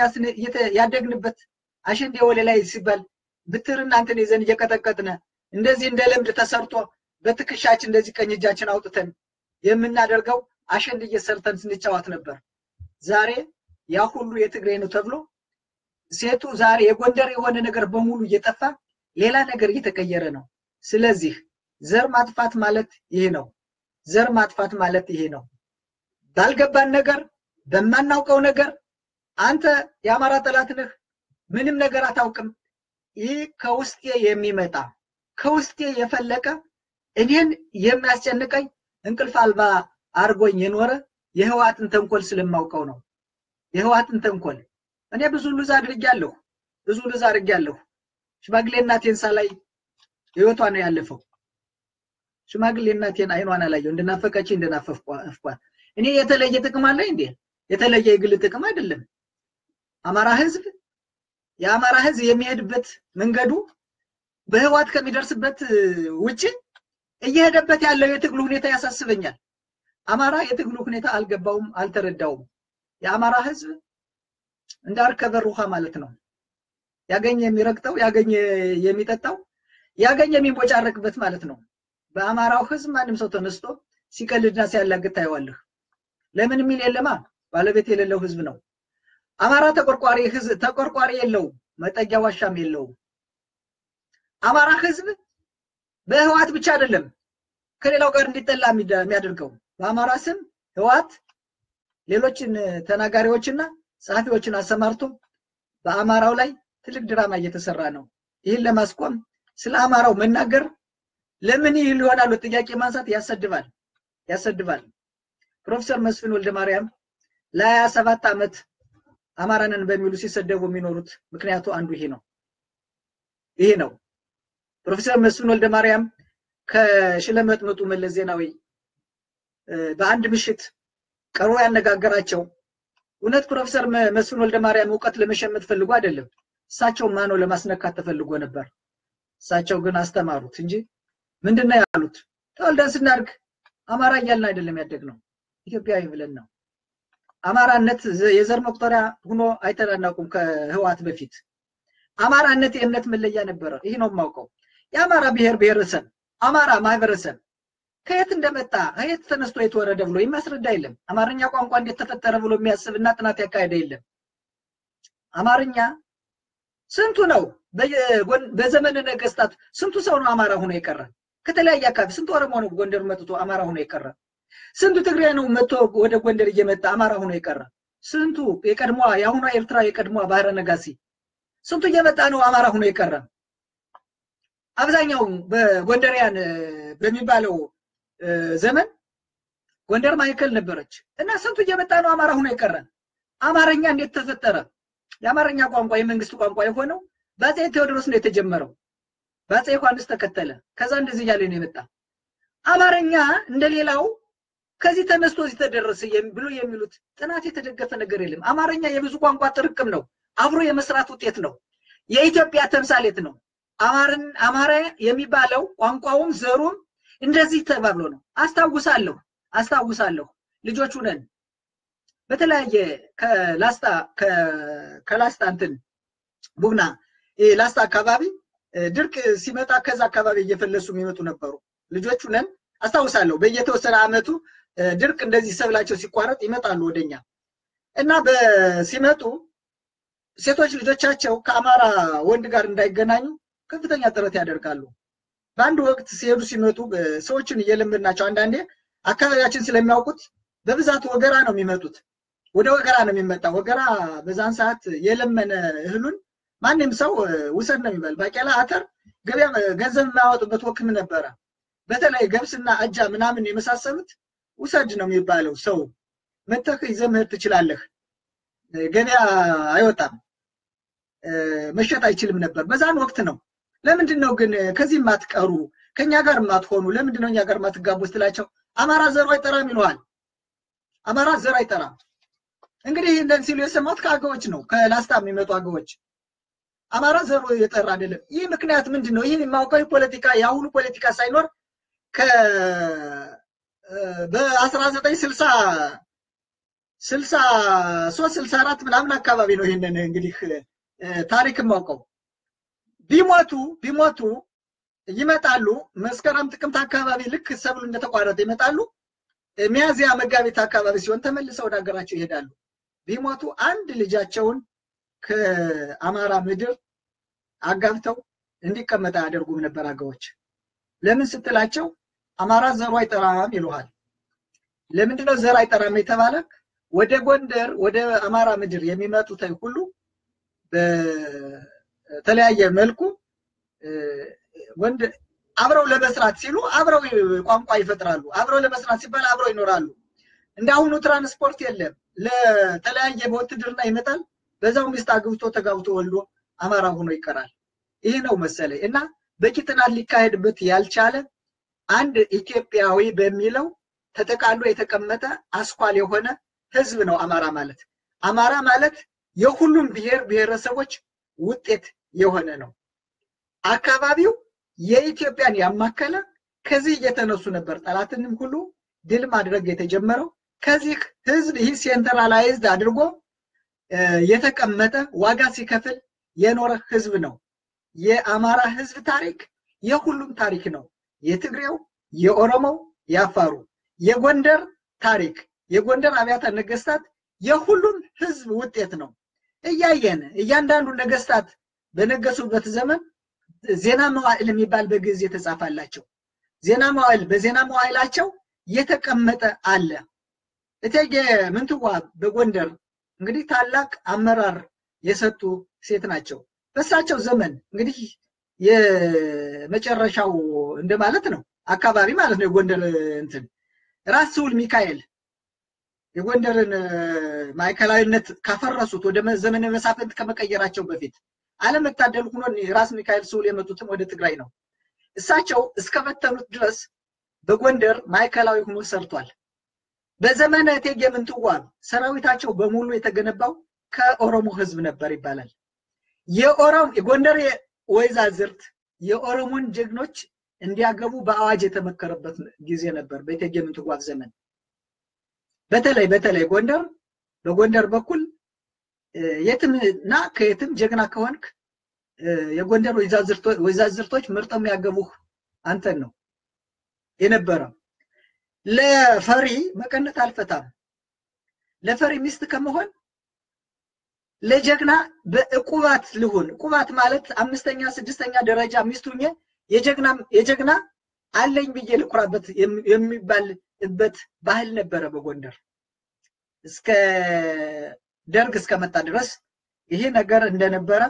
Speaker 1: ያደግንበት አሸንድዬ ወደ ላይ ሲባል ብትር እናንተን ይዘን እየቀጠቀጥነ እንደዚህ እንደ ልምድ ተሰርቶ በትከሻችን እንደዚህ ቀኝ እጃችን አውጥተን የምናደርገው አሸንድዬ ሰርተን ስንጫወት ነበር። ዛሬ ያ ሁሉ የትግሬ ነው ተብሎ ሴቱ ዛሬ የጎንደር የሆነ ነገር በሙሉ እየጠፋ ሌላ ነገር እየተቀየረ ነው። ስለዚህ ዘር ማጥፋት ማለት ይሄ ነው። ዘር ማጥፋት ማለት ይሄ ነው። ባልገባን ነገር በማናውቀው ነገር አንተ የአማራ ጠላት ነህ፣ ምንም ነገር አታውቅም። ይህ ከውስጤ የሚመጣ ከውስጤ የፈለቀ እኔን የሚያስጨንቀኝ እንቅልፍ አልባ አርጎኝ የኖረ የህዋትን ተንኮል ስለማውቀው ነው። የህዋትን ተንኮል እኔ ብዙ ሉዝ አድርጌያለሁ፣ ብዙ ሉዝ አድርጌያለሁ። ሽማግሌ እናቴን ሳላይ ህይወቷ ነው ያለፈው። ሽማግሌ እናቴን አይኗን አላየው እንደናፈቀች እንደናፈፍኳት። እኔ የተለየ ጥቅም አለኝ እንዴ? የተለየ የግል ጥቅም አይደለም። አማራ ህዝብ የአማራ ህዝብ የሚሄድበት መንገዱ በህዋት ከሚደርስበት ውጭ እየሄደበት ያለው የትግሉ ሁኔታ ያሳስበኛል። አማራ የትግሉ ሁኔታ አልገባውም፣ አልተረዳውም። የአማራ ህዝብ እንደ አርከበር ውሃ ማለት ነው። ያገኘ የሚረግጠው ያገኘ የሚጠጣው ያገኘ የሚንቦጫረቅበት ማለት ነው። በአማራው ህዝብ ማንም ሰው ተነስቶ ሲቀልድና ሲያላግጥ ታየዋለህ። ለምን የሚል የለማ ባለቤት የሌለው ህዝብ ነው። አማራ ተቆርቋሪ ህዝብ ተቆርቋሪ የለውም፣ መጠጊያ ዋሻም የለውም። አማራ ህዝብ በህዋት ብቻ አይደለም ከሌላው ጋር እንዲጠላ የሚያደርገው በአማራ ስም ህዋት ሌሎችን ተናጋሪዎችና ጸሐፊዎችን አሰማርቶ በአማራው ላይ ትልቅ ድራማ እየተሰራ ነው። ይህን ለማስቆም ስለ አማራው መናገር ለምን ይህ ሊሆናሉ ጥያቄ ማንሳት ያሰድባል ያሰድባል። ፕሮፌሰር መስፍን ወልደ ማርያም ለሀያ ሰባት ዓመት አማራንን በሚሉ ሲሰደቡ የሚኖሩት ምክንያቱ አንዱ ይሄ ነው ይሄ ነው። ፕሮፌሰር መስፍን ወልደ ማርያም ከሽለመጥምጡ መለስ ዜናዊ በአንድ ምሽት ቀርቦ ያነጋገራቸው እውነት ፕሮፌሰር መስፍን ወልደ ማርያም እውቀት ለመሸመት ፈልጎ አይደለም። እሳቸው ማነው ለማስነካት ተፈልጎ ነበር። እሳቸው ግን አስተማሩት እንጂ ምንድን ነው ያሉት? ተወልደን ስናድግ አማራ እያልን አይደለም ያደግነው፣ ኢትዮጵያዊ ብለን ነው። አማራነት የዘር መቁጠሪያ ሆኖ አይተን አናውቅም። ከህዋት በፊት አማራነት የእምነት መለያ ነበረ። ይህ ነው የማውቀው። የአማራ ብሔር ብሔረሰብ አማራ ማህበረሰብ ከየት እንደመጣ ከየት ተነስቶ የተወረደ ብሎ የሚያስረዳ የለም። አማርኛ ቋንቋ እንዴት ተፈጠረ ብሎ የሚያስብ እና ጥናት ያካሄደ የለም። አማርኛ ስንቱ ነው በዘመነ ነገስታት ስንቱ ሰው ነው አማራ ሆኖ የቀረ? ከተለያየ አካባቢ ስንቱ ኦሮሞ ነው ጎንደር መጥቶ አማራ ሆኖ የቀረ? ስንቱ ትግሬ ነው መጥቶ ወደ ጎንደር እየመጣ አማራ ሆኖ የቀረ? ስንቱ የቀድሞዋ የአሁኗ ኤርትራ የቀድሞዋ ባህረ ነጋሲ ስንቱ እየመጣ ነው አማራ ሆኖ የቀረ? አብዛኛው በጎንደሪያን በሚባለው ዘመን ጎንደር ማዕከል ነበረች እና ስንቱ እየመጣ ነው አማራ ሆኖ የቀረ? አማርኛ እንዴት ተፈጠረ? የአማርኛ ቋንቋ የመንግስት ቋንቋ የሆነው በአፄ ቴዎድሮስ ነው የተጀመረው። በአፄ ዮሐንስ ተከተለ። ከዛ እንደዚህ እያለ ነው የመጣ። አማርኛ እንደሌላው ከዚህ ተነስቶ እዚህ ተደረሰ ብሎ የሚሉት ጥናት የተደገፈ ነገር የለም። አማርኛ የብዙ ቋንቋ ጥርቅም ነው። አብሮ የመስራት ውጤት ነው። የኢትዮጵያ ተምሳሌት ነው። አማርን አማራ የሚባለው ቋንቋውም ዘሩም እንደዚህ ተባብሎ ነው። አስታውሳለሁ አስታውሳለሁ ልጆቹ ነን በተለያየ ከላስታ ከላስታ እንትን ቡግና ላስታ አካባቢ ድርቅ ሲመጣ ከዛ አካባቢ እየፈለሱ የሚመጡ ነበሩ። ልጆቹ ነን አስታውሳለሁ። በየተወሰነ አመቱ ድርቅ እንደዚህ ሰብላቸው ሲቋረጥ ይመጣሉ ወደኛ እና ሲመጡ ሴቶች ልጆቻቸው ከአማራ ወንድ ጋር እንዳይገናኙ ከፍተኛ ጥረት ያደርጋሉ። በአንድ ወቅት ሲሄዱ ሲመጡ ሰዎችን እየለመድናቸው አንዳንዴ አካባቢያችን ስለሚያውቁት በብዛት ወገራ ነው የሚመጡት። ወደ ወገራ ነው የሚመጣ። ወገራ በዛን ሰዓት የለመነ እህሉን ማንም ሰው ውሰድ ነው የሚባል። ባቄላ፣ አተር ገበያ ገንዘብ የማያወጡበት ወቅትም ነበረ። በተለይ ገብስና አጃ ምናምን የመሳሰሉት ውሰድ ነው የሚባለው። ሰው መተህ ይዘህ መሄድ ትችላለህ። ገበያ አይወጣም፣ መሸጥ አይችልም ነበር። በዛን ወቅት ነው። ለምንድን ነው ግን ከዚህ የማትቀሩ ከኛ ጋር የማትሆኑ ለምንድን ነው እኛ ጋር የማትጋቡ ስትላቸው አማራ ዘሩ አይጠራም ይለዋል። አማራ ዘር አይጠራም። እንግዲህ እንደን ሲሉ የሰማሁት ከአገዎች ነው፣ ከላስታ የሚመጡ አገዎች። አማራ ዘሩ የጠራ አይደለም። ይህ ምክንያት ምንድን ነው? ይህን የማውቀው ፖለቲካ የአሁኑ ፖለቲካ ሳይኖር በአስራ ዘጠኝ ስልሳ ስልሳ ሶስት ስልሳ አራት ምናምን አካባቢ ነው ይህንን እንግዲህ ታሪክ የማውቀው። ቢሞቱ ቢሞቱ ይመጣሉ። መስከረም ጥቅምት አካባቢ ልክ ሰብሉ እንደተቋረጠ ይመጣሉ። ሚያዚያ መጋቢት አካባቢ ሲሆን ተመልሰው ወደ ሀገራቸው ይሄዳሉ። ቢሞቱ አንድ ልጃቸውን ከአማራ ምድር አጋብተው እንዲቀመጥ አያደርጉም ነበር አገዎች። ለምን ስትላቸው አማራ ዘሩ አይጠራም ይሉሃል። ለምንድነው ዘር አይጠራም የተባለ? ወደ ጎንደር ወደ አማራ ምድር የሚመጡት ሁሉ በተለያየ መልኩ ወንድ አብረው ለመስራት ሲሉ አብረው ቋንቋ ይፈጥራሉ። አብረው ለመስራት ሲባል አብረው ይኖራሉ። እንደ አሁኑ ትራንስፖርት የለም። ለተለያየ በውትድርና ይመጣል። በዛው ሚስት አግብቶ ተጋብቶ ወልዶ አማራ ሆኖ ይቀራል። ይህ ነው መሰለኝ እና በቂ ጥናት ሊካሄድበት ያልቻለ አንድ ኢትዮጵያዊ በሚለው ተጠቃሎ የተቀመጠ አስኳል የሆነ ህዝብ ነው አማራ ማለት። አማራ ማለት የሁሉም ብሔር ብሔረሰቦች ውጤት የሆነ ነው። አካባቢው የኢትዮጵያን ያማከለ ከዚህ እየተነሱ ነበር ጠላትንም ሁሉ ድል ማድረግ የተጀመረው። ከዚህ ህዝብ ይህ centralized አድርጎ የተቀመጠ ዋጋ ሲከፍል የኖረ ህዝብ ነው። የአማራ ህዝብ ታሪክ የሁሉም ታሪክ ነው። የትግሬው፣ የኦሮሞው፣ የአፋሩ፣ የጎንደር ታሪክ የጎንደር አብያተ ነገስታት የሁሉም ህዝብ ውጤት ነው። እያየን እያንዳንዱ ነገስታት በነገሱበት ዘመን ዜና መዋዕል የሚባል በግዕዝ የተጻፋላቸው ዜና መዋዕል በዜና መዋዕላቸው የተቀመጠ አለ። እቴጌ ምንትዋብ በጎንደር እንግዲህ ታላቅ አመራር የሰጡ ሴት ናቸው። በእሳቸው ዘመን እንግዲህ የመጨረሻው እንደማለት ነው አካባቢ ማለት ነው። የጎንደር እንትን ራስ ስሁል ሚካኤል የጎንደርን ማዕከላዊነት ካፈረሱት ወደ ዘመነ መሳፍንት ከመቀየራቸው በፊት አለመታደል ሆኖ ራስ ሚካኤል ስሁል የመጡትም ወደ ትግራይ ነው። እሳቸው እስከበተኑት ድረስ በጎንደር ማዕከላዊ ሆኖ ሰርቷል። በዘመነ እቴጌ ምንትዋብ ሰራዊታቸው በሙሉ የተገነባው ከኦሮሞ ህዝብ ነበር ይባላል። የኦሮም የጎንደር ወይዛዝርት የኦሮሞን ጀግኖች እንዲያገቡ በአዋጅ የተመከረበት ጊዜ ነበር በእቴጌ ምንትዋብ ዘመን። በተለይ በተለይ ጎንደር በጎንደር በኩል የትምና ከየትም ጀግና ከሆንክ የጎንደር ወይዛዝርቶች መርጠው የሚያገቡህ አንተን ነው የነበረው። ለፈሪ መቀነት አልፈታም። ለፈሪ ሚስት ከመሆን ለጀግና በእቁባት ልሁን። እቁባት ማለት አምስተኛ ስድስተኛ ደረጃ ሚስት ሁኜ የጀግና አለኝ ብዬ ልኩራበት የሚባልበት ባህል ነበረ በጎንደር እስከ ደርግ እስከመጣ ድረስ ይሄ ነገር እንደነበረ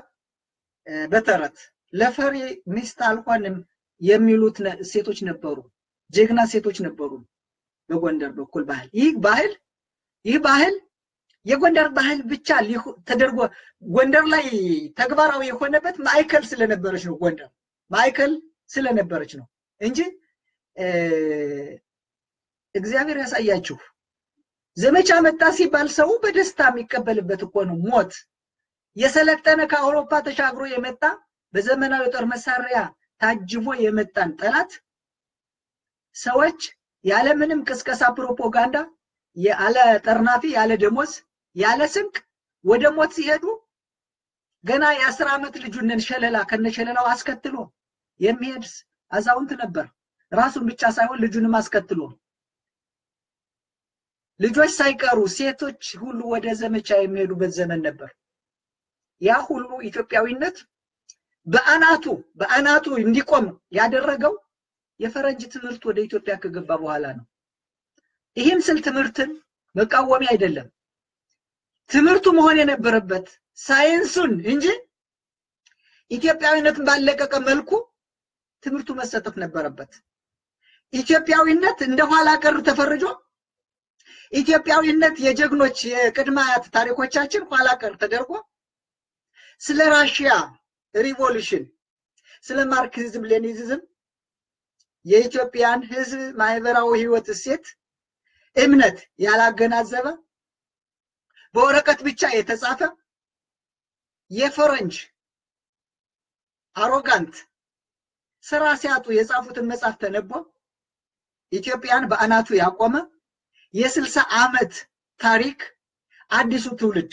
Speaker 1: በተረት ለፈሪ ሚስት አልሆንም የሚሉት ሴቶች ነበሩ። ጀግና ሴቶች ነበሩ በጎንደር በኩል ባህል ይህ ባህል ይህ ባህል የጎንደር ባህል ብቻ ተደርጎ ጎንደር ላይ ተግባራዊ የሆነበት ማዕከል ስለነበረች ነው። ጎንደር ማዕከል ስለነበረች ነው እንጂ እግዚአብሔር ያሳያችሁ። ዘመቻ መጣ ሲባል ሰው በደስታ የሚቀበልበት እኮ ነው። ሞት የሰለጠነ ከአውሮፓ ተሻግሮ የመጣ በዘመናዊ ጦር መሳሪያ ታጅቦ የመጣን ጠላት ሰዎች ያለምንም ቅስቀሳ ፕሮፓጋንዳ ያለ ጠርናፊ ያለ ደሞዝ ያለ ስንቅ ወደ ሞት ሲሄዱ ገና የአስር ዓመት ልጁንን ሸለላ ከነሸለላው አስከትሎ የሚሄድ አዛውንት ነበር። ራሱን ብቻ ሳይሆን ልጁንም አስከትሎ ልጆች ሳይቀሩ ሴቶች ሁሉ ወደ ዘመቻ የሚሄዱበት ዘመን ነበር። ያ ሁሉ ኢትዮጵያዊነት በአናቱ በአናቱ እንዲቆም ያደረገው የፈረንጅ ትምህርት ወደ ኢትዮጵያ ከገባ በኋላ ነው። ይህም ስል ትምህርትን መቃወሚያ አይደለም። ትምህርቱ መሆን የነበረበት ሳይንሱን እንጂ ኢትዮጵያዊነትን ባለቀቀ መልኩ ትምህርቱ መሰጠት ነበረበት። ኢትዮጵያዊነት እንደ ኋላ ቀር ተፈርጆ ኢትዮጵያዊነት የጀግኖች የቅድመ አያት ታሪኮቻችን ኋላ ቀር ተደርጎ ስለ ራሽያ revolution፣ ስለ ማርክሲዝም ሌኒኒዝም የኢትዮጵያን ሕዝብ ማህበራዊ ህይወት እሴት እምነት ያላገናዘበ በወረቀት ብቻ የተጻፈ የፈረንጅ arrogant ስራ ሲያጡ የጻፉትን መጽሐፍ ተነቦ ኢትዮጵያን በአናቱ ያቆመ የስልሳ ዓመት ታሪክ አዲሱ ትውልድ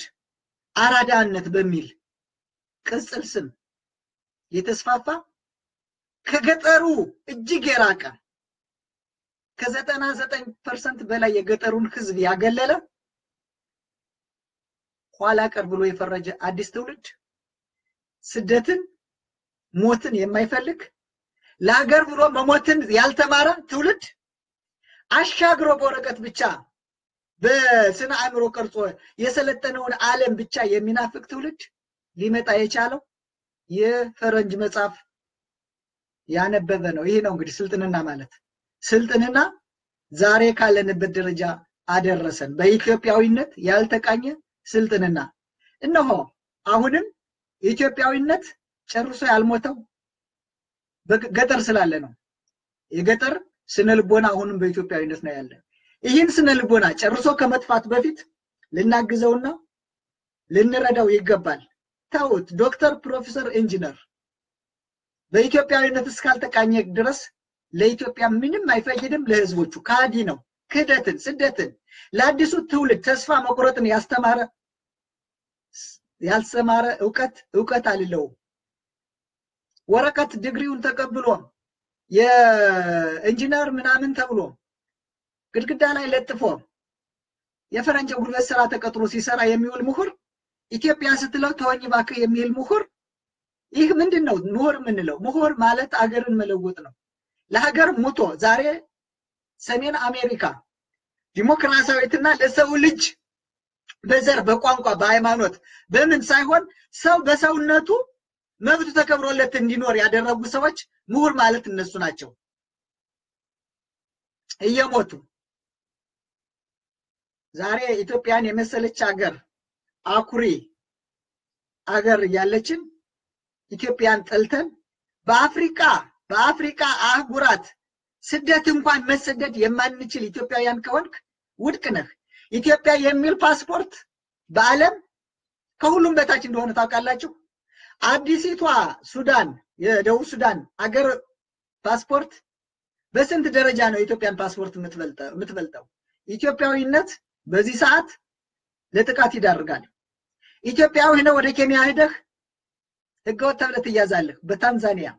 Speaker 1: አራዳነት በሚል ቅጽል ስም የተስፋፋ ከገጠሩ እጅግ የራቀ ከዘጠና ዘጠኝ percent በላይ የገጠሩን ህዝብ ያገለለ ኋላ ቀር ብሎ የፈረጀ አዲስ ትውልድ ስደትን፣ ሞትን የማይፈልግ ለሀገር ብሎ መሞትን ያልተማረ ትውልድ አሻግሮ በወረቀት ብቻ በስነ አእምሮ ቀርጾ የሰለጠነውን ዓለም ብቻ የሚናፍቅ ትውልድ ሊመጣ የቻለው የፈረንጅ መጽሐፍ ያነበበ ነው። ይህ ነው እንግዲህ ስልጥንና ማለት። ስልጥንና ዛሬ ካለንበት ደረጃ አደረሰን። በኢትዮጵያዊነት ያልተቃኘ ስልጥንና እነሆ አሁንም ኢትዮጵያዊነት ጨርሶ ያልሞተው ገጠር ስላለ ነው። የገጠር ስነ ልቦና አሁንም በኢትዮጵያዊነት ነው ያለ። ይህን ስነ ልቦና ጨርሶ ከመጥፋት በፊት ልናግዘውና ልንረዳው ይገባል። ተውት፣ ዶክተር፣ ፕሮፌሰር፣ ኢንጂነር በኢትዮጵያዊነት እስካልተቃኘ ድረስ ለኢትዮጵያ ምንም አይፈይድም። ለህዝቦቹ ካዲ ነው። ክህደትን፣ ስደትን፣ ለአዲሱ ትውልድ ተስፋ መቁረጥን ያስተማረ ያልተማረ እውቀት እውቀት አልለውም። ወረቀት ድግሪውን ተቀብሎ የኢንጂነር ምናምን ተብሎ ግድግዳ ላይ ለጥፎ የፈረንጅ ጉልበት ስራ ተቀጥሮ ሲሰራ የሚውል ምሁር ኢትዮጵያ ስትለው ተወኝ እባክህ የሚል ምሁር ይህ ምንድን ነው? ምሁር የምንለው ምሁር ማለት አገርን መለወጥ ነው። ለሀገር ሙቶ ዛሬ ሰሜን አሜሪካ ዲሞክራሲያዊትና ለሰው ልጅ በዘር በቋንቋ በሃይማኖት በምን ሳይሆን ሰው በሰውነቱ መብቱ ተከብሮለት እንዲኖር ያደረጉ ሰዎች ምሁር ማለት እነሱ ናቸው። እየሞቱ ዛሬ ኢትዮጵያን የመሰለች ሀገር አኩሪ አገር እያለችን ኢትዮጵያን ጠልተን በአፍሪካ በአፍሪካ አህጉራት ስደት እንኳን መሰደድ የማንችል ኢትዮጵያውያን ከሆንክ ውድቅ ነህ። ኢትዮጵያ የሚል ፓስፖርት በዓለም ከሁሉም በታች እንደሆነ ታውቃላችሁ። አዲሲቷ ሱዳን የደቡብ ሱዳን አገር ፓስፖርት በስንት ደረጃ ነው የኢትዮጵያን ፓስፖርት የምትበልጠው? ኢትዮጵያዊነት በዚህ ሰዓት ለጥቃት ይዳርጋል። ኢትዮጵያዊ ሆነህ ወደ ኬንያ ሄደህ ህገወጥ ተብለህ ትያዛለህ። በታንዛኒያ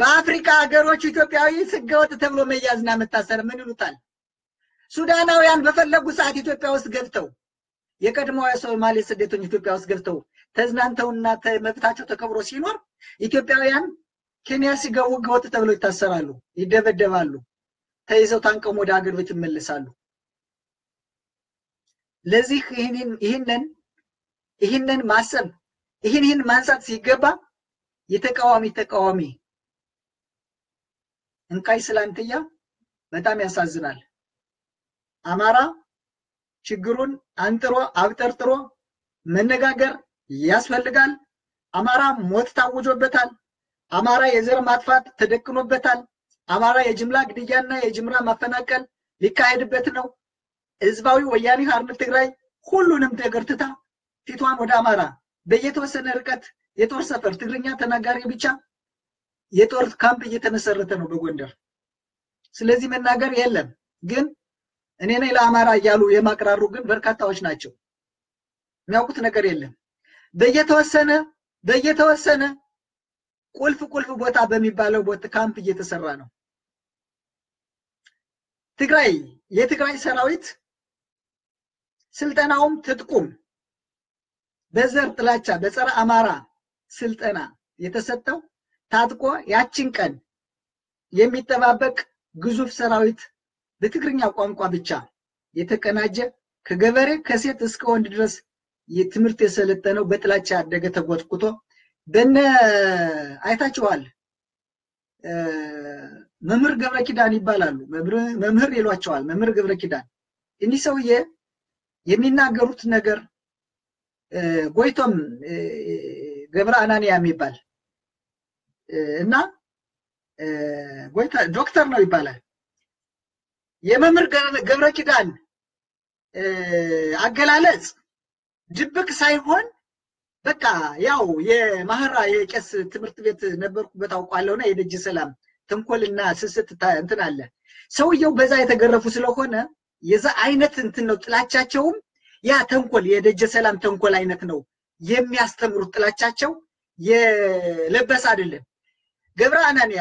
Speaker 1: በአፍሪካ ሀገሮች ኢትዮጵያዊ ህገወጥ ተብሎ መያዝና መታሰር ምን ይሉታል? ሱዳናውያን በፈለጉ ሰዓት ኢትዮጵያ ውስጥ ገብተው የቀድሞ የሶማሌ ስደተኞች ኢትዮጵያ ውስጥ ገብተው ተዝናንተውና መብታቸው ተከብሮ ሲኖር ኢትዮጵያውያን ኬንያ ሲገቡ ህገወጥ ተብለው ይታሰራሉ፣ ይደበደባሉ፣ ተይዘው ታንቀም ወደ ሀገር ቤት ይመለሳሉ። ለዚህ ይህንን ይህንን ማሰብ ይህን ይህን ማንሳት ሲገባ የተቃዋሚ ተቃዋሚ እንቃይ ስላንትያ በጣም ያሳዝናል። አማራ ችግሩን አንጥሮ አብጠርጥሮ መነጋገር ያስፈልጋል። አማራ ሞት ታውጆበታል። አማራ የዘር ማጥፋት ተደቅኖበታል። አማራ የጅምላ ግድያና የጅምላ ማፈናቀል ሊካሄድበት ነው። ህዝባዊ ወያኔ ሓርነት ትግራይ ሁሉንም ነገር ትታ ፊቷን ወደ አማራ በየተወሰነ ርቀት የጦር ሰፈር ትግርኛ ተናጋሪ ብቻ የጦር ካምፕ እየተመሰረተ ነው በጎንደር። ስለዚህ መናገር የለም ግን እኔ ነኝ ለአማራ እያሉ የማቅራሩ ግን በርካታዎች ናቸው። የሚያውቁት ነገር የለም። በየተወሰነ በየተወሰነ ቁልፍ ቁልፍ ቦታ በሚባለው ቦታ ካምፕ እየተሰራ ነው። ትግራይ የትግራይ ሰራዊት ስልጠናውም ትጥቁም በዘር ጥላቻ በጸረ አማራ ስልጠና የተሰጠው ታጥቆ ያችን ቀን የሚጠባበቅ ግዙፍ ሰራዊት በትግርኛ ቋንቋ ብቻ የተቀናጀ ከገበሬ ከሴት እስከ ወንድ ድረስ ትምህርት የሰለጠነው በጥላቻ ያደገ ተጎትኩቶ በነ አይታችኋል። መምህር ገብረ ኪዳን ይባላሉ። መምህር ይሏቸዋል። መምህር ገብረ ኪዳን እኒህ ሰውዬ የሚናገሩት ነገር ጎይቶም ገብረ አናንያ የሚባል እና ዶክተር ነው ይባላል። የመምህር ገብረ ኪዳን አገላለጽ ድብቅ ሳይሆን በቃ ያው የማህራ የቄስ ትምህርት ቤት ነበርኩበት አውቋለሁና የደጅ ሰላም ተንኮልና ስስት እንትን አለ። ሰውየው በዛ የተገረፉ ስለሆነ የዛ አይነት እንትን ነው ጥላቻቸውም ያ ተንኮል የደጀ ሰላም ተንኮል አይነት ነው የሚያስተምሩት። ጥላቻቸው የለበሰ አይደለም። ገብረ አናንያ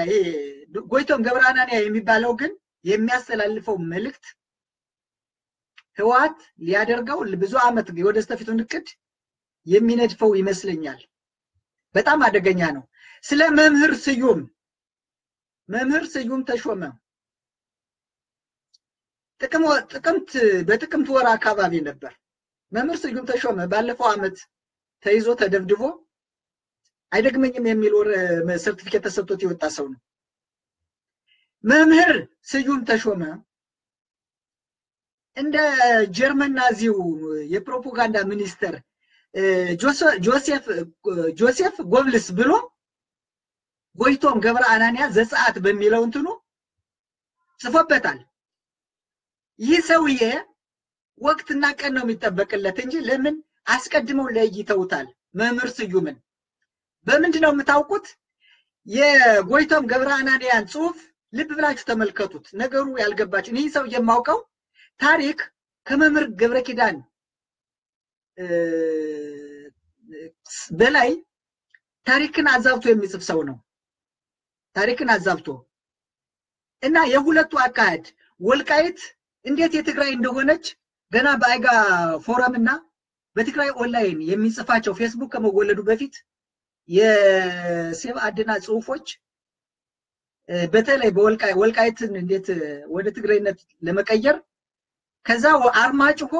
Speaker 1: ጎይቶም ገብረ አናንያ የሚባለው ግን የሚያስተላልፈው መልእክት ህወሓት ሊያደርገው ብዙ ዓመት ወደ ስተፊቱን እቅድ የሚነድፈው ይመስለኛል። በጣም አደገኛ ነው። ስለ መምህር ስዩም መምህር ስዩም ተሾመ ጥቅምት በጥቅምት ወር አካባቢ ነበር። መምህር ስዩም ተሾመ ባለፈው ዓመት ተይዞ ተደብድቦ አይደግመኝም የሚል ሰርቲፊኬት ተሰጥቶት የወጣ ሰው ነው። መምህር ስዩም ተሾመ እንደ ጀርመን ናዚው የፕሮፓጋንዳ ሚኒስተር ጆሴፍ ጆሴፍ ጎብልስ ብሎ ጎይቶም ገብረ አናንያ ዘጸአት በሚለው እንትኑ ጽፎበታል። ይህ ሰውዬ ወቅትና ቀን ነው የሚጠበቅለት እንጂ ለምን አስቀድመው ለይተውታል? መምህር ስዩምን በምንድን ነው የምታውቁት? የጎይቶም ገብረ አናንያን ጽሁፍ ልብ ብላችሁ ተመልከቱት። ነገሩ ያልገባችሁ ይህ ሰው የማውቀው ታሪክ ከመምህር ገብረ ኪዳን በላይ ታሪክን አዛብቶ የሚጽፍ ሰው ነው። ታሪክን አዛብቶ እና የሁለቱ አካሄድ ወልቃይት እንዴት የትግራይ እንደሆነች ገና በአይጋ ፎረም እና በትግራይ ኦንላይን የሚጽፋቸው ፌስቡክ ከመወለዱ በፊት የሴብ አድና ጽሁፎች በተለይ ወልቃይትን እንዴት ወደ ትግራይነት ለመቀየር ከዛ አርማጭሆ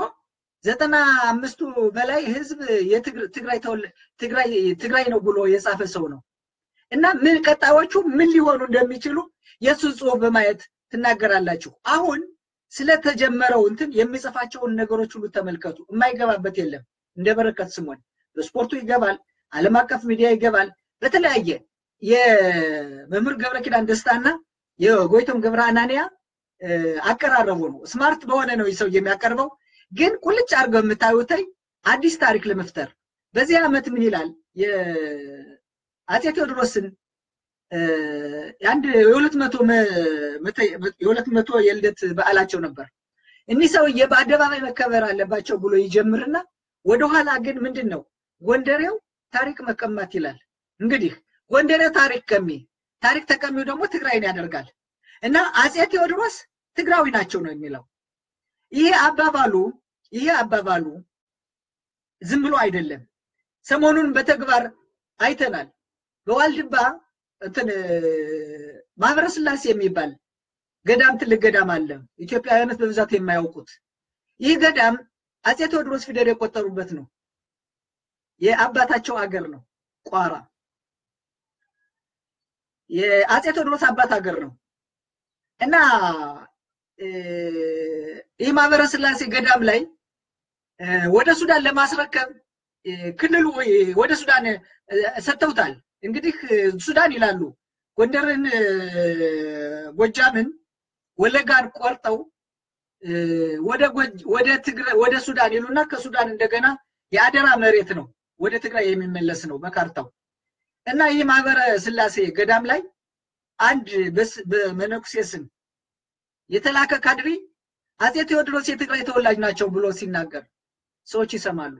Speaker 1: ዘጠና አምስቱ በላይ ህዝብ ትግራይ ነው ብሎ የጻፈ ሰው ነው እና ምን ቀጣዮቹ ምን ሊሆኑ እንደሚችሉ የእሱን ጽሁፍ በማየት ትናገራላችሁ። አሁን ስለተጀመረው እንትን የሚጽፋቸውን ነገሮች ሁሉ ተመልከቱ። የማይገባበት የለም። እንደ በረከት ስምኦን በስፖርቱ ይገባል፣ ዓለም አቀፍ ሚዲያ ይገባል። በተለያየ የመምህር ገብረ ኪዳን ደስታና የጎይቶም ገብረ አናንያ አቀራረቡ ነው። smart በሆነ ነው ሰው የሚያቀርበው። ግን ቁልጭ አድርገው የምታዩተኝ አዲስ ታሪክ ለመፍጠር በዚህ ዓመት ምን ይላል አፄ ቴዎድሮስን አንድ የሁለት መቶ የሁለት መቶ የልደት በዓላቸው ነበር። እኒህ ሰውዬ በአደባባይ መከበር አለባቸው ብሎ ይጀምርና ወደኋላ ግን ምንድን ነው ጎንደሬው ታሪክ መቀማት ይላል። እንግዲህ ጎንደሬው ታሪክ ቀሚ፣ ታሪክ ተቀሚው ደግሞ ትግራይን ያደርጋል እና አፄ ቴዎድሮስ ትግራዊ ናቸው ነው የሚለው። ይሄ አባባሉ ይሄ አባባሉ ዝም ብሎ አይደለም። ሰሞኑን በተግባር አይተናል። በዋልድባ እንትን ማህበረ ስላሴ የሚባል ገዳም ትልቅ ገዳም አለ። ኢትዮጵያውያኖች በብዛት የማያውቁት ይህ ገዳም አፄ ቴዎድሮስ ፊደል የቆጠሩበት ነው። የአባታቸው አገር ነው ቋራ። የአፄ ቴዎድሮስ አባት ሀገር ነው። እና ይህ ማህበረ ስላሴ ገዳም ላይ ወደ ሱዳን ለማስረከብ ክልሉ ወደ ሱዳን ሰጥተውታል። እንግዲህ ሱዳን ይላሉ ጎንደርን፣ ጎጃምን፣ ወለጋን ቆርጠው ወደ ትግራይ ወደ ሱዳን ይሉና ከሱዳን እንደገና የአደራ መሬት ነው። ወደ ትግራይ የሚመለስ ነው በካርታው እና ይህ ማህበረ ስላሴ ገዳም ላይ አንድ በመነኩሴ ስም የተላከ ካድሪ አፄ ቴዎድሮስ የትግራይ ተወላጅ ናቸው ብሎ ሲናገር ሰዎች ይሰማሉ።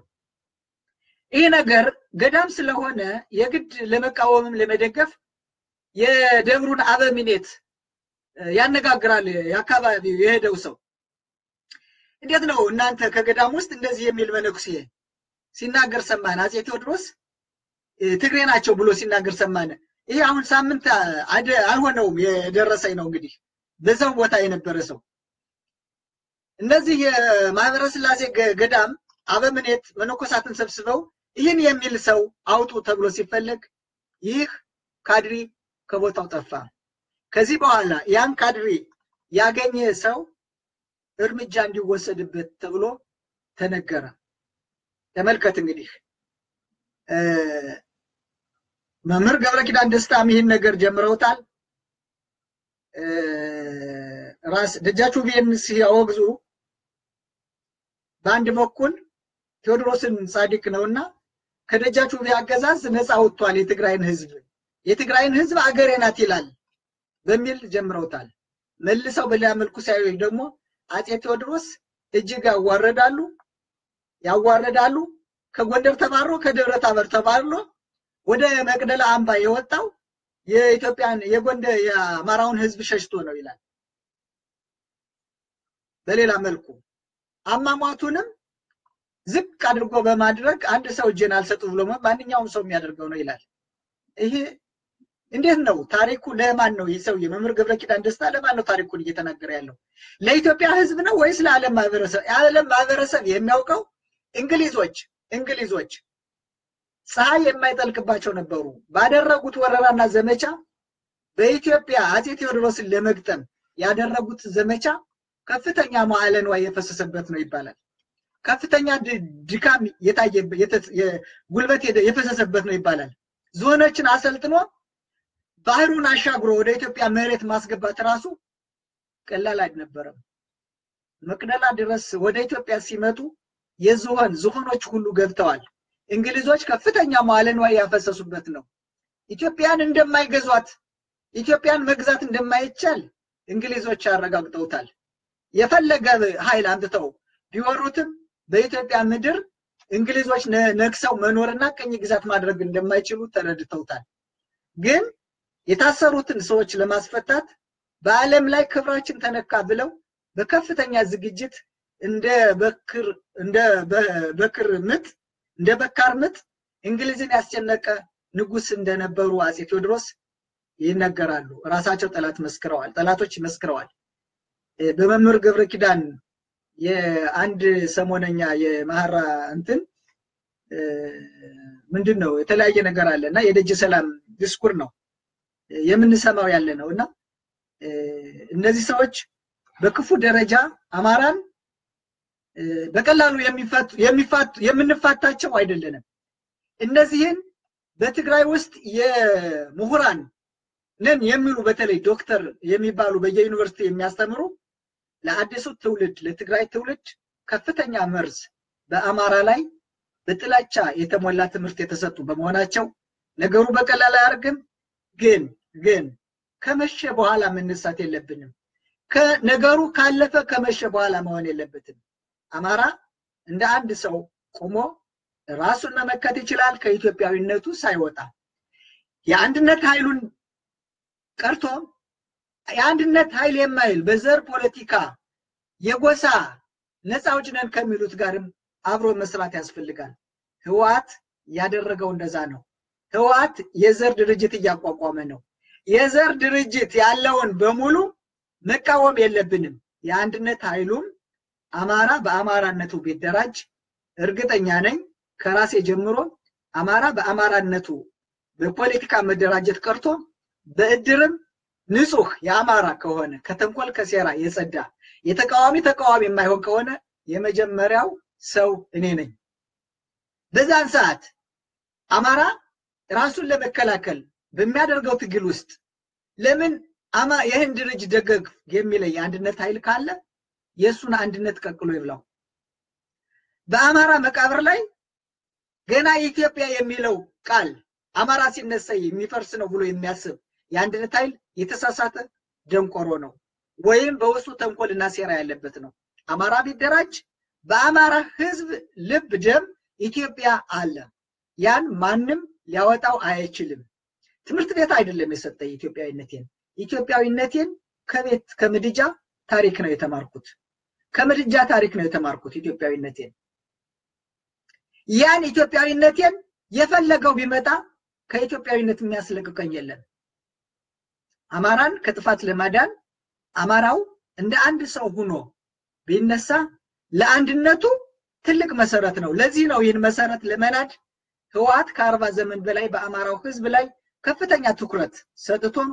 Speaker 1: ይህ ነገር ገዳም ስለሆነ የግድ ለመቃወምም ለመደገፍ የደብሩን አበምኔት ያነጋግራል። የአካባቢው የሄደው ሰው እንዴት ነው እናንተ ከገዳም ውስጥ እንደዚህ የሚል መነኩሴ ሲናገር ሰማን። አፄ ቴዎድሮስ ትግሬ ናቸው ብሎ ሲናገር ሰማን። ይሄ አሁን ሳምንት አልሆነውም የደረሰኝ ነው እንግዲህ በዛው ቦታ የነበረ ሰው እነዚህ የማህበረ ስላሴ ገዳም አበምኔት መነኮሳትን ሰብስበው ይህን የሚል ሰው አውጡ ተብሎ ሲፈለግ ይህ ካድሪ ከቦታው ጠፋ። ከዚህ በኋላ ያን ካድሪ ያገኘ ሰው እርምጃ እንዲወሰድበት ተብሎ ተነገረ። ተመልከት እንግዲህ መምህር ገብረ ኪዳን ደስታም ይህን ነገር ጀምረውታል። ራስ ደጃቹቤን ሲያወግዙ በአንድ በኩል ቴዎድሮስን ጻድቅ ነውና ከደጃቹቤ አገዛዝ ነፃ ወጥቷል የትግራይን ህዝብ የትግራይን ህዝብ አገሬ ናት ይላል በሚል ጀምረውታል። መልሰው በሌላ መልኩ ሲያዩ ደግሞ አፄ ቴዎድሮስ እጅግ ያዋረዳሉ ያዋረዳሉ። ከጎንደር ተባሮ ከደብረ ታቦር ተባሮ ወደ መቅደላ አምባ የወጣው የኢትዮጵያን የጎንደር የአማራውን ህዝብ ሸሽቶ ነው ይላል። በሌላ መልኩ አሟሟቱንም ዝቅ አድርጎ በማድረግ አንድ ሰው እጄን አልሰጡ ብሎ ማንኛውም ሰው የሚያደርገው ነው ይላል። ይሄ እንዴት ነው ታሪኩ? ለማን ነው ይህ ሰውዬ መምህር ገብረ ኪዳን ደስታ ለማን ነው ታሪኩን እየተናገረ ያለው? ለኢትዮጵያ ህዝብ ነው ወይስ ለዓለም ማህበረሰብ? የዓለም ማህበረሰብ የሚያውቀው እንግሊዞች እንግሊዞች ፀሐይ የማይጠልቅባቸው ነበሩ። ባደረጉት ወረራና ዘመቻ በኢትዮጵያ አፄ ቴዎድሮስን ለመግጠም ያደረጉት ዘመቻ ከፍተኛ መዋዕለ ንዋይ የፈሰሰበት ነው ይባላል። ከፍተኛ ድካም ጉልበት የፈሰሰበት ነው ይባላል። ዞኖችን አሰልጥኖ ባህሩን አሻግሮ ወደ ኢትዮጵያ መሬት ማስገባት ራሱ ቀላል አልነበረም። መቅደላ ድረስ ወደ ኢትዮጵያ ሲመጡ የዝሆን ዝሆኖች ሁሉ ገብተዋል። እንግሊዞች ከፍተኛ መዋዕለ ንዋይ ያፈሰሱበት ነው። ኢትዮጵያን እንደማይገዟት ኢትዮጵያን መግዛት እንደማይቻል እንግሊዞች አረጋግጠውታል። የፈለገ ኃይል አምጥተው ቢወሩትም በኢትዮጵያ ምድር እንግሊዞች ነግሰው መኖርና ቅኝ ግዛት ማድረግ እንደማይችሉ ተረድተውታል። ግን የታሰሩትን ሰዎች ለማስፈታት በዓለም ላይ ክብራችን ተነካ ብለው በከፍተኛ ዝግጅት እንደ በክር እንደ በክር ምጥ እንደ በካር ምጥ እንግሊዝን ያስጨነቀ ንጉስ እንደነበሩ አፄ ቴዎድሮስ ይነገራሉ። ራሳቸው ጠላት መስክረዋል፣ ጠላቶች መስክረዋል። በመምህር ገብረ ኪዳን የአንድ ሰሞነኛ የማህራ እንትን ምንድን ነው የተለያየ ነገር አለ እና የደጅ ሰላም ዲስኩር ነው የምንሰማው ያለ ነው እና እነዚህ ሰዎች በክፉ ደረጃ አማራን በቀላሉ የምንፋታቸው አይደለንም። እነዚህን በትግራይ ውስጥ የምሁራን ነን የሚሉ በተለይ ዶክተር የሚባሉ በየዩኒቨርሲቲ የሚያስተምሩ ለአዲሱ ትውልድ ለትግራይ ትውልድ ከፍተኛ መርዝ በአማራ ላይ በጥላቻ የተሞላ ትምህርት የተሰጡ በመሆናቸው ነገሩ በቀላል አያደርግም። ግን ግን ከመሸ በኋላ መነሳት የለብንም። ነገሩ ካለፈ ከመሸ በኋላ መሆን የለበትም። አማራ እንደ አንድ ሰው ቆሞ ራሱን መመከት ይችላል፣ ከኢትዮጵያዊነቱ ሳይወጣ የአንድነት ኃይሉን ቀርቶ የአንድነት ኃይል የማይል በዘር ፖለቲካ የጎሳ ነፃ አውጪ ነን ከሚሉት ጋርም አብሮ መስራት ያስፈልጋል። ህወሓት ያደረገው እንደዛ ነው። ህወሓት የዘር ድርጅት እያቋቋመ ነው። የዘር ድርጅት ያለውን በሙሉ መቃወም የለብንም። የአንድነት ኃይሉም አማራ በአማራነቱ ቢደራጅ እርግጠኛ ነኝ ከራሴ ጀምሮ አማራ በአማራነቱ በፖለቲካ መደራጀት ቀርቶ በእድርም ንጹህ የአማራ ከሆነ ከተንኮል ከሴራ የጸዳ የተቃዋሚ ተቃዋሚ የማይሆን ከሆነ የመጀመሪያው ሰው እኔ ነኝ። በዛን ሰዓት አማራ ራሱን ለመከላከል በሚያደርገው ትግል ውስጥ ለምን ይህን ድርጅት ደገግ የሚለኝ የአንድነት ኃይል ካለ የእሱን አንድነት ቀቅሎ ይብላው። በአማራ መቃብር ላይ ገና ኢትዮጵያ የሚለው ቃል አማራ ሲነሳ የሚፈርስ ነው ብሎ የሚያስብ የአንድነት ኃይል የተሳሳተ ደንቆሮ ነው፣ ወይም በውስጡ ተንኮልና ሴራ ያለበት ነው። አማራ ቢደራጅ በአማራ ህዝብ ልብ ደም ኢትዮጵያ አለ። ያን ማንም ሊያወጣው አይችልም። ትምህርት ቤት አይደለም የሰጠ ኢትዮጵያዊነቴን ኢትዮጵያዊነቴን ከቤት ከምድጃ ታሪክ ነው የተማርኩት። ከምድጃ ታሪክ ነው የተማርኩት ኢትዮጵያዊነቴን። ያን ኢትዮጵያዊነቴን የፈለገው ቢመጣ ከኢትዮጵያዊነት የሚያስለቅቀኝ የለም። አማራን ከጥፋት ለማዳን አማራው እንደ አንድ ሰው ሆኖ ቢነሳ ለአንድነቱ ትልቅ መሰረት ነው። ለዚህ ነው ይህን መሰረት ለመናድ ህወሓት ከአርባ ዘመን በላይ በአማራው ህዝብ ላይ ከፍተኛ ትኩረት ሰጥቶም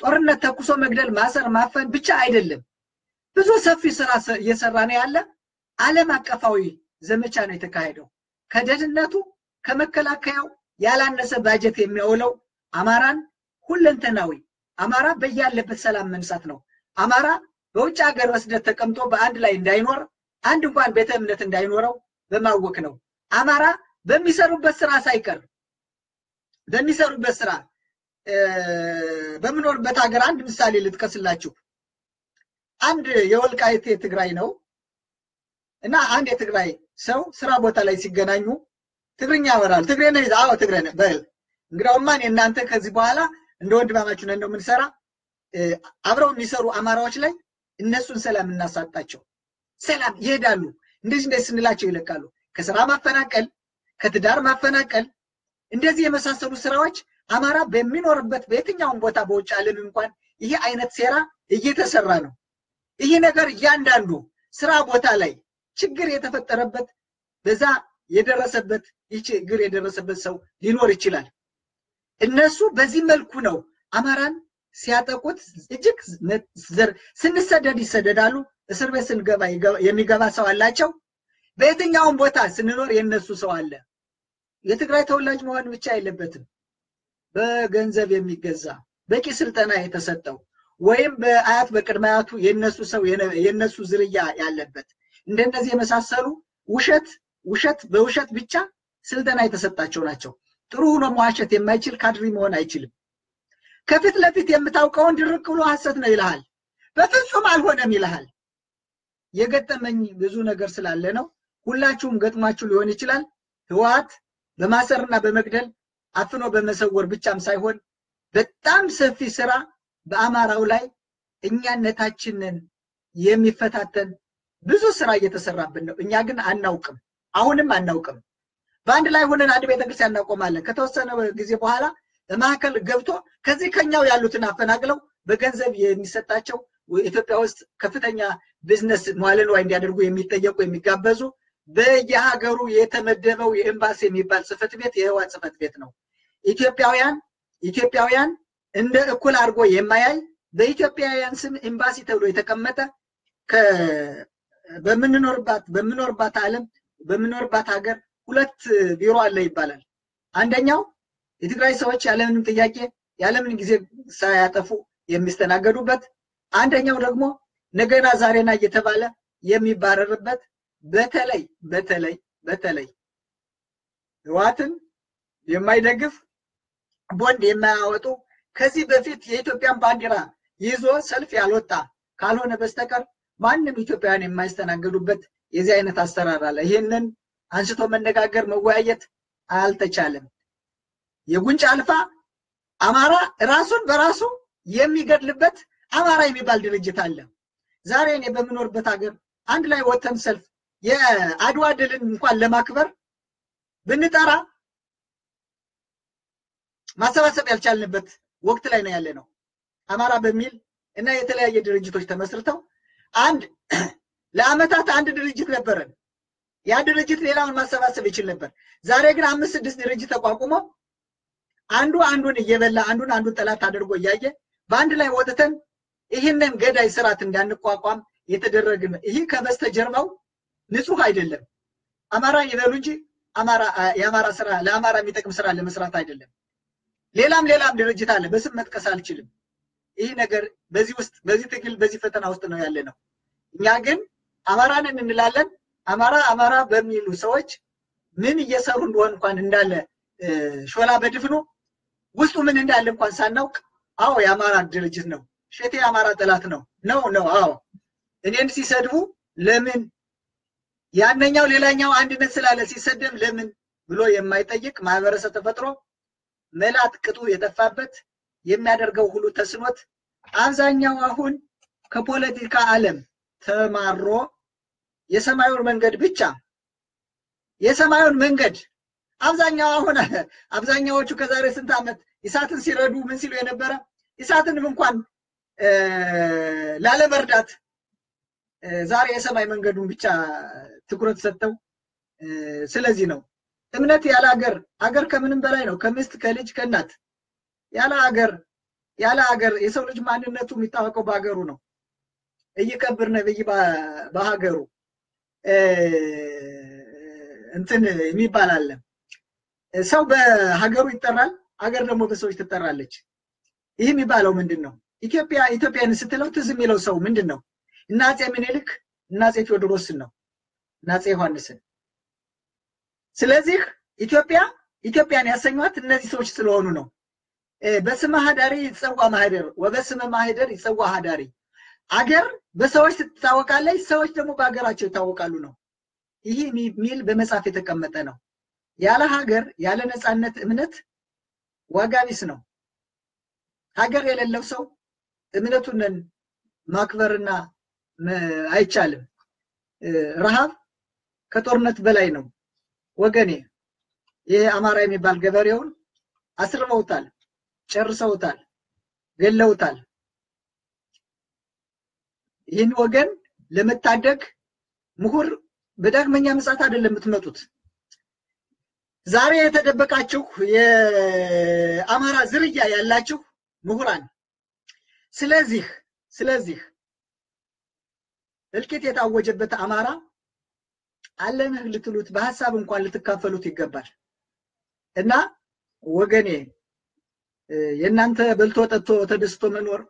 Speaker 1: ጦርነት ተኩሶ መግደል፣ ማሰር፣ ማፈን ብቻ አይደለም። ብዙ ሰፊ ስራ እየሰራ ነው ያለ። ዓለም አቀፋዊ ዘመቻ ነው የተካሄደው። ከደህንነቱ ከመከላከያው ያላነሰ ባጀት የሚያውለው አማራን ሁለንተናዊ አማራ በያለበት ሰላም መንሳት ነው። አማራ በውጭ ሀገር በስደት ተቀምጦ በአንድ ላይ እንዳይኖር አንድ እንኳን ቤተ እምነት እንዳይኖረው በማወክ ነው። አማራ በሚሰሩበት ስራ ሳይቀር በሚሰሩበት ስራ በምኖርበት ሀገር አንድ ምሳሌ ልጥቀስላችሁ። አንድ የወልቃይት የትግራይ ነው እና አንድ የትግራይ ሰው ስራ ቦታ ላይ ሲገናኙ ትግርኛ ያወራል። ትግሬ ነህ? አዎ ትግሬ ነህ። በል እንግዲያውማ እናንተ ከዚህ በኋላ እንደ ወንድማማች ነን ነው የምንሰራ። አብረው የሚሰሩ አማራዎች ላይ እነሱን ሰላም እናሳጣቸው። ሰላም ይሄዳሉ። እንደዚህ እንደዚህ ስንላቸው ይለቃሉ። ከስራ ማፈናቀል፣ ከትዳር ማፈናቀል፣ እንደዚህ የመሳሰሉ ስራዎች አማራ በሚኖርበት በየትኛውም ቦታ በውጭ ዓለም እንኳን ይሄ አይነት ሴራ እየተሰራ ነው። ይሄ ነገር እያንዳንዱ ስራ ቦታ ላይ ችግር የተፈጠረበት በዛ የደረሰበት ይህ ችግር የደረሰበት ሰው ሊኖር ይችላል። እነሱ በዚህ መልኩ ነው አማራን ሲያጠቁት እጅግ ስንሰደድ ይሰደዳሉ። እስር ቤት ስንገባ የሚገባ ሰው አላቸው። በየትኛውም ቦታ ስንኖር የነሱ ሰው አለ። የትግራይ ተወላጅ መሆን ብቻ የለበትም። በገንዘብ የሚገዛ በቂ ስልጠና የተሰጠው ወይም በአያት በቅድመ አያቱ የነሱ ሰው የነሱ ዝርያ ያለበት እንደነዚህ የመሳሰሉ ውሸት ውሸት በውሸት ብቻ ስልጠና የተሰጣቸው ናቸው። ጥሩ ሆኖ መዋሸት የማይችል ካድሪ መሆን አይችልም። ከፊት ለፊት የምታውቀውን ድርቅ ብሎ ሐሰት ነው ይልሃል። በፍጹም አልሆነም ይልሃል። የገጠመኝ ብዙ ነገር ስላለ ነው። ሁላችሁም ገጥሟችሁ ሊሆን ይችላል። ህወሓት በማሰርና በመግደል አፍኖ በመሰወር ብቻም ሳይሆን በጣም ሰፊ ስራ በአማራው ላይ እኛነታችንን የሚፈታተን ብዙ ስራ እየተሰራብን ነው። እኛ ግን አናውቅም፣ አሁንም አናውቅም። በአንድ ላይ ሆነን አንድ ቤተክርስቲያን እናቆማለን። ከተወሰነ ጊዜ በኋላ በማዕከል ገብቶ ከዚህ ከኛው ያሉትን አፈናቅለው በገንዘብ የሚሰጣቸው ኢትዮጵያ ውስጥ ከፍተኛ ቢዝነስ መዋለ ንዋይ እንዲያደርጉ የሚጠየቁ የሚጋበዙ በየሀገሩ የተመደበው የኤምባሲ የሚባል ጽህፈት ቤት የህወሓት ጽህፈት ቤት ነው። ኢትዮጵያውያን ኢትዮጵያውያን እንደ እኩል አድርጎ የማያይ በኢትዮጵያውያን ስም ኤምባሲ ተብሎ የተቀመጠ በምንኖርባት በምኖርባት ዓለም በምኖርባት ሀገር ሁለት ቢሮ አለ ይባላል። አንደኛው የትግራይ ሰዎች ያለምንም ጥያቄ ያለምን ጊዜ ሳያጠፉ የሚስተናገዱበት፣ አንደኛው ደግሞ ነገና ዛሬና እየተባለ የሚባረርበት በተለይ በተለይ በተለይ ህወሓትን የማይደግፍ ቦንድ የማያወጡ ከዚህ በፊት የኢትዮጵያን ባንዲራ ይዞ ሰልፍ ያልወጣ ካልሆነ በስተቀር ማንም ኢትዮጵያውያን የማይስተናገዱበት የዚህ አይነት አሰራር አለ። ይህንን አንስቶ መነጋገር መወያየት አልተቻለም። የጉንጭ አልፋ አማራ ራሱን በራሱ የሚገድልበት አማራ የሚባል ድርጅት አለ። ዛሬ እኔ በምኖርበት ሀገር አንድ ላይ ወተን ሰልፍ የአድዋ ድልን እንኳን ለማክበር ብንጠራ ማሰባሰብ ያልቻልንበት ወቅት ላይ ነው ያለ ነው። አማራ በሚል እና የተለያየ ድርጅቶች ተመስርተው አንድ ለአመታት አንድ ድርጅት ነበረን። ያ ድርጅት ሌላውን ማሰባሰብ ይችል ነበር። ዛሬ ግን አምስት ስድስት ድርጅት ተቋቁሞ አንዱ አንዱን እየበላ አንዱን አንዱን ጠላት አድርጎ እያየ በአንድ ላይ ወጥተን ይህንን ገዳይ ስርዓት እንዳንቋቋም የተደረግን ይህ ከበስተጀርባው ንጹህ አይደለም። አማራ ይበሉ እንጂ አማራ የአማራ ስራ ለአማራ የሚጠቅም ስራ ለመስራት አይደለም። ሌላም ሌላም ድርጅት አለ፣ በስም መጥቀስ አልችልም። ይህ ነገር በዚህ ውስጥ በዚህ ትግል በዚህ ፈተና ውስጥ ነው ያለ ነው። እኛ ግን አማራንን እንላለን። አማራ አማራ በሚሉ ሰዎች ምን እየሰሩ እንደሆን እንኳን እንዳለ ሾላ በድፍኑ ውስጡ ምን እንዳለ እንኳን ሳናውቅ አዎ የአማራ ድርጅት ነው፣ ሸቴ የአማራ ጠላት ነው ነው ነው። አዎ እኔን ሲሰድቡ ለምን ያነኛው ሌላኛው አንድነት ስላለ ሲሰደብ ለምን ብሎ የማይጠይቅ ማህበረሰብ ተፈጥሮ መላት ቅጡ የጠፋበት የሚያደርገው ሁሉ ተስኖት አብዛኛው አሁን ከፖለቲካ ዓለም ተማሮ የሰማዩን መንገድ ብቻ የሰማዩን መንገድ አብዛኛው አሁን አብዛኛዎቹ ከዛሬ ስንት ዓመት ኢሳትን ሲረዱ ምን ሲሉ የነበረ? ኢሳትንም እንኳን ላለመርዳት ዛሬ የሰማይ መንገዱን ብቻ ትኩረት ሰጥተው ስለዚህ ነው እምነት ያለ ሀገር ሀገር ከምንም በላይ ነው። ከሚስት ከልጅ ከእናት። ያለ ሀገር ያለ ሀገር የሰው ልጅ ማንነቱ የሚታወቀው በሀገሩ ነው። እይቀብር ነብይ በሀገሩ። እንትን የሚባል አለ። ሰው በሀገሩ ይጠራል ሀገር ደግሞ በሰዎች ትጠራለች። ይህ የሚባለው ምንድን ነው ኢትዮጵያ ኢትዮጵያን ስትለው ትዝ የሚለው ሰው ምንድን ነው እና አፄ ምኒልክ እና አፄ ቴዎድሮስን ነው። እና አፄ ዮሐንስን ስለዚህ ኢትዮጵያ ኢትዮጵያን ያሰኟት እነዚህ ሰዎች ስለሆኑ ነው። በስመ ሀዳሪ ይጸዋ ማህደር ወበስመ ማህደር ይጸዋ ሀዳሪ አገር በሰዎች ትታወቃለች ሰዎች ደግሞ በሀገራቸው ይታወቃሉ ነው። ይህ ሚል በመጽሐፍ የተቀመጠ ነው። ያለ ሀገር ያለ ነፃነት እምነት ዋጋ ቢስ ነው። ሀገር የሌለው ሰው እምነቱን ማክበርና አይቻልም። ረሃብ ከጦርነት በላይ ነው ወገኔ ይህ አማራ የሚባል ገበሬውን አስርበውታል ጨርሰውታል ገለውታል። ይህን ወገን ለመታደግ ምሁር በዳግመኛ ምጽአት አይደለም የምትመጡት። ዛሬ የተደበቃችሁ የአማራ ዝርያ ያላችሁ ምሁራን ስለዚህ ስለዚህ እልቂት የታወጀበት አማራ አለንህ ልትሉት በሀሳብ እንኳን ልትካፈሉት ይገባል። እና ወገኔ የእናንተ በልቶ ጠጥቶ ተደስቶ መኖር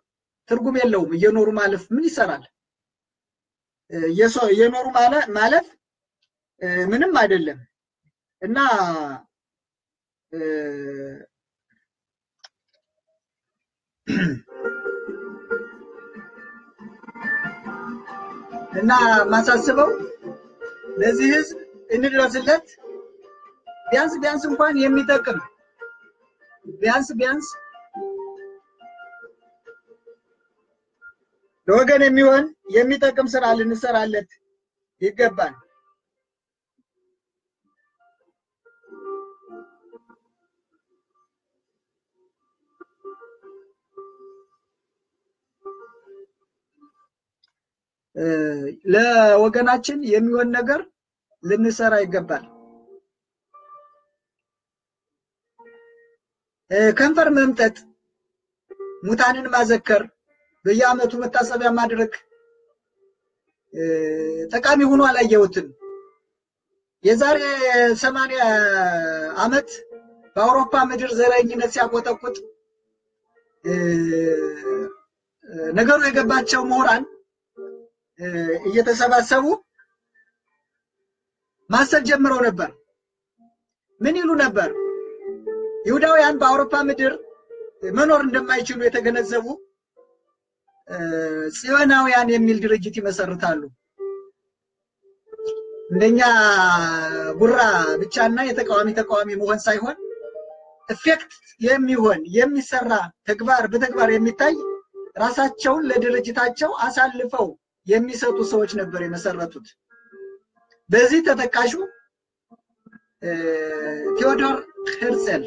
Speaker 1: ትርጉም የለውም። እየኖሩ ማለፍ ምን ይሰራል? እየኖሩ ማለፍ ምንም አይደለም። እና እና ማሳስበው ለዚህ ህዝብ እንድረስለት ቢያንስ ቢያንስ እንኳን የሚጠቅም ቢያንስ ቢያንስ ለወገን የሚሆን የሚጠቅም ስራ ልንሰራለት ይገባል። ለወገናችን የሚሆን ነገር ልንሰራ ይገባል። ከንፈር መምጠጥ፣ ሙታንን ማዘከር፣ በየአመቱ መታሰቢያ ማድረግ ጠቃሚ ሆኖ አላየሁትም። የዛሬ ሰማንያ አመት በአውሮፓ ምድር ዘረኝነት ሲያቆጠቁጥ ነገሩ የገባቸው ምሁራን እየተሰባሰቡ ማሰብ ጀምረው ነበር። ምን ይሉ ነበር? ይሁዳውያን በአውሮፓ ምድር መኖር እንደማይችሉ የተገነዘቡ ጽዮናውያን የሚል ድርጅት ይመሰርታሉ። እንደኛ ጉራ ብቻና የተቃዋሚ ተቃዋሚ መሆን ሳይሆን effect የሚሆን የሚሰራ ተግባር በተግባር የሚታይ ራሳቸውን ለድርጅታቸው አሳልፈው የሚሰጡ ሰዎች ነበር የመሰረቱት። በዚህ ተጠቃሹ ቴዎዶር ሄርዘል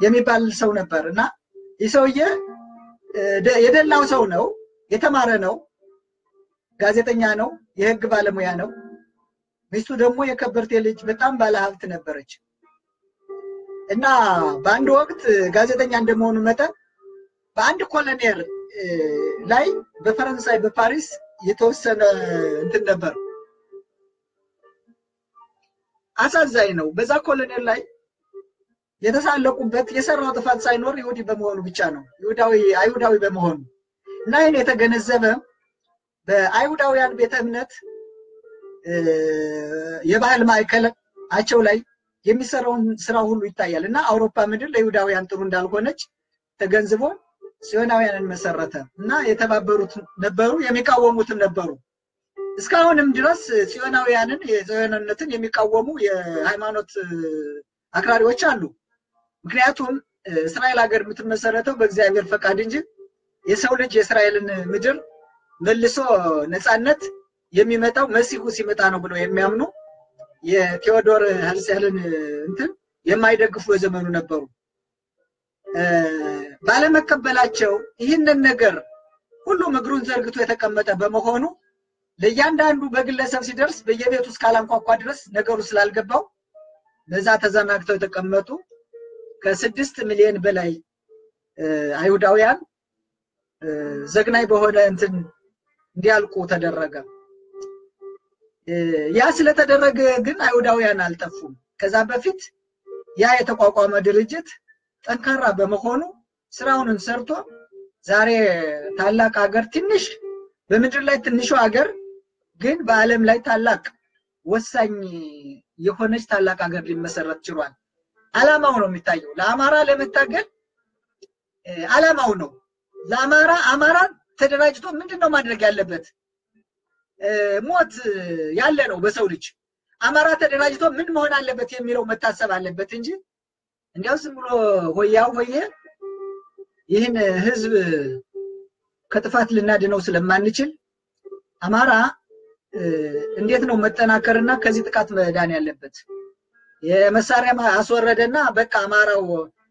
Speaker 1: የሚባል ሰው ነበር እና ይህ ሰውዬ የደላው ሰው ነው፣ የተማረ ነው፣ ጋዜጠኛ ነው፣ የህግ ባለሙያ ነው። ሚስቱ ደግሞ የከበርቴ ልጅ በጣም ባለሀብት ነበረች እና በአንድ ወቅት ጋዜጠኛ እንደመሆኑ መጠን በአንድ ኮሎኔል ላይ በፈረንሳይ በፓሪስ የተወሰነ እንትን ነበር። አሳዛኝ ነው። በዛ ኮሎኔል ላይ የተሳለቁበት የሰራው ጥፋት ሳይኖር ይሁዲ በመሆኑ ብቻ ነው። ይሁዳዊ አይሁዳዊ በመሆኑ እና ይህን የተገነዘበ በአይሁዳውያን ቤተ እምነት የባህል ማዕከላቸው ላይ የሚሰራውን ስራ ሁሉ ይታያል እና አውሮፓ ምድር ለይሁዳውያን ጥሩ እንዳልሆነች ተገንዝቦ ጽዮናውያንን መሰረተ እና የተባበሩት ነበሩ፣ የሚቃወሙትም ነበሩ። እስካሁንም ድረስ ጽዮናውያንን የጽዮናነትን የሚቃወሙ የሃይማኖት አክራሪዎች አሉ። ምክንያቱም እስራኤል ሀገር የምትመሰረተው በእግዚአብሔር ፈቃድ እንጂ የሰው ልጅ የእስራኤልን ምድር መልሶ ነፃነት የሚመጣው መሲሁ ሲመጣ ነው ብለው የሚያምኑ የቴዎዶር ሄርዝልን እንትን የማይደግፉ የዘመኑ ነበሩ። ባለመቀበላቸው ይህንን ነገር ሁሉም እግሩን ዘርግቶ የተቀመጠ በመሆኑ ለእያንዳንዱ በግለሰብ ሲደርስ በየቤቱ እስካላንኳኳ ድረስ ነገሩ ስላልገባው በዛ ተዘናግተው የተቀመጡ ከስድስት ሚሊዮን በላይ አይሁዳውያን ዘግናይ በሆነ እንትን እንዲያልቁ ተደረገ። ያ ስለተደረገ ግን አይሁዳውያን አልጠፉም። ከዛ በፊት ያ የተቋቋመ ድርጅት ጠንካራ በመሆኑ ስራውንም ሰርቶ ዛሬ ታላቅ ሀገር ትንሽ በምድር ላይ ትንሹ ሀገር ግን በዓለም ላይ ታላቅ ወሳኝ የሆነች ታላቅ ሀገር ሊመሰረት ችሏል። አላማው ነው የሚታየው። ለአማራ ለመታገል አላማው ነው። ለአማራ አማራ ተደራጅቶ ምንድን ነው ማድረግ ያለበት? ሞት ያለ ነው በሰው ልጅ። አማራ ተደራጅቶ ምን መሆን አለበት የሚለው መታሰብ አለበት እንጂ እንዲያው ዝም ብሎ ሆያው ሆዬ ይህን ህዝብ ከጥፋት ልናድነው ስለማንችል አማራ እንዴት ነው መጠናከርና ከዚህ ጥቃት መዳን ያለበት? የመሳሪያ አስወረደና በቃ አማራው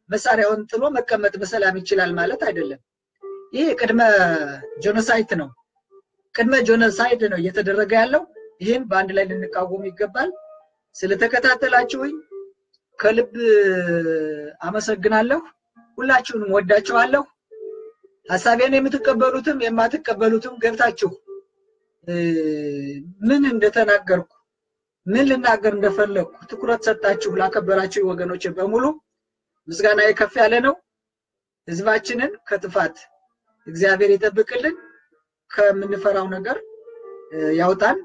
Speaker 1: መሳሪያውን ጥሎ መቀመጥ በሰላም ይችላል ማለት አይደለም። ይህ ቅድመ genocide ነው። ቅድመ genocide ነው እየተደረገ ያለው። ይህን በአንድ ላይ ልንቃወም ይገባል። ስለተከታተላችሁኝ ከልብ አመሰግናለሁ። ሁላችሁንም ወዳችኋለሁ። ሀሳቤን የምትቀበሉትም የማትቀበሉትም ገብታችሁ ምን እንደተናገርኩ ምን ልናገር እንደፈለግኩ ትኩረት ሰጣችሁ ላከበራችሁ ወገኖች በሙሉ ምስጋና ከፍ ያለ ነው። ህዝባችንን ከጥፋት እግዚአብሔር ይጠብቅልን፣ ከምንፈራው ነገር ያውጣን።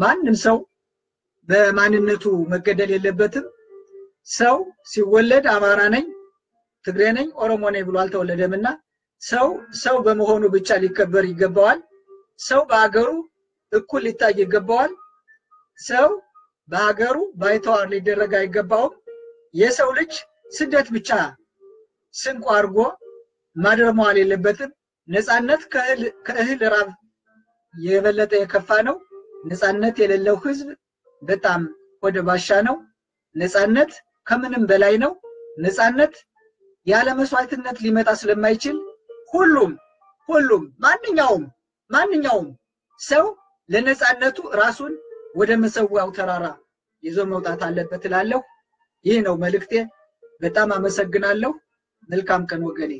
Speaker 1: ማንም ሰው በማንነቱ መገደል የለበትም። ሰው ሲወለድ አማራ ነኝ፣ ትግሬ ነኝ፣ ኦሮሞ ነኝ ብሎ አልተወለደም እና ሰው ሰው በመሆኑ ብቻ ሊከበር ይገባዋል። ሰው በሀገሩ እኩል ሊታይ ይገባዋል። ሰው በሀገሩ ባይተዋር ሊደረግ አይገባውም። የሰው ልጅ ስደት ብቻ ስንቁ አድርጎ ማደር መዋል የለበትም። ነፃነት ከእህል ራብ የበለጠ የከፋ ነው። ነፃነት የሌለው ህዝብ በጣም ወደ ባሻ ነው። ነፃነት ከምንም በላይ ነው። ነፃነት ያለ መስዋዕትነት ሊመጣ ስለማይችል ሁሉም ሁሉም ማንኛውም ማንኛውም ሰው ለነፃነቱ ራሱን ወደ መሰዊያው ተራራ ይዞ መውጣት አለበት እላለሁ። ይህ ነው መልእክቴ። በጣም አመሰግናለሁ። መልካም ቀን ወገኔ።